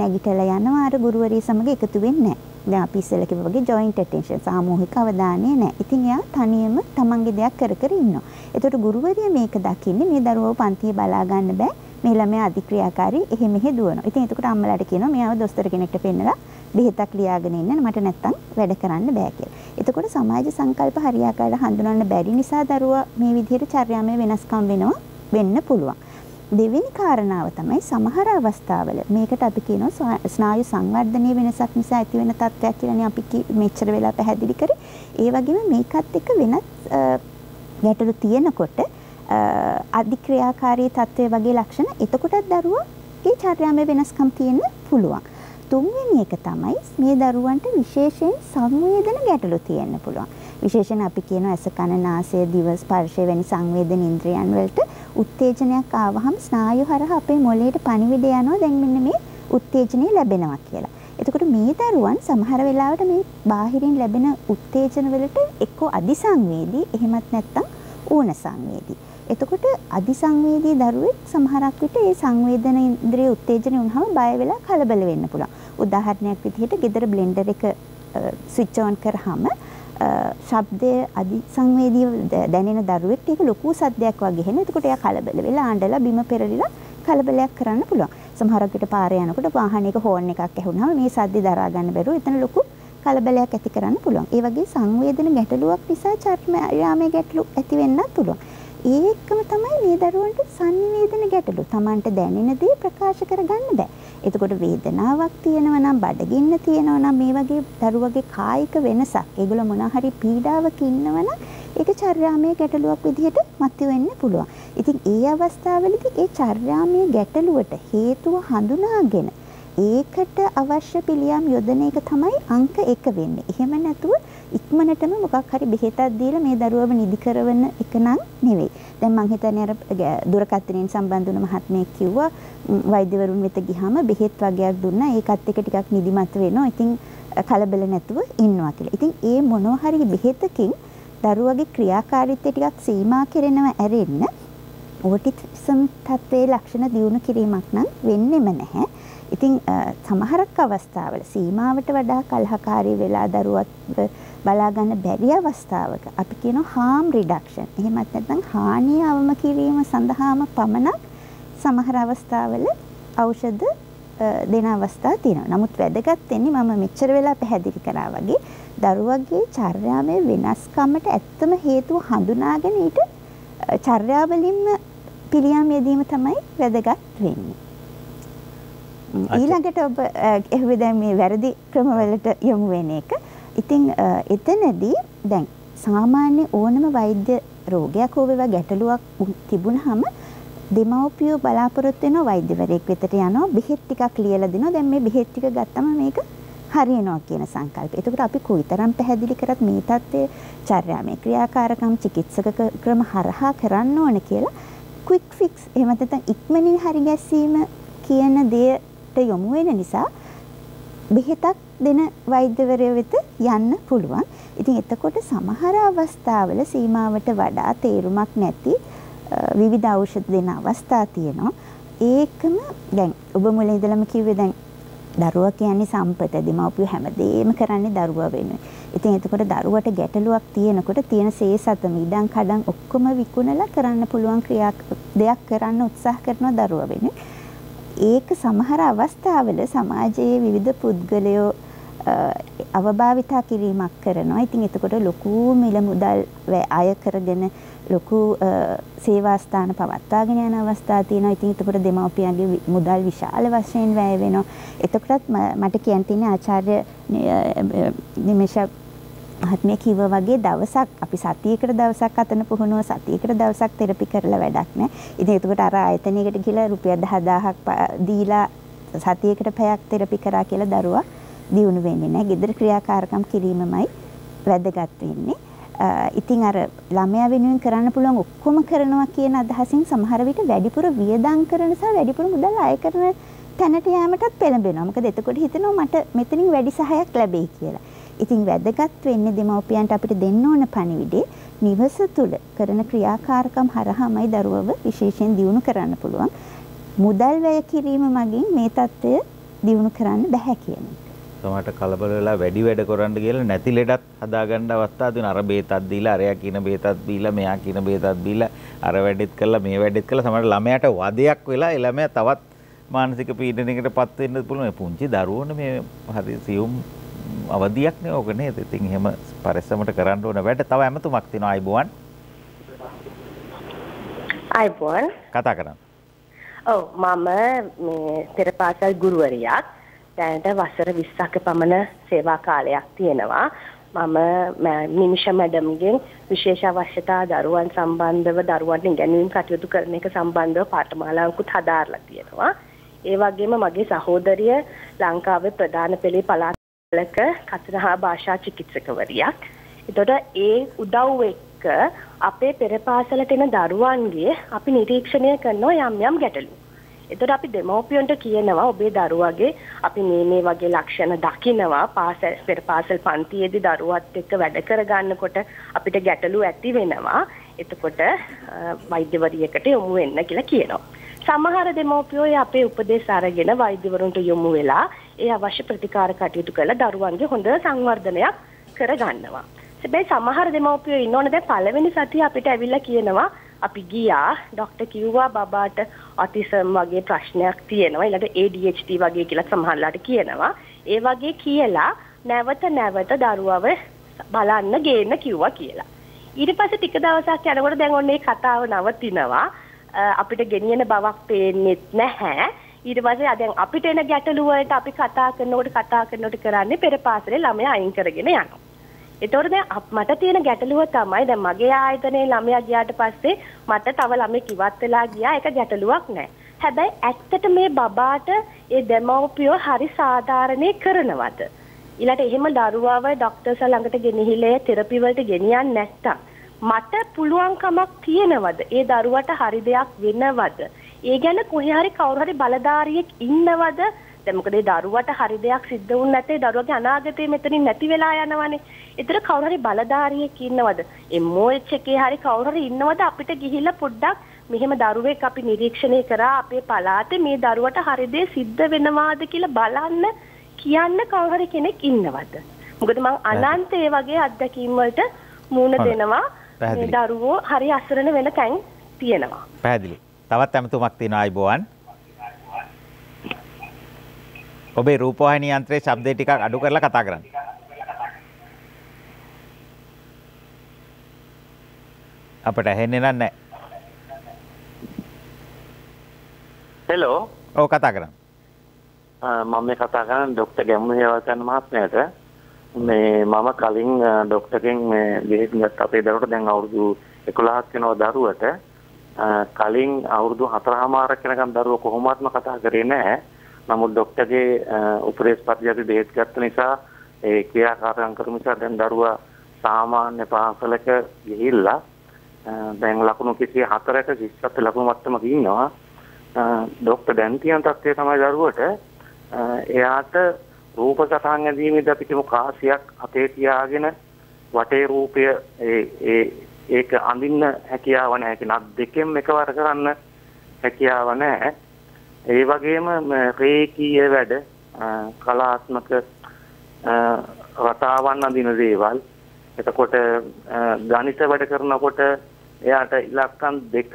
නැගිටලා යනවා අර ගුරුවරිය සමග එකතු වෙන්නේ නැහැ. දැන් අපි ඉස්සෙල්ලා කිව්වා වගේ joint attention සාමූහික අවධානය නැහැ. ඉතින් එයා තනියම තමන්ගේ දෙයක් කර කර ඉන්නවා. එතකොට ගුරුවරිය මේක දකින්නේ මේ දරුවව පන්තියේ බලා ගන්න බෑ. මේ ළමයා අධික්‍රියාකාරී එහෙ මෙහෙ දුවනවා. ඉතින් එතකොට අම්මලාට කියනවා මෙයාව දොස්තර කෙනෙක්ට පෙන්නලා බෙහෙතක් ලියාගෙන ඉන්න මට නැත්තම් වැඩ කරන්න බෑ කියලා. එතකොට සමාජ සංකල්ප හරියාකාරව හඳුනන්න බැරි නිසා දරුවා මේ විදිහට චර්යාමය වෙනස්කම් වෙනවා වෙන්න පුළුවන්. දෙවෙනි කාරණාව තමයි සමහර අවස්ථාවල මේකට අපි කියනවා ස්වා- ස්නායු සංවර්ධනයේ වෙනසක් නිසා ඇතිවෙන තත්ත්වයක් කියලානේ අපි කි- මෙච්චර වෙලා පැහැදිලි කරේ. ඒ වගේම මේකත් එක්ක වෙනත් අ, ගැටලු තියෙනකොට අ, අධික්‍රියාකාරී තත්ත්වය වගේ ලක්ෂණ එතකොටත් දරුවාගේ චර්යාමය වෙනස්කම් තියෙන්න පුළුවන්. තුන්වෙනි එක තමයි මේ දරුවන්ට විශේෂයෙන් සංවේදන ගැටලු තියෙන්න පුළුවන්. විශේෂයෙන් අපි කියන ඇස කන නාසය දිව ස්පර්ශය වැනි සංවේදන ඉන්ද්‍රියන් වලට උත්තේජනයක් ආවහම ස්නායු හරහා අපේ මොළයට පණිවිඩ යනවා දැන් මෙන්න මේ උත්තේජනය ලැබෙනවා කියලා. එතකොට මේ දරුවන් සමහර වෙලාවට මේ බාහිරින් ලැබෙන උත්තේජන වලට එක්ක අදිසංවේදී එහෙමත් නැත්නම් ඌන සංවේදී. එතකොට අදිසංවේදී දරුවෙක් සමහරක් විට ඒ සංවේදන ඉන්ද්‍රිය උත්තේජනය වුණාම බය වෙලා කලබල වෙන්න පුළුවන්. උදාහරණයක් විදිහට ගෙදර බ්ලෙන්ඩර් එක ස්විච් ඔන් කරාම ශබ්දය අදිසංවේදීව ද- දැනෙන දරුවෙක්ට ඒක ලොකු සද්දයක් වගේ හෙන. එතකොට එයා කලබල වෙලා ආඬලා බිම පෙරලිලා කලබලයක් කරන්න පුළුවන්. සමහරක් විට පාරේ යනකොට වාහනයක හෝන් එකක් ඇහුනහම මේ සද්ද දරා ගන්න බැරුව එතන ලොකු කලබලයක් ඇති කරන්න පුළුවන්. ඒ වගේ සංවේදන ගැටලුවක් නිසා චර්යාමය ගැටලු ඇති වෙන්නත් පුළුවන්. ඒ එක්කම තමයි මේ දරුවන්ට සංවේදන ගැටලු. Tamanට දැනෙන දේ ප්‍රකාශ කරගන්න බෑ. එතකොට වේදනාවක් තියෙනවා නම් බඩගින්න තියෙනවා නම් මේ වගේ දරුවගේ කායික වෙනසක් ඒගොල්ලෝ මොනවා හරි පීඩාවක ඉන්නවනම් ඒක චර්යාමය ගැටලුවක් විදිහට මතුවෙන්න පුළුවන්. ඉතින් ඒ අවස්ථාවලදී ඒ චර්යාමය ගැටලුවට හේතුව හඳුනාගෙන ඒකට අවශ්‍ය පිළියම් යොදන එක තමයි අංක 1 වෙන්නේ. එහෙම නැතුව ඉක්මනටම මොකක් හරි බෙහෙතක් දීලා මේ දරුවව නිදි කරවන එක නම් නෙවෙයි. දැන් මං හිතන්නේ අර ග- දුරකථනයෙන් සම්බන්ධ වුණ මහත්මයෙක් කිව්වා ම්, වෛද්‍යවරුන් වෙත ගියාම බෙහෙත් වගේක් දුන්නා. ඒකත් එක ටිකක් නිදිමත වෙනවා. ඉතින් අ, කලබල නැතුව ඉන්නවා කියලා. ඉතින් ඒ මොනවා හරි බෙහෙතකින් දරුවගේ ක්‍රියාකාරීත්වය ටිකක් සීමා කරනවා ඇරෙන්න ඕටිසම් තත්ත්වයේ ලක්ෂණ දියුණු කිරීමක් නම් වෙන්නෙම නැහැ. ඉතින් අ, සමහරක් අවස්ථාවල සීමාවට වඩා කලහකාරී වෙලා දරුවත් බලා ගන්න බැරි අවස්ථාවක අපි කියනවා harm reduction. එහෙමත් නැත්නම් හානිය අවම කිරීම සඳහාම පමණක් සමහර අවස්ථාවල ඖෂධ දෙන අවස්ථා තියෙනවා. නමුත් වැදගත් වෙන්නේ මම මෙච්චර වෙලා පැහැදිලි කරා වගේ දරුවගේ චර්යාවේ වෙනස්කමට ඇත්තම හේතුව හඳුනාගෙන ඊට චර්යාවලින්ම පිළියම් යෙදීම තමයි වැදගත් වෙන්නේ. ඊළඟට ඔබ එහුවේ දැන් මේ වැරදි ක්‍රමවලට යොමු වෙන එක. ඉතින් අ, එතනදී දැන් සාමාන්‍ය ඕනම වෛද්‍ය රෝගයක් හෝ වේවා ගැටලුවක් උ- තිබුණාම දෙමව්පියෝ බලාපොරොත්තු වෙන වෛද්‍යවරයෙක් වෙතට යනවා බෙහෙත් ටිකක් ලියලා දෙනවා. දැන් මේ බෙහෙත් ටික ගත්තම මේක හරියනවා කියන සංකල්පය. එතකොට අපි කොයිතරම් පැහැදිලි කරත් මේ தත්ත්වය චර්යාමය ක්‍රියාකාරකම් චිකිත්සක ක- ක්‍රම හරහා කරන්න ඕන කියලා ක්වික් ෆික්ස් එහෙම නැත්නම් ඉක්මනින් හරි ගැස්සීම කියන දෙයට යොමු වෙන නිසා බෙහෙතක් දෙන වෛද්‍යවරය වෙත යන්න පුළුවන්. ඉතින් එතකොට සමහර අවස්ථාවල සීමාවට වඩා තේරුමක් නැති අ, විවිධ ඖෂධ දෙන අවස්ථා තියෙනවා. ඒකම දැන් ඔබ මුලින් ඉඳලම කිව්වේ දැන් දරුවා කියන්නේ සම්පත. දෙමව්පියෝ හැමදේම කරන්නේ දරුවා වෙනුවෙන්. ඉතින් එතකොට දරුවට ගැටලුවක් තියෙනකොට තියෙන සේසතම ඉඩම් කඩම් ඔක්කොම විකුණලා කරන්න පුළුවන් ක්‍රියා දෙයක් කරන්න උත්සාහ කරන දරුවා වෙනුවෙන්. ඒක සමහර අවස්ථාවල සමාජයේ විවිධ පුද්ගලයෝ අ, අවභාවිතා කිරීමක් කරනවා. ඉතින් එතකොට ලොකු මිල මුදල් වැ- අය කරගෙන ලොකු අ, සේවා ස්ථාන පවත්වාගෙන යන අවස්ථා තියෙනවා. ඉතින් එතකොට දෙමව්පියන්ගේ වි- මුදල් විශාල වශයෙන් වැය වෙනවා. එතකොටත් ම- මට කියන්න තියෙන්නේ ආචාර්ය නි- අ, අ, නිමේෂ මහත්මිය කිව්වා වගේ දවසක් අපි සතියකට දවසක් අතන පුහුණුව සතියකට දවසක් තෙරපි කරලා වැඩක් නැහැ. ඉතින් එතකොට අර ආයතනයකට ගිහලා රුපියල් 10000ක් ප- දීලා සතියකට පැයක් තෙරපි කරා කියලා දරුවා දියුණු වෙන්නේ නැහැ. gedara ක්‍රියාකාරකම් කිරීමමයි වැදගත් වෙන්නේ. ඉතින් අර ළමයා වෙනුවෙන් කරන්න පුළුවන් ඔක්කොම කරනවා කියන අදහසින් සමහර විට වැඩිපුර වියදම් කරන සහ වැඩිපුර මුදල් අය කරන තැනට යෑමටත් පෙළඹෙනවා. මොකද එතකොට හිතෙනවා මට මෙතනින් වැඩි සහයක් ලැබෙයි කියලා. ඉතින් වැදගත් වෙන්නේ දෙමව්පියන්ට අපිට දෙන්න ඕන පණිවිඩේ නිවස තුල කරන ක්‍රියාකාරකම් හරහාමයි දරුවව විශේෂයෙන් දියුණු කරන්න පුළුවන්. මුදල් වැය කිරීම මගින් මේ தত্ত্বය දියුණු කරන්න බෑ කියන එක. සමහරට කලබල වෙලා වැඩි වැඩ කරන්න කියලා නැති ලෙඩත් හදාගන්න අවස්ථා තියෙනවා. අර බේතක් දීලා අරයා කියන බේතක් බීලා මෙයා කියන බේතක් බීලා අර වැඩෙත් කළා මේ වැඩෙත් කළා සමහර ළමයාට වදයක් වෙලා ඒ ළමයා තවත් මානසික පීඩනයකට පත් වෙන්න පුළුවන්. මේ පුංචි දරුවෝනේ මේ හරි සියුම් අවධියක් නේ ඕක නේද? ඉතින් එහෙම පරිස්සමට කරන්න ඕන වැඩ තව ඇමතුමක් තියෙනවා අයිබෝවන් අයිබෝන් කතා කරන්න. ඔව් මම මේ පෙර පාසල් ගුරුවරියක්. දැනට වසර 20ක පමණ සේවා කාලයක් තියෙනවා. මම මිනිෂ මැඩම්ගෙන් විශේෂ අවශ්‍යතා දරුවන් සම්බන්ධව දරුවන්ට ඉගැන්වීම් කටයුතු කරන එක සම්බන්ධව පාඨමාලාවකුත් හදාarලා තියෙනවා. ඒ වගේම මගේ සහෝදරිය ලංකාවේ ප්‍රධාන පෙළේ පළාත්වලක කතරහා භාෂා චිකිත්සකවරියක්. එතකොට ඒ උදව් එක්ක අපේ පෙර පාසලට එන දරුවන්ගේ අපි නිරීක්ෂණය කරනවා යම් යම් ගැටලු. එතකොට අපි දෙමව්පියන්ට කියනවා ඔබේ දරුවගේ අපි මේ මේ වගේ ලක්ෂණ දකිනවා පාසල් පෙර පාසල් පන්තියේදී දරුවත් එක්ක වැඩ කරගන්නකොට අපිට ගැටලු ඇති වෙනවා. එතකොට වෛද්‍යවරියකට යොමු වෙන්න කියලා කියනවා. සමහර දෙමව්පියෝ අපේ උපදෙස් අරගෙන වෛද්‍යවරුන්ට යොමු වෙලා ඒ අවශ්‍ය ප්‍රතිකාර කටයුතු කරලා දරුවන්ගේ හොඳ සංවර්ධනයක් කරගන්නවා. හැබැයි සමහර දෙමව්පියෝ ඉන්නෝනේ දැන් පළවෙනි සතිය අපිට ඇවිල්ලා කියනවා අපි ගියා ડોක්ටර් කිව්වා බබාට ඔටිසම් වගේ ප්‍රශ්නයක් තියෙනවා. ඊළඟට ADHD වගේ කියලා සමහරලාට කියනවා. ඒ වගේ කියලා නැවත නැවත දරුවව බලන්න ගේන්න කිව්වා කියලා. ඊට පස්සේ ටික දවසක් යනකොට දැන් ඔන්න මේ කතාව නවතිනවා. අපිට ගෙනියන බවක් පේන්නෙත් නැහැ. ඊට පස්සේ දැන් අපිට එන ගැටලු වලට අපි කතා කරනකොට කතා කරනකොට කරන්නේ පෙර පාසලේ ළමයා අයින් කරගෙන යනවා. එතකොට දැන් මට තියෙන ගැටලුව තමයි දැන් මගේ ආයතනයේ ළමයා ගියාට පස්සේ මට තව ළමෙක් ඉවත් වෙලා ගියා ඒක ගැටලුවක් නෑ. හැබැයි ඇත්තට මේ බබාට ඒ දෙමව්පියෝ හරි සාධාරණේ කරනවද? ඊළඟට එහෙම දරුවාව ડોක්ටර්ස් ළඟට ගෙනහිලේ තෙරපි වලට ගෙනියන්නේ නැත්තම් මට පුළුවන් කමක් තියෙනවද? ඒ දරුවට හරි දෙයක් වෙනවද? ඒ ගැන කොහේ හරි කවුරු හරි බලධාරියෙක් ඉන්නවද? දැන් මොකද ඒ දරුවට හරි දෙයක් සිද්ධ වුනේ නැතේ දරුවගේ අනාගතේ මෙතනින් නැති වෙලා යනවනේ. ඒතර කවුරු හරි බලධාරියෙක් ඉන්නවද? MOH එකේ හරි කවුරු හරි ඉන්නවද අපිට ගිහිල්ලා පොඩ්ඩක් මෙහෙම දරුවෙක් අපි නිරීක්ෂණය කරා අපේ පළාතේ මේ දරුවට හරි දේ සිද්ධ වෙනවාද කියලා බලන්න කියන්න කවුරු හරි කෙනෙක් ඉන්නවද? මොකද මං අනන්ත ඒ වගේ අත්දැකීම් වලට මූණ දෙනවා. මේ දරුවෝ හරි අසරණ වෙන තැන් තියෙනවා. පැහැදිලි. තවත් ඇමතුමක් තියෙනවා අයිබෝවන්. ඔබේ රූපවාහිනී යන්ත්‍රයේ ශබ්දය ටිකක් අඩු කරලා කතා කරන්න. අපට ඇහෙන්නේ නැහැ. හෙලෝ. ඔව් කතා කරන්න. මම මේ කතා කරන්නේ ડોක්ටර් ගැමුණු හේවතන මහත්මයාට. මේ මම කලින් ડોක්ටර්ගෙන් මේ බෙහෙත් ගත්ත අපේ දරුවට දැන් අවුරුදු 11ක් වෙනවා දරුවට. කලින් අවුරුදු 4මාරක් වෙනකම් දරුව කොහොමත්ම කතා කරේ නැහැ. නමුත් ડોක්ටර්ගේ උපදේශ පරිදි බෙහෙත් ගත්ත නිසා ඒ ක්‍රියාකාරකම් කරන නිසා දැන් දරුවා සාමාන්‍ය පාසලක ගිහිල්ලා දැන් ලකුණු 24ක 27 ලකුණු මට්ටමක ඉන්නවා. ડોක්ටර් දැන් තියෙන තත්ත්වය තමයි දරුවට එයාට රූප සටහන් ඇඳීමේදී අපි කියමු කාසියක් අතේ තියාගෙන වටේ රූපය ඒ ඒ ඒක අඳින්න හැකියාව නැහැ. ඒක නත් දෙකෙන් එකවර කරන්න හැකියාව නැහැ. ඒ වගේම රේකීය වැඩ කලාත්මක රටාවන් අඳින දේවල්. එතකොට ගණිත වැඩ කරනකොට එයාට ඉලක්කම් දෙක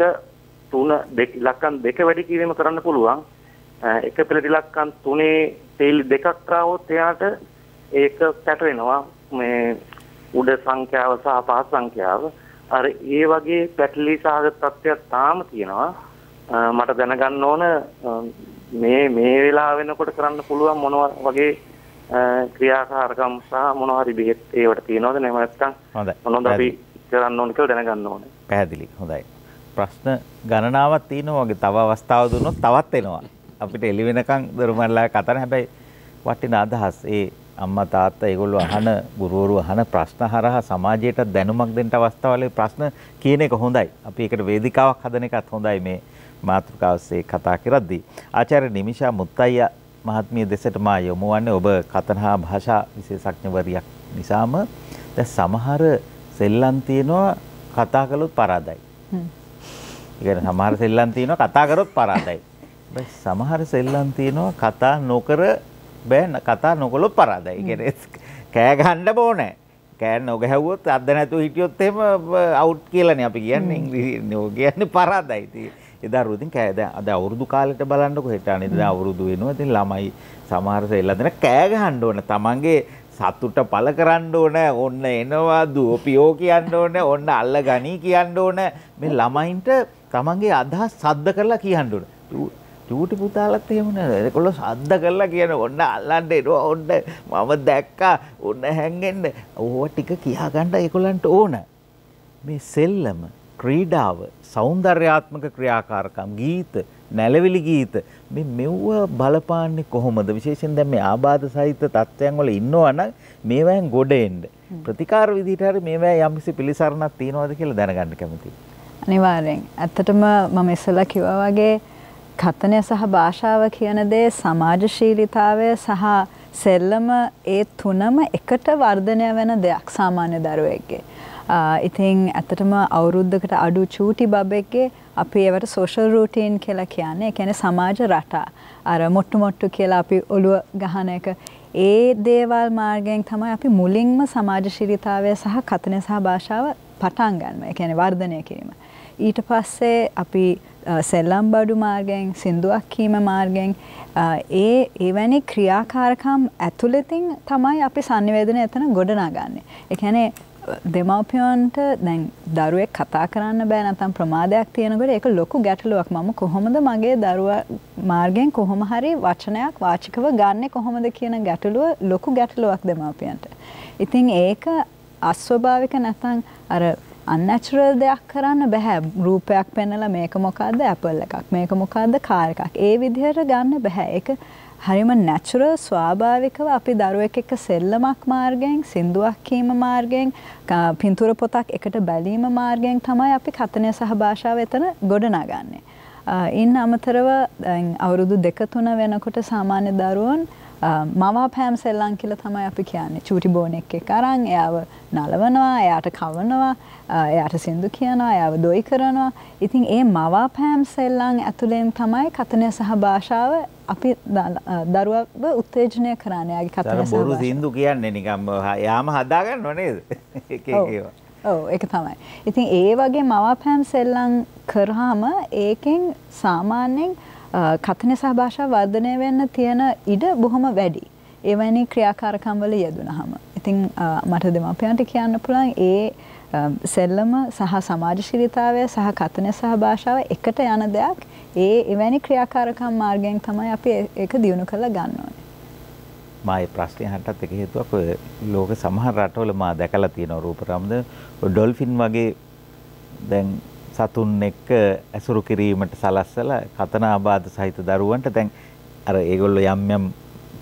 තුන දෙක ඉලක්කම් දෙක වැඩි කිරීම කරන්න පුළුවන්. එක පෙළ ඉලක්කම් තුනේ තේල් දෙකක් ආවොත් එයාට ඒක පැටවෙනවා මේ උඩ සංඛ්‍යාව සහ පහ සංඛ්‍යාව. අර ඒ වගේ පැටලි සහගත තත්ත්වයක් තාම තියෙනවා. මට දැනගන්න ඕන මේ මේ වෙලාව වෙනකොට කරන්න පුළුවන් මොන වගේ ක්‍රියාකාරකම් සහ මොනවා හරි බෙහෙත් ඒවට තියෙනවද? නැත්නම් නැත්තම් හොඳයි. මොනවද අපි කරන්න ඕන කියලා දැනගන්න ඕනේ. පැහැදිලි. හොඳයි. ප්‍රශ්න ගණනාවක් තියෙනවා වගේ. තව අවස්ථාව දුන්නොත් තවත් එනවා. අපිට එළි වෙනකන් දරුමල්ලා කතා හැබැයි වටින අදහස්. ඒ අම්මා තාත්තා ඒගොල්ලෝ අහන ගුරුවරු අහන ප්‍රශ්න හරහා සමාජයට දැනුමක් දෙන්න අවස්ථාවල. ප්‍රශ්න කියන එක හොඳයි. අපි ඒකට වේදිකාවක් හදන එකත් හොඳයි මේ මාතෘකාවස්සේ කතා කරද්දී. ආචාර්ය නිමිෂා මුත්තයියා මහත්මිය දෙසට මා යොමු වන්නේ ඔබ කතනහා භාෂා විශේෂඥවරියක් නිසාම දැන් සමහර සෙල්ලම් තියෙනවා කතා කළොත් පරාදයි. ඒ සමහර සෙල්ලම් තියෙනවා කතා කරොත් පරාදයි. සමහර සෙල්ලම් තියෙනවා කතා නොකර බෑ කතා නොකළොත් පරාදයි. ඒ කෑ ගහන්න ඕනේ. කෑ නොගැහුවොත් අද්ද නැතුව හිටියොත් එහෙම අවුට් කියලානේ අපි කියන්නේ ඉංග්‍රීසි කියන්නේ පරාදයි. එදා රුදින් කෑ දැන් අද අවුරුදු කාලෙට බලන්නකො හෙට අනිත් දැන් අවුරුදු වෙනවා. ඉතින් ළමයි සමහර සෙල්ලම් දෙන කෑ ගහන්න ඕන. තමන්ගේ සතුට පළ කරන්න ඕන. ඔන්න එනවා දුවපියෝ කියන්න ඕන. ඔන්න අල්ල ගනි කියන්න ඕන. මේ ළමයින්ට තමන්ගේ අදහස් සද්ද කරලා කියන්න ඕන. චූටි පුතාලත් එහෙම නෑ. ඒගොල්ලෝ සද්ද කරලා කියන ඔන්න අල්ලන්න එනවා ඔන්න මම දැක්කා ඔන්න හැංගෙන්න. ඕවා ටික කියා ගන්න ඒගොල්ලන්ට ඕන. මේ සෙල්ලම, ක්‍රීඩාව සෞන්දර්යාත්මක ක්‍රියාකාරකම් ගීත නැලවිලි ගීත මේ මෙව්ව බලපාන්නේ කොහොමද? විශේෂයෙන් දැන් මේ ආබාධ සහිත තත්ත්වයන් වල ඉන්නවනම් මේවෙන් ගොඩ එන්න. ප්‍රතිකාර විදිහට හරි මේවා යම්කිසි පිළිසරණක් තියනවාද කියලා දැනගන්න කැමතියි. අනිවාර්යෙන්. ඇත්තටම මම ඉස්සෙල්ලා කිව්වා වගේ කතනය සහ භාෂාව කියන දේ සමාජශීලීතාවය සහ සෙල්ලම ඒ තුනම එකට වර්ධනය වෙන දෙයක් සාමාන්‍ය දරුවෙක්ගේ. ඉතින් ඇත්තටම අවුරුද්දකට අඩු චූටි බබෙක්ගේ අපි ඒවට සෝෂල් රූටීන් කියලා කියන්නේ. ඒ කියන්නේ සමාජ රටා. අර මොට්ටු මොට්ටු කියලා අපි ඔළුව ගහන එක ඒ දේවල් මාර්ගයෙන් තමයි අපි මුලින්ම සමාජශීලීතාවය සහ කතනය සහ භාෂාව පටන් ගන්න. ඒ කියන්නේ වර්ධනය කිරීම. ඊට පස්සේ අපි සෙල්ලම් බඩු මාර්ගයෙන් සින්දුවක් කීම මාර්ගයෙන් ඒ එවැනි ක්‍රියාකාරකම් ඇතුළතින් තමයි අපි සංනිවේදනය එතන ගොඩනගන්නේ. ඒ කියන්නේ දෙමව්පියන්ට දැන් දරුවෙක් කතා කරන්න බෑ නැත්නම් ප්‍රමාදයක් තියෙනකොට ඒක ලොකු ගැටලුවක්. මම කොහොමද මගේ දරුවා මාර්ගයෙන් කොහොම හරි වචනයක් වාචිකව ගන්නෙ කොහොමද කියන ගැටලුව ලොකු ගැටලුවක් දෙමව්පියන්ට. ඉතින් ඒක අස්වභාවික නැත්නම් අර අන්නැචරල් දෙයක් කරන්න බැහැ රූපයක් පෙන්නලා මේක මොකක්ද ඇපල් එකක්. මේක මොකක්ද කාර් එකක්. ඒ විදිහට ගන්න බැහැ ඒක හරිම නැචරල් ස්වාභාවිකව අපි දරුවෙක් එක්ක සෙල්ලමක් මාර්ගයෙන් සින්දුවක් කීම මාර්ගයෙන් පින්තූර පොතක් එකට බැලීම මාර්ගයෙන් තමයි අපි කතනය සහ භාෂාව එතන ගොඩනගන්නේ. ඉන් අමතරව අවුරුදු දෙක තුන වෙනකොට සාමාන්‍ය දරුවන් මවාපෑම් සෙල්ලම් කියලා තමයි අපි කියන්නේ. චූටි බෝනෙක් එක්ක අරන් එයාව නලවනවා, එයාට කවනවා, එයාට සින්දු කියනවා, එයාව දොයි කරනවා. ඉතින් ඒ මවාපෑම් සෙල්ලම් ඇතුලෙන් තමයි කතනය සහ භාෂාව අපි දරුවව උත්තේජනය කරන්නේ. එයාගේ කතනය සහ බොරු සින්දු කියන්නේ නිකම් යාම හදාගන්නව නේද? එක එක තමයි. ඉතින් ඒ වගේ මවාපෑම් සෙල්ලම් කරාම ඒකෙන් සාමාන්‍යයෙන් කතන සහ භාෂා වර්ධනය වෙන්න තියෙන ඉඩ බොහොම වැඩි. එවැනි ක්‍රියාකාරකම් වල යෙදුනහම. ඉතින් මට දෙමාපියන්ට කියන්න පුළුවන් ඒ සෙල්ලම සහ සමාජශීලීතාවය සහ කතන සහ භාෂාව එකට යන දෙයක් ඒ එවැනි ක්‍රියාකාරකම් මාර්ගයෙන් තමයි අපි ඒක දියුණු කරලා ගන්න ඕනේ. මා ඒ ප්‍රශ්නේ අහන්නත් එක හේතුවක් ඔය ලෝක සමහර රටවල මා දැකලා තියෙනවා රූපරම්ද ඩොල්ෆින් වගේ දැන් සතුන් එක්ක ඇසුරු කිරීමට සලස්සලා කතන ආබාධ සහිත දරුවන්ට දැන් අර ඒගොල්ලෝ යම් යම්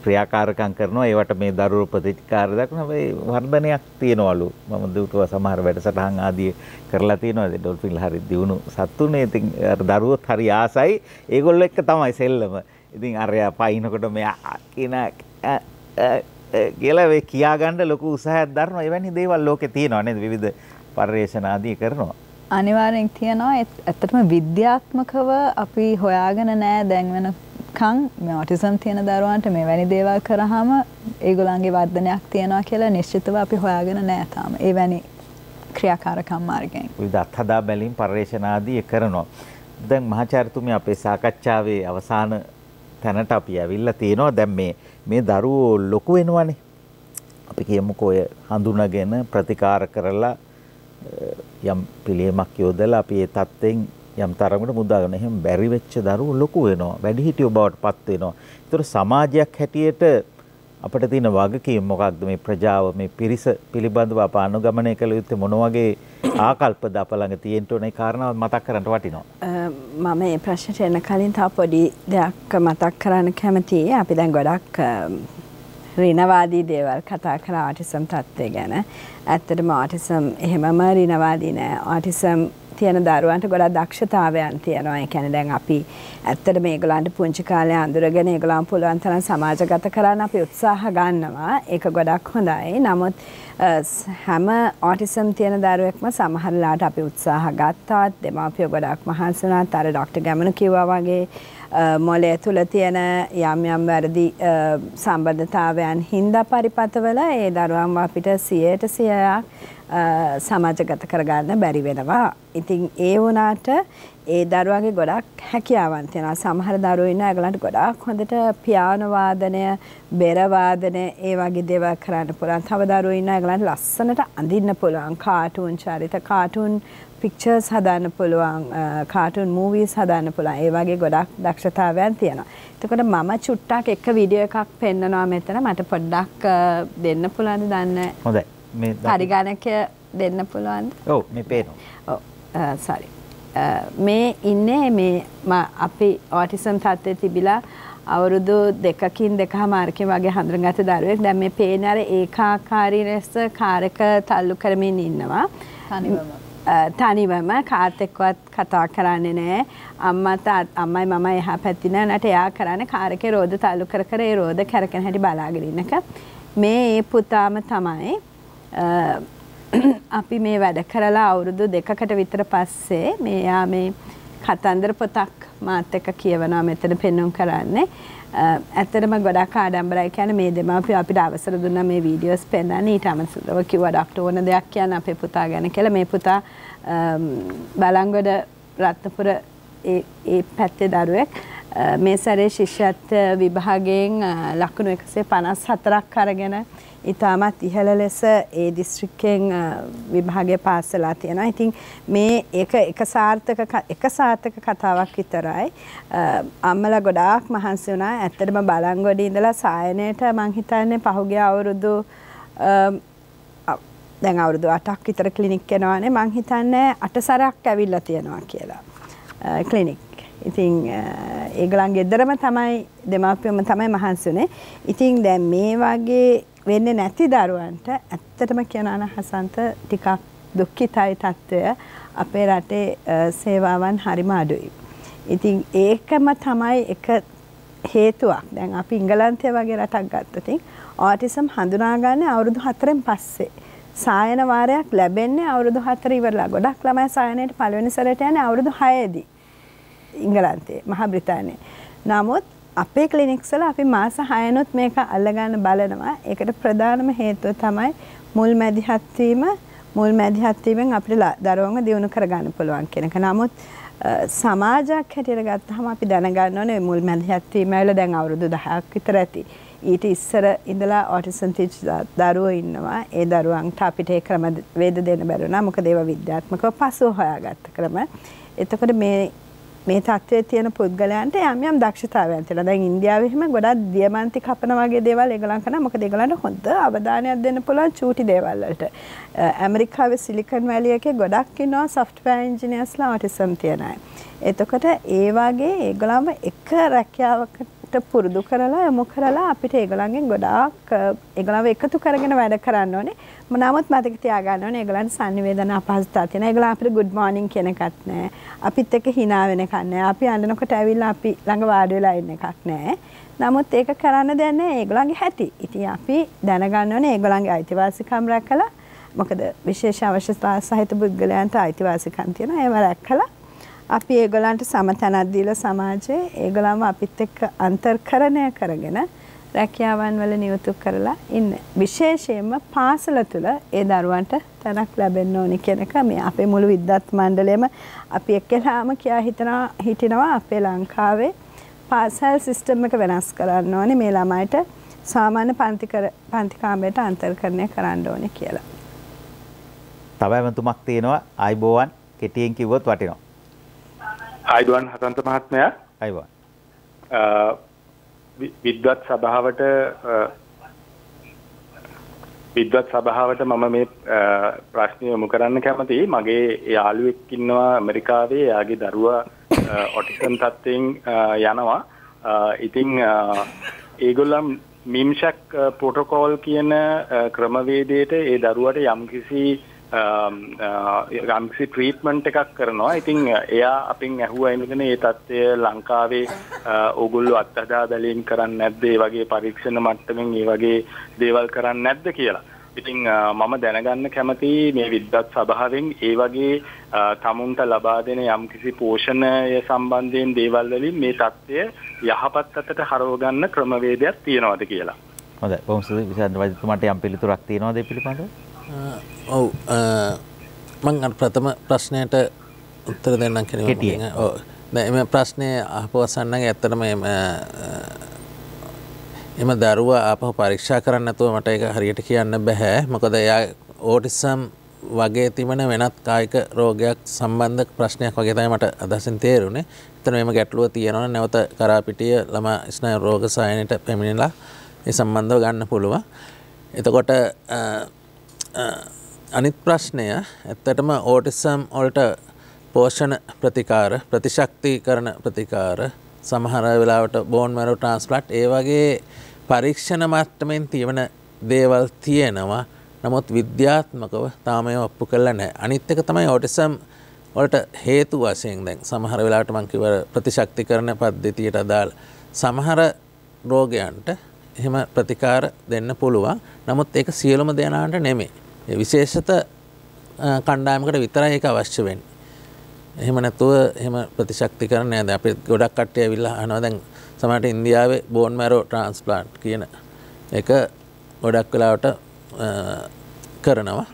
ක්‍රියාකාරකම් කරනවා. ඒවට මේ දරුවෝ ප්‍රතිචාර දක්වන මේ වර්ධනයක් තියනවලු. මම දුටුවා සමහර වැඩසටහන් ආදී කරලා තියෙනවා. ඩොල්ෆින් හරි දියුණු සතුනේ. ඉතින් අර දරුවොත් හරි ආසයි. ඒගොල්ලෝ එක්ක තමයි සෙල්ලම. ඉතින් අරයා පයින්නකොට මෙයා කියන කියලා වේ කියාගන්න ලොකු උත්සාහයක් දරනවා. එවැනි දේවල් ලෝකේ තියෙනවා නේද? විවිධ පර්යේෂණ ආදී කරනවා. අනිවාර්යෙන් තියෙනවා ඇත්තටම විද්‍යාත්මකව අපි හොයාගෙන නෑ දැන් වෙනකන් මේ ඔටිසම් තියෙන දරුවන්ට මෙවැනි දේවල් කරාම ඒගොල්ලන්ගේ වර්ධනයක් තියෙනවා කියලා නිශ්චිතව අපි හොයාගෙන නෑ තාම. ඒ වැනි ක්‍රියාකාරකම් මාර්ගයෙන්. විවිධ අත්හදා බැලීම් පර්යේෂණ ආදී කරනවා. දැන් මහාචාර්යතුමිය අපේ සාකච්ඡාවේ අවසාන තැනට අපි ඇවිල්ලා තියෙනවා. දැන් මේ මේ දරුවෝ ලොකු වෙනවනේ. අපි කියමුකෝ ඔය හඳුනාගෙන ප්‍රතිකාර කරලා යම් පිළියමක් යොදලා අපි ඒ தත්ත්වෙන් යම් තරමකට මුදා ගන්න. එහෙම බැරි වෙච්ච දරුවෝ ලොකු වෙනවා. වැඩිහිටියෝ බවට පත් වෙනවා. ඒතර සමාජයක් හැටියට අපිට තියෙන වගකීම මොකක්ද මේ ප්‍රජාව මේ පිරිස පිළිබඳව අප අනුගමනය කළ යුත්තේ මොන වගේ ආකල්පද අප ළඟ තියෙන්න ඕනේ කාරණාව මතක් කරන්න වටිනවා. මම මේ ප්‍රශ්නට එන්න කලින් තව පොඩි දෙයක් මතක් කරන්න කැමතියි. අපි දැන් ගොඩක් රිනවාදී දේවල් කතා කර ආටිසම් තත්ත්වය ගැන. ඇත්තටම ආටිසම් එහෙමම රිනවාදී නෑ. ආටිසම් තියෙන දරුවන්ට ගොඩක් දක්ෂතාවයන් තියෙනවා. ඒ කියන්නේ දැන් අපි ඇත්තට මේගොල්ලන්ට පුංචි කාලේ අඳුරගෙන ඒගොල්ලන් පුළුවන් තරම් සමාජගත කරන්න අපි උත්සාහ ගන්නවා. ඒක ගොඩක් හොඳයි. නමුත් හැම ඔටිසම් තියෙන දරුවෙක්ම සමහරලාට අපි උත්සාහ ගත්තාත් දෙමාපියෝ ගොඩක් මහන්සි වුණාත් අර ડોක්ටර් ගැමණු කිව්වා වගේ මොලේ තුල තියෙන යම් යම් වැරදි සම්බන්ධතාවයන් හින්දා පරිපතවල ඒ දරුවන්ව අපිට 100ට 100ක් සමාජගත කරගන්න බැරි වෙනවා. ඉතින් ඒ වුණාට ඒ දරුවගේ ගොඩක් හැකියාවන් තියෙනවා. සමහර දරුවෝ ඉන්න ඒගොල්ලන්ට ගොඩක් හොඳට පියානෝ වාදනය, බෙර වාදනය ඒ වගේ දේවල් කරන්න පුළුවන්. තව දරුවෝ ඉන්න ඒගොල්ලන්ට ලස්සනට අඳින්න පුළුවන්. කාටූන් චරිත, කාටූන් පික්චර්ස් හදාන්න පුළුවන් කාටුන් මූවීස් හදාන්න පුළුවන් ඒ වගේ ගොඩක් දක්ෂතාවයන් තියෙනවා. එතකොට මම චුට්ටක් එක වීඩියෝ එකක් පෙන්නනවා මෙතන මට පොඩ්ඩක් අ, දෙන්න පුළුවන්ද දන්නේ හොඳයි මේ දකි- පරිගණකය දෙන්න පුළුවන්ද? ඔව් මේ පේනවා ඔව් සරි. මේ ඉන්නේ මේ අපි ඕටිසම් තත්ත්වයේ තිබිලා අවුරුදු දෙකකින් දෙකහමාරකින් වගේ හඳුනගත දරුවෙක් දැන් මේ පේන අර ඒකාකාරී ලෙස කාරක තල්ලු කරමින් ඉන්නවා. තනිවම. කාත් එක්කවත් කතා කරන්නේ නැහැ. අම්මා තාත් අම්මයි මමයි එහා පැත්තේ නෑ නට එයා කරන්නේ කාරකේ රෝද තල්ලු කර කර ඒ රෝද කැරකෙන හැටි බලාගෙන ඉන්නක. මේ ඒ පුතාම තමයි අපි මේ වැඩ කරලා අවුරුදු දෙකකට විතර පස්සේ මෙයා මේ කතන්දර පොතක් මාත් එක්ක කියවනවා මෙතන පෙන්වුම් කරන්නේ. අ, ඇත්තටම ගොඩක් ආඩම්බරයි. කියන්නේ මේ දෙමාපියෝ අපිට අවසර දුන්නා මේ වීඩියෝස් පෙන්වන්න. ඊට අමතරව කිව්වා ඩොක්ටර් ඕන දෙයක් කියන්න අපේ පුතා ගැන කියලා. මේ පුතා අම්, බලංගොඩ රත්නපුර ඒ ඒ පැත්තේ දරුවෙක්. අ, මේ සැරේ ශිෂ්‍යත්ව විභාගයෙන් අ, ලකුණු 154ක් අරගෙන ඉතාමත් ඉහළ ලෙස ඒ දිස්ත්‍රික්කයෙන් අ, විභාගය පාස් වෙලා තියෙනවා. ඉතින් මේ එක එක සාර්ථක ක- එක සාර්ථක කතාවක් විතරයි. අ, අම්මලා ගොඩාක් මහන්සි වුණා. ඇත්තටම බලංගොඩේ ඉඳලා සායනයට මං හිතන්නේ පහුගිය අවුරුදු අම්, අ- දැන් අවුරුදු 8ක් විතර ක්ලිනික් යනවානේ මං හිතන්නේ අට සැරයක් ඇවිල්ලා තියෙනවා කියලා. අ, ක්ලිනික්. ඉතින් අ, ඒගොල්ලන් ගෙදරම තමයි දෙමාපියොම තමයි මහන්සි වුනේ. ඉතින් දැන් මේ වගේ වෙන්නේ නැති දරුවන්ට ඇත්තටම කියන අනහසන්ත ටිකක් දුක්ඛිතයි తত্ত্বය අපේ රටේ සේවාවන් හරිම අඩුයි. ඉතින් ඒකම තමයි එක හේතුවක්. දැන් අපි ඉංගලන්තය වගේ රටක් ගත්තොත් ඔටිසම් හඳුනාගන්නේ අවුරුදු 4න් පස්සේ. සායන වාරයක් ලැබෙන්නේ අවුරුදු 4 ඉවරලා. ගොඩක් ළමයි සායනයට පළවෙනි සැරේට යන්නේ අවුරුදු 6 දී. ඉංගලන්තයේ මහා බ්‍රිතාන්‍යයේ. නමුත් අපේ ක්ලිනික්ස් වල අපි මාස 6නොත් මේක අල්ලගන්න බලනවා. ඒකට ප්‍රධානම හේතුව තමයි මුල් මැදිහත් වීම මුල් මැදිහත් වීමෙන් අපිට ලා- දරුවන්ව දියුණු කරගන්න පුළුවන් කියන එක. නමුත් අ, සමාජයක් හැටියට ගත්තහම අපි දැනගන්න ඕනේ මුල් මැදිහත් වීම වල දැන් අවුරුදු 10ක් විතර ඇති. ඊට ඉස්සර ඉඳලා ඔටිසම් තිච්ච දරුවෝ ඉන්නවා. ඒ දරුවන්ට අපිට ඒ ක්‍රම වේද දෙන්න බැරුණා. මොකද ඒවා විද්‍යාත්මකව පසුව හොයාගත්ත ක්‍රම. එතකොට මේ මේ තත්ත්වයේ තියෙන පුද්ගලයන්ට යම් යම් දක්ෂතාවයන් තියෙනවා. දැන් ඉන්දියාවේ එහෙම ගොඩක් දියමන්ති කපන වගේ දේවල් ඒගොල්ලන් කරනවා. මොකද ඒගොල්ලන්ට හොඳ අවධානයක් දෙන්න පුළුවන් චූටි දේවල් වලට. අ, ඇමරිකාවේ සිලිකන් වැලි එකේ ගොඩක් ඉන්නවා software engineersලා autism තියෙන අය. එතකොට ඒ වගේ ඒගොල්ලන්ව එක රැකියාවකට පුරුදු කරලා යොමු කරලා අපිට ඒගොල්ලන්ගෙන් ගොඩාක් අ, ඒගොල්ලන්ව එකතු කරගෙන වැඩ කරන්න ඕනේ. ම- නමුත් මතක තියාගන්න ඕනේ ඒගොල්ලන්ට sannivedana අපහසුතාව තියෙනවා. ඒගොල්ලන් අපිට good morning කියන එකක් නැහැ. අපිත් එක්ක hina වෙන එකක් නැහැ. අපි අඬනකොට ඇවිල්ලා අපි ළඟ වාඩි වෙලා ඉන්න එකක් නැහැ. නමුත් ඒක කරන්න දෙයක් නැහැ. ඒගොල්ලන්ගේ හැටි. ඉතින් අපි දැනගන්න ඕනේ ඒගොල්ලන්ගේ අයිතිවාසිකම් රැකලා මොකද විශේෂ අවශ්‍යතා සහිත පුද්ගලයන්ට අයිතිවාසිකම් තියෙනවා. ඒව රැකලා අපි ඒගොල්ලන්ට සමතැනක් දීලා සමාජයේ ඒගොල්ලන්ව අපිත් එක්ක අන්තර්කරණය කරගෙන රැකියාවන් වල නියුතු කරලා ඉන්න. විශේෂයෙන්ම පාසල තුල ඒ දරුවන්ට තැනක් ලැබෙන්න ඕනි කියන එක මේ අපේ මුළු විද්වත් මණ්ඩලයම අපි එක්කලාම කියා හිතනවා හිටිනවා අපේ ලංකාවේ පාසල් සිස්ටම් එක වෙනස් කරන්න ඕනේ මේ ළමයිට සාමාන්‍ය පන්ති කර පන්ති කාමරයට අන්තර්කරණය කරන්න ඕනේ කියලා. තව ඇමතුමක් තියෙනවා ආයිබෝවන් කෙටියෙන් කිව්වොත් වටිනවා. ආයිබෝවන් හසන්ත මහත්මයා ආයිබෝවන්. අ, වි- විද්වත් සභාවට විද්වත් සභාවට මම මේ ප්‍රශ්නය යොමු කරන්න කැමතියි. මගේ යාළුවෙක් ඉන්නවා ඇමරිකාවේ. එයාගේ දරුවා ඔටිසම් තත්ත්වයෙන් යනවා. අ, ඒගොල්ලන් මිම්ෂක් පොටෝකෝල් කියන ක්‍රමවේදයට ඒ දරුවට යම්කිසි අ, Um, uh, යම්කිසි ට්‍රීට්මන්ට් එකක් කරනවා. ඉතින් එයා අපින් ඇහුවා ඉඳගෙන ඒ தත්ත්වය ලංකාවේ uh, අ, ඕගොල්ලෝ අත්හදා බැලීම් කරන්නේ නැද්ද? ඒ වගේ පරීක්ෂණ මට්ටමින් ඒ වගේ දේවල් කරන්නේ නැද්ද කියලා. ඉතින් අ, මම දැනගන්න කැමතියි මේ විද්වත් සභාවෙන් ඒ වගේ අ, තමුන්ට ලබා දෙන යම්කිසි පෝෂණය සම්බන්ධයෙන් දේවල් වලින් මේ தත්ත්වය යහපත් අතට හරව ගන්න ක්‍රමවේදයක් තියෙනවද කියලා. හොඳයි. බොහොම සුදුසු විසඳ වෛද්‍යතුමාට යම් පිළිතුරක් තියෙනවද ඒ පිළිබඳව? ඔව් මං ප්‍රථම ප්‍රශ්නයට උත්තර දෙන්නම්. ඔව් දැන් එම ප්‍රශ්නය අහපවසන්නගේ ඇත්තටම එම දරුවා ආපහු පරීක්ෂා කරන්න නැතුව මට ඒක හරියට කියන්න බැහැ මොකද එයා ඕටිසම් වගේ තිබෙන වෙනත් කායික රෝගයක් සම්බන්ධ ප්‍රශ්නයක් වගේ තමයි මට අදහසින් තේරුනේ. එතන මෙම ගැටලුව තියෙනවා නැවත කරාපිටිය ළමා ස්නායු රෝග සායනයට පැමිණිලා ඒ සම්බන්ධව ගන්න පුළුවන්. එතකොට අනිත් ප්‍රශ්නය ඇත්තටම ඕටිසම් වලට පෝෂණ ප්‍රතිකාර ප්‍රතිශක්ති කරන ප්‍රතිකාර සමහර වෙලාවට බෝන් මැරෝ ට්‍රන්ස්පලට් ඒ වගේ පරීක්ෂණ මට්ටමෙන් තියෙන දේවල් තියෙනවා නමුත් විද්‍යාත්මකව තාම ඒවා ඔප්පු කරලා නැහැ. අනිත් එක තමයි ඕටිසම් වලට හේතු වශයෙන් දැන් සමහර වෙලාවට මම කිව්ව ප්‍රතිශක්තිකරණ පද්ධතියට අදාළ සමහර රෝගයන්ට එහෙම ප්‍රතිකාර දෙන්න පුළුවන්. නමුත් ඒක සියලුම දෙනාට නෙමෙයි. ඒ විශේෂත කණ්ඩායමකට විතරයි ඒක අවශ්‍ය වෙන්නේ. එහෙම නැතුව එහෙම ප්‍රතිශක්තිකරණ නෑ. දැන් අපි ගොඩක් කට්ටිය ඇවිල්ලා අහනවා දැන් සමහරට ඉන්දියාවේ බෝන් මැරෝ ට්‍රාන්ස්ප්ලාන්ට් කියන එක ගොඩක් වෙලාවට කරනවා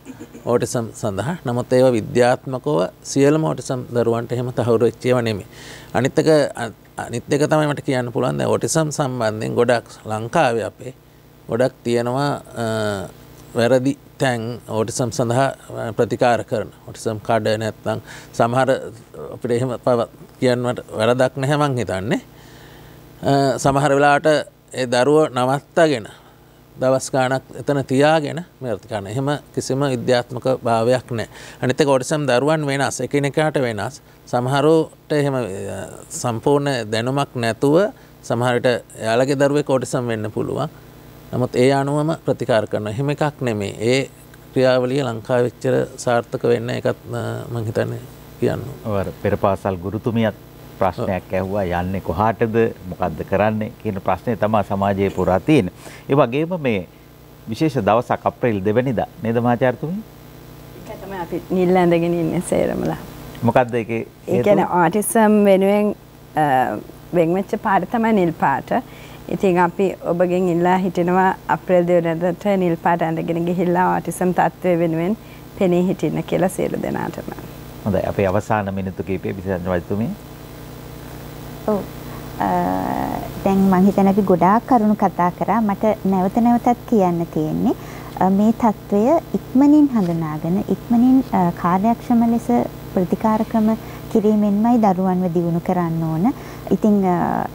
ඕටිසම් සඳහා නමුත් ඒව විද්‍යාත්මකව සියලුම ඕටිසම් දරුවන්ට එහෙම තහවුරු වෙච්ච ඒවා නෙමෙයි. අනිත් එක අනිත් එක තමයි මට කියන්න පුළුවන් දැන් ඕටිසම් සම්බන්ධයෙන් ගොඩක් ලංකාවේ අපේ ගොඩක් තියෙනවා වැරදි තැන් ඕටිසම් සඳහා ප්‍රතිකාර කරන. ඔටිසම් කඩ නැත්නම් සමහර අපිට එහෙම පව කියන්නට වැරදක් නැහැ මං හිතන්නේ. සමහර වෙලාට ඒ දරුව නවත්තගෙන දවස් ගානක් එතන තියාගෙන මර්තිකන්න එහෙම කිසිම විද්‍යාත්මක භාවයක් නෑ අනිත කොටසම් දරුවන් වෙනස් එකනෙකාට වෙනස්. සමහරුට එහෙම සම්පූර්ණ දැනුමක් නැතුව සමහරට යාලගේ දරුවේ කොටසම් වෙන්න පුළුවන්. නමුත් ඒ අනුවම ප්‍රතිකාර කරන එහෙම එකක් නෙමේ ඒ ක්‍රියාවලිය ලංකා වෙච්චර සාර්ථක වෙන්න එකත් මංහිතන්න කියන්න පෙර පාසල් ගුරුතුමියත් ප්‍රශ්නයක් ඇහුවා යන්නේ කොහාටද මොකද්ද කරන්නේ කියන ප්‍රශ්නේ තමයි සමාජයේ පුරා තියෙන. ඒ වගේම මේ විශේෂ දවසක් අප්‍රේල් දෙවැනිදා නේද මහාචාර්යතුමනි? ඒක තමයි අපි නිල් ඇඳගෙන ඉන්නේ සේරමලා. මොකද්ද ඒකේ? ඒ කියන්නේ ආටිසම් වෙනුවෙන් වෙන් වෙච්ච පාට තමයි නිල් පාට. ඉතින් අපි ඔබගෙන් ඉල්ලා හිටිනවා අප්‍රේල් දෙවනදට නිල් පාට ඇඳගෙන ගිහිල්ලා ඔටිසම් තත්ත්වය වෙනුවෙන් පෙනී හිටින්න කියලා සියලු දෙනාටම. හොඳයි අපේ අවසාන මිනිත්තු කීපයේ විසඳන වතුමේ. ඔව්. දැන් මං හිතන අපි ගොඩාක් කරුණු කතා කරා මට නැවත නැවතත් කියන්න තියෙන්නේ මේ తত্ত্বය ඉක්මනින් හඳුනාගෙන ඉක්මනින් කාර්යක්ෂම ලෙස ප්‍රතිකාරකම කිරීමෙන්මයි දරුවන්ව දියුණු කරන්න ඕන. ඉතින්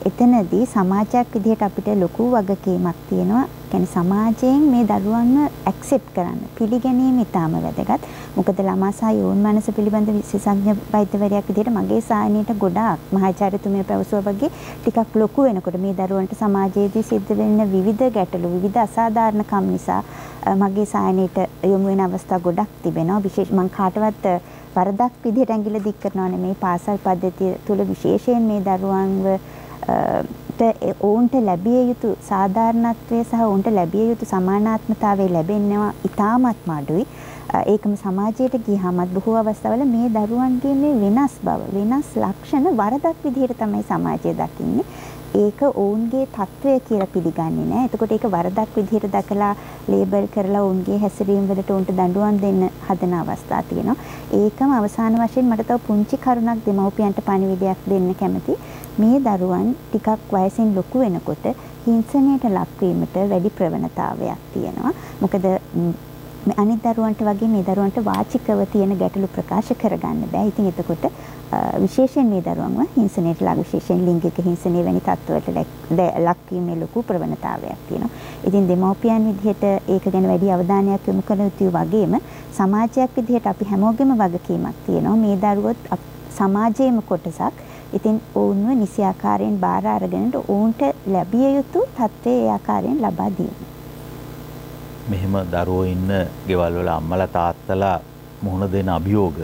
එතනදී සමාජයක් විදිහට අපිට ලොකු වගකීමක් තියෙනවා. කියන්නේ සමාජයෙන් මේ දරුවන්ව ඇක්සෙප්ට් කරන්න පිළිගැනීම ඉතාම වැදගත්. මොකද ළමා සහ යෝන් මනස පිළිබඳ විශේෂඥ වෛද්‍යවරයෙක් විදිහට මගේ සායනයට ගොඩාක් මහාචාර්යතුමිය පැවසුවා වගේ ටිකක් ලොකු වෙනකොට මේ දරුවන්ට සමාජයේදී සිද්ධ වෙන විවිධ ගැටලු විවිධ අසාධාරණකම් නිසා මගේ සායනයට යොමු වෙන අවස්ථා ගොඩක් තිබෙනවා. විශේෂ මං කාටවත් වරදක් විදිහට ඇඟිල්ල දික් කරනවා නෙමෙයි පාසල් පද්ධතිය තුල විශේෂයෙන් මේ දරුවන්ව ඔවුන්ට ලැබිය යුතු සාධාරණත්වය සහ ඔවුන්ට ලැබිය යුතු සමානාත්මතාවය ලැබෙනවා ඉතාමත්ම අඩුයි. ඒකම සමාජයට ගියහමත් බොහෝ අවස්ථාවල මේ දරුවන්ගේ මේ වෙනස් බව වෙනස් ලක්ෂණ වරදක් විදිහට තමයි සමාජය දකින්නේ. ඒක ඔවුන්ගේ తත්වය කියලා පිළිගන්නේ නැහැ. එතකොට ඒක වරදක් විදිහට දැකලා ලේබල් කරලා ඔවුන්ගේ හැසිරීම් වලට උන්ට දඬුවම් දෙන්න හදන අවස්ථා තියෙනවා. ඒකම අවසාන වශයෙන් මට තව පුංචි කරුණක් දෙමව්පියන්ට පණිවිඩයක් දෙන්න කැමති. මේ දරුවන් ටිකක් වයසින් ලොකු වෙනකොට හිංසනයට ලක්වීමට වැඩි ප්‍රවණතාවයක් තියෙනවා. මොකද අනිත් දරුවන්ට වගේ මේ දරුවන්ට වාචිකව තියෙන ගැටලු ප්‍රකාශ කරගන්න බෑ. ඉතින් එතකොට විශේෂයෙන් මේ දරුවන්ව හිංසනයට ලක් විශේෂයෙන් ලිංගික හිංසනය වැනි තත්ත්වවලට ලක්වීමේ ලොකු ප්‍රවණතාවයක් තියෙනවා. ඉතින් දෙමව්පියන් විදිහට ඒක ගැන වැඩි අවධානයක් යොමු කළ යුතු වගේම සමාජයක් විදිහට අපි හැමෝගෙම වගකීමක් තියෙනවා. මේ දරුවොත් සමාජයේම කොටසක්. ඉතින් ඔවුන්ව නිසි ආකාරයෙන් බාර අරගෙන ඔවුන්ට ලැබිය යුතු තත්ත්වය ඒ ආකාරයෙන් ලබා දීම. මෙහෙම දරුවෝ ඉන්න ගෙවල් වල අම්මලා තාත්තලා මුහුණ දෙන අභියෝග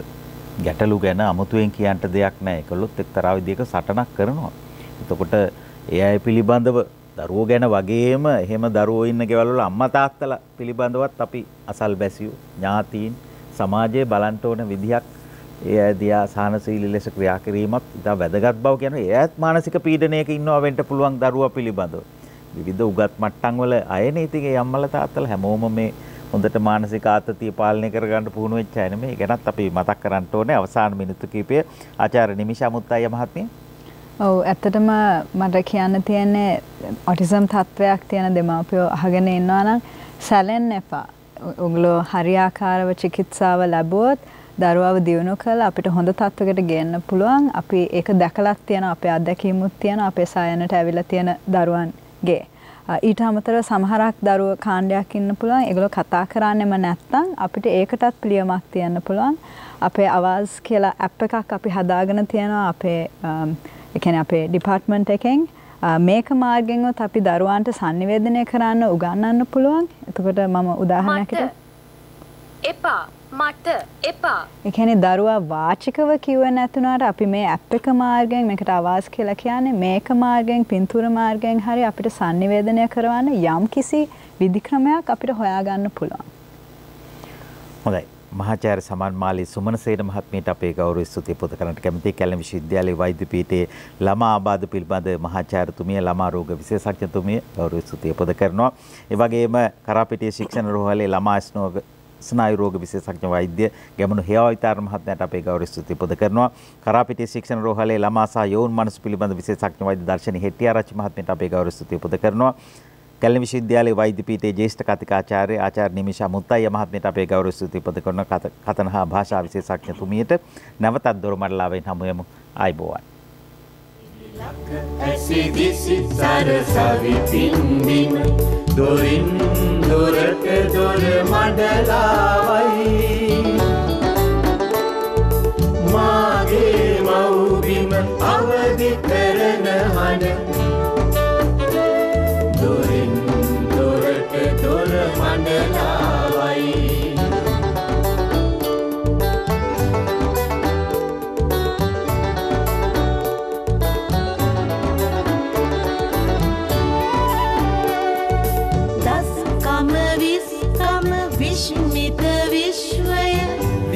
ගැටලු ගැන අමුතුවෙන් කියන්නට දෙයක් නැහැ. ඒකලොත් එක්තරා විදිහක සටනක් කරනවා. එතකොට ඒ අය පිළිබඳව දරුවෝ ගැන වගේම එහෙම දරුවෝ ඉන්න ගෙවල් වල අම්මා තාත්තලා පිළිබඳවත් අපි අසල්බැසියෝ ඥාතීන් සමාජයේ බලන්න ඕන විදිහක් ඒ අය දිහා සාහනශීලී ලෙස ක්‍රියා කිරීමත් ඉතා වැදගත් බව කියනවා. එයත් මානසික පීඩනයක ඉන්නවා වෙන්න පුළුවන් දරුවා පිළිබඳව. විවිධ උගත් මට්ටම් වල අයනේ ඉතින් ඒ අම්මලා තාත්තලා හැමෝම මේ හොඳට මානසික ආතතිය පාලනය කරගන්න පුහුණු වෙච්ච අය නෙමෙයි. ගැනත් අපි මතක් කරන්න ඕනේ අවසාන මිනිත්තු කිහිපය ආචාර්ය නිමිෂා මුත්තයිය මහත්මිය. ඔව් ඇත්තටම මට කියන්න තියෙන්නේ ඔටිසම් තත්වයක් තියෙන දෙමාපියෝ අහගෙන ඉන්නවා නම් සැලෙන්න එපා. උගලෝ හරියාකාරව චිකිත්සාව ලැබුවොත් දරුවාව දියුණු කළ අපිට හොඳ තත්වකට ගේන්න පුළුවන් අපි ඒක දැකලත් තියෙන අපේ අත්දැකීමුත් තියෙන අපේ සායනට ඇවිල්ලා තියෙන දරුවන්ගේ ඊට අමතරව සමහරක් දරුව කාණ්ඩයක් ඉන්න පුළුවන්. ඒගොල්ලෝ කතා කරන්නෙම නැත්නම් අපිට ඒකටත් පිළියමක් තියන්න පුළුවන්. අපේ අවාස් කියලා ඇප් එකක් අපි හදාගෙන තියෙනවා. අපේ ඒ කියන්නේ අපේ ඩිපාර්ට්මන්ට් එකෙන්. මේක මාර්ගෙන්වත් අපි දරුවන්ට sannivedanaya කරන්න උගන්වන්න පුළුවන්. එතකොට මම උදාහරණයකට එපා මට එපා. ඒ කියන්නේ දරුවා වාචිකව කිව්ව නැතුණාට අපි මේ ඇප් එක මාර්ගයෙන් මේකට අවාස් කියලා කියන්නේ මේක මාර්ගයෙන් පින්තූර මාර්ගයෙන් හරි අපිට sannivedanaya කරවන්න යම් කිසි විධික්‍රමයක් අපිට හොයාගන්න පුළුවන්. හොඳයි. මහාචාර්ය සමන්මාලී සුමනසේන මහත්මියට අපේ ගෞරව ස්තුතිය පොත කරන්නට කැමතියි කැලණි විශ්වවිද්‍යාලයේ වෛද්‍ය පීඨයේ ළමා ආබාධ පිළිබඳ මහාචාර්යතුමිය ළමා රෝග විශේෂඥතුමිය ගෞරව ස්තුතිය පොත කරනවා. ඒ වගේම කරාපිටිය ශික්ෂණ රෝහලේ ළමා ස්නෝග ස්නායු රෝග විශේෂඥ වෛද්‍ය ගැමුණු හේවාවිතාර මහත්මයාට අපේ ගෞරව ස්තුතිය පොත කරනවා. කරාපිටිය ශික්ෂණ රෝහලේ ළමා සහ යෝන් මනස පිළිබඳ විශේෂඥ වෛද්‍ය දර්ශනී හෙට්ටිආරච්චි මහත්මයාට අපේ ගෞරව ස්තුතිය පොත කරනවා. කැලණි විශ්වවිද්‍යාලයේ වෛද්‍ය පීඨයේ ජ්‍යෙෂ්ඨ කතිකාචාර්ය ආචාර්ය නිමිෂා මුත්තయ్య මහත්මියට අපේ ගෞරව ස්තුති පද කරන කතන හා භාෂා විශේෂඥතුමියට නැවතත් දොරමඩලාවෙන් හමු යමු ආයිබෝවන් ඇසිදිසි සරසවි පින්දින දොරින් දොරට දොර මඩලාවයි. මාගේ මව්බිම අවදි කරන හඬ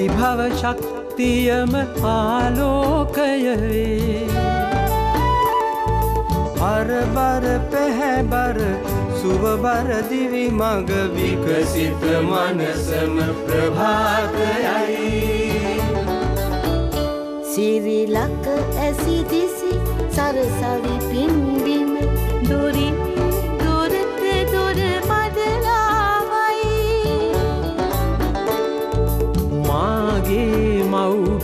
वैभवशक्तियम आलोकय हर बर पह बर शुभ बर दिवि मग विकसित मनसम प्रभात सिरिलक ऐसी दिसी पिंडी में दूरी මගේ මව්.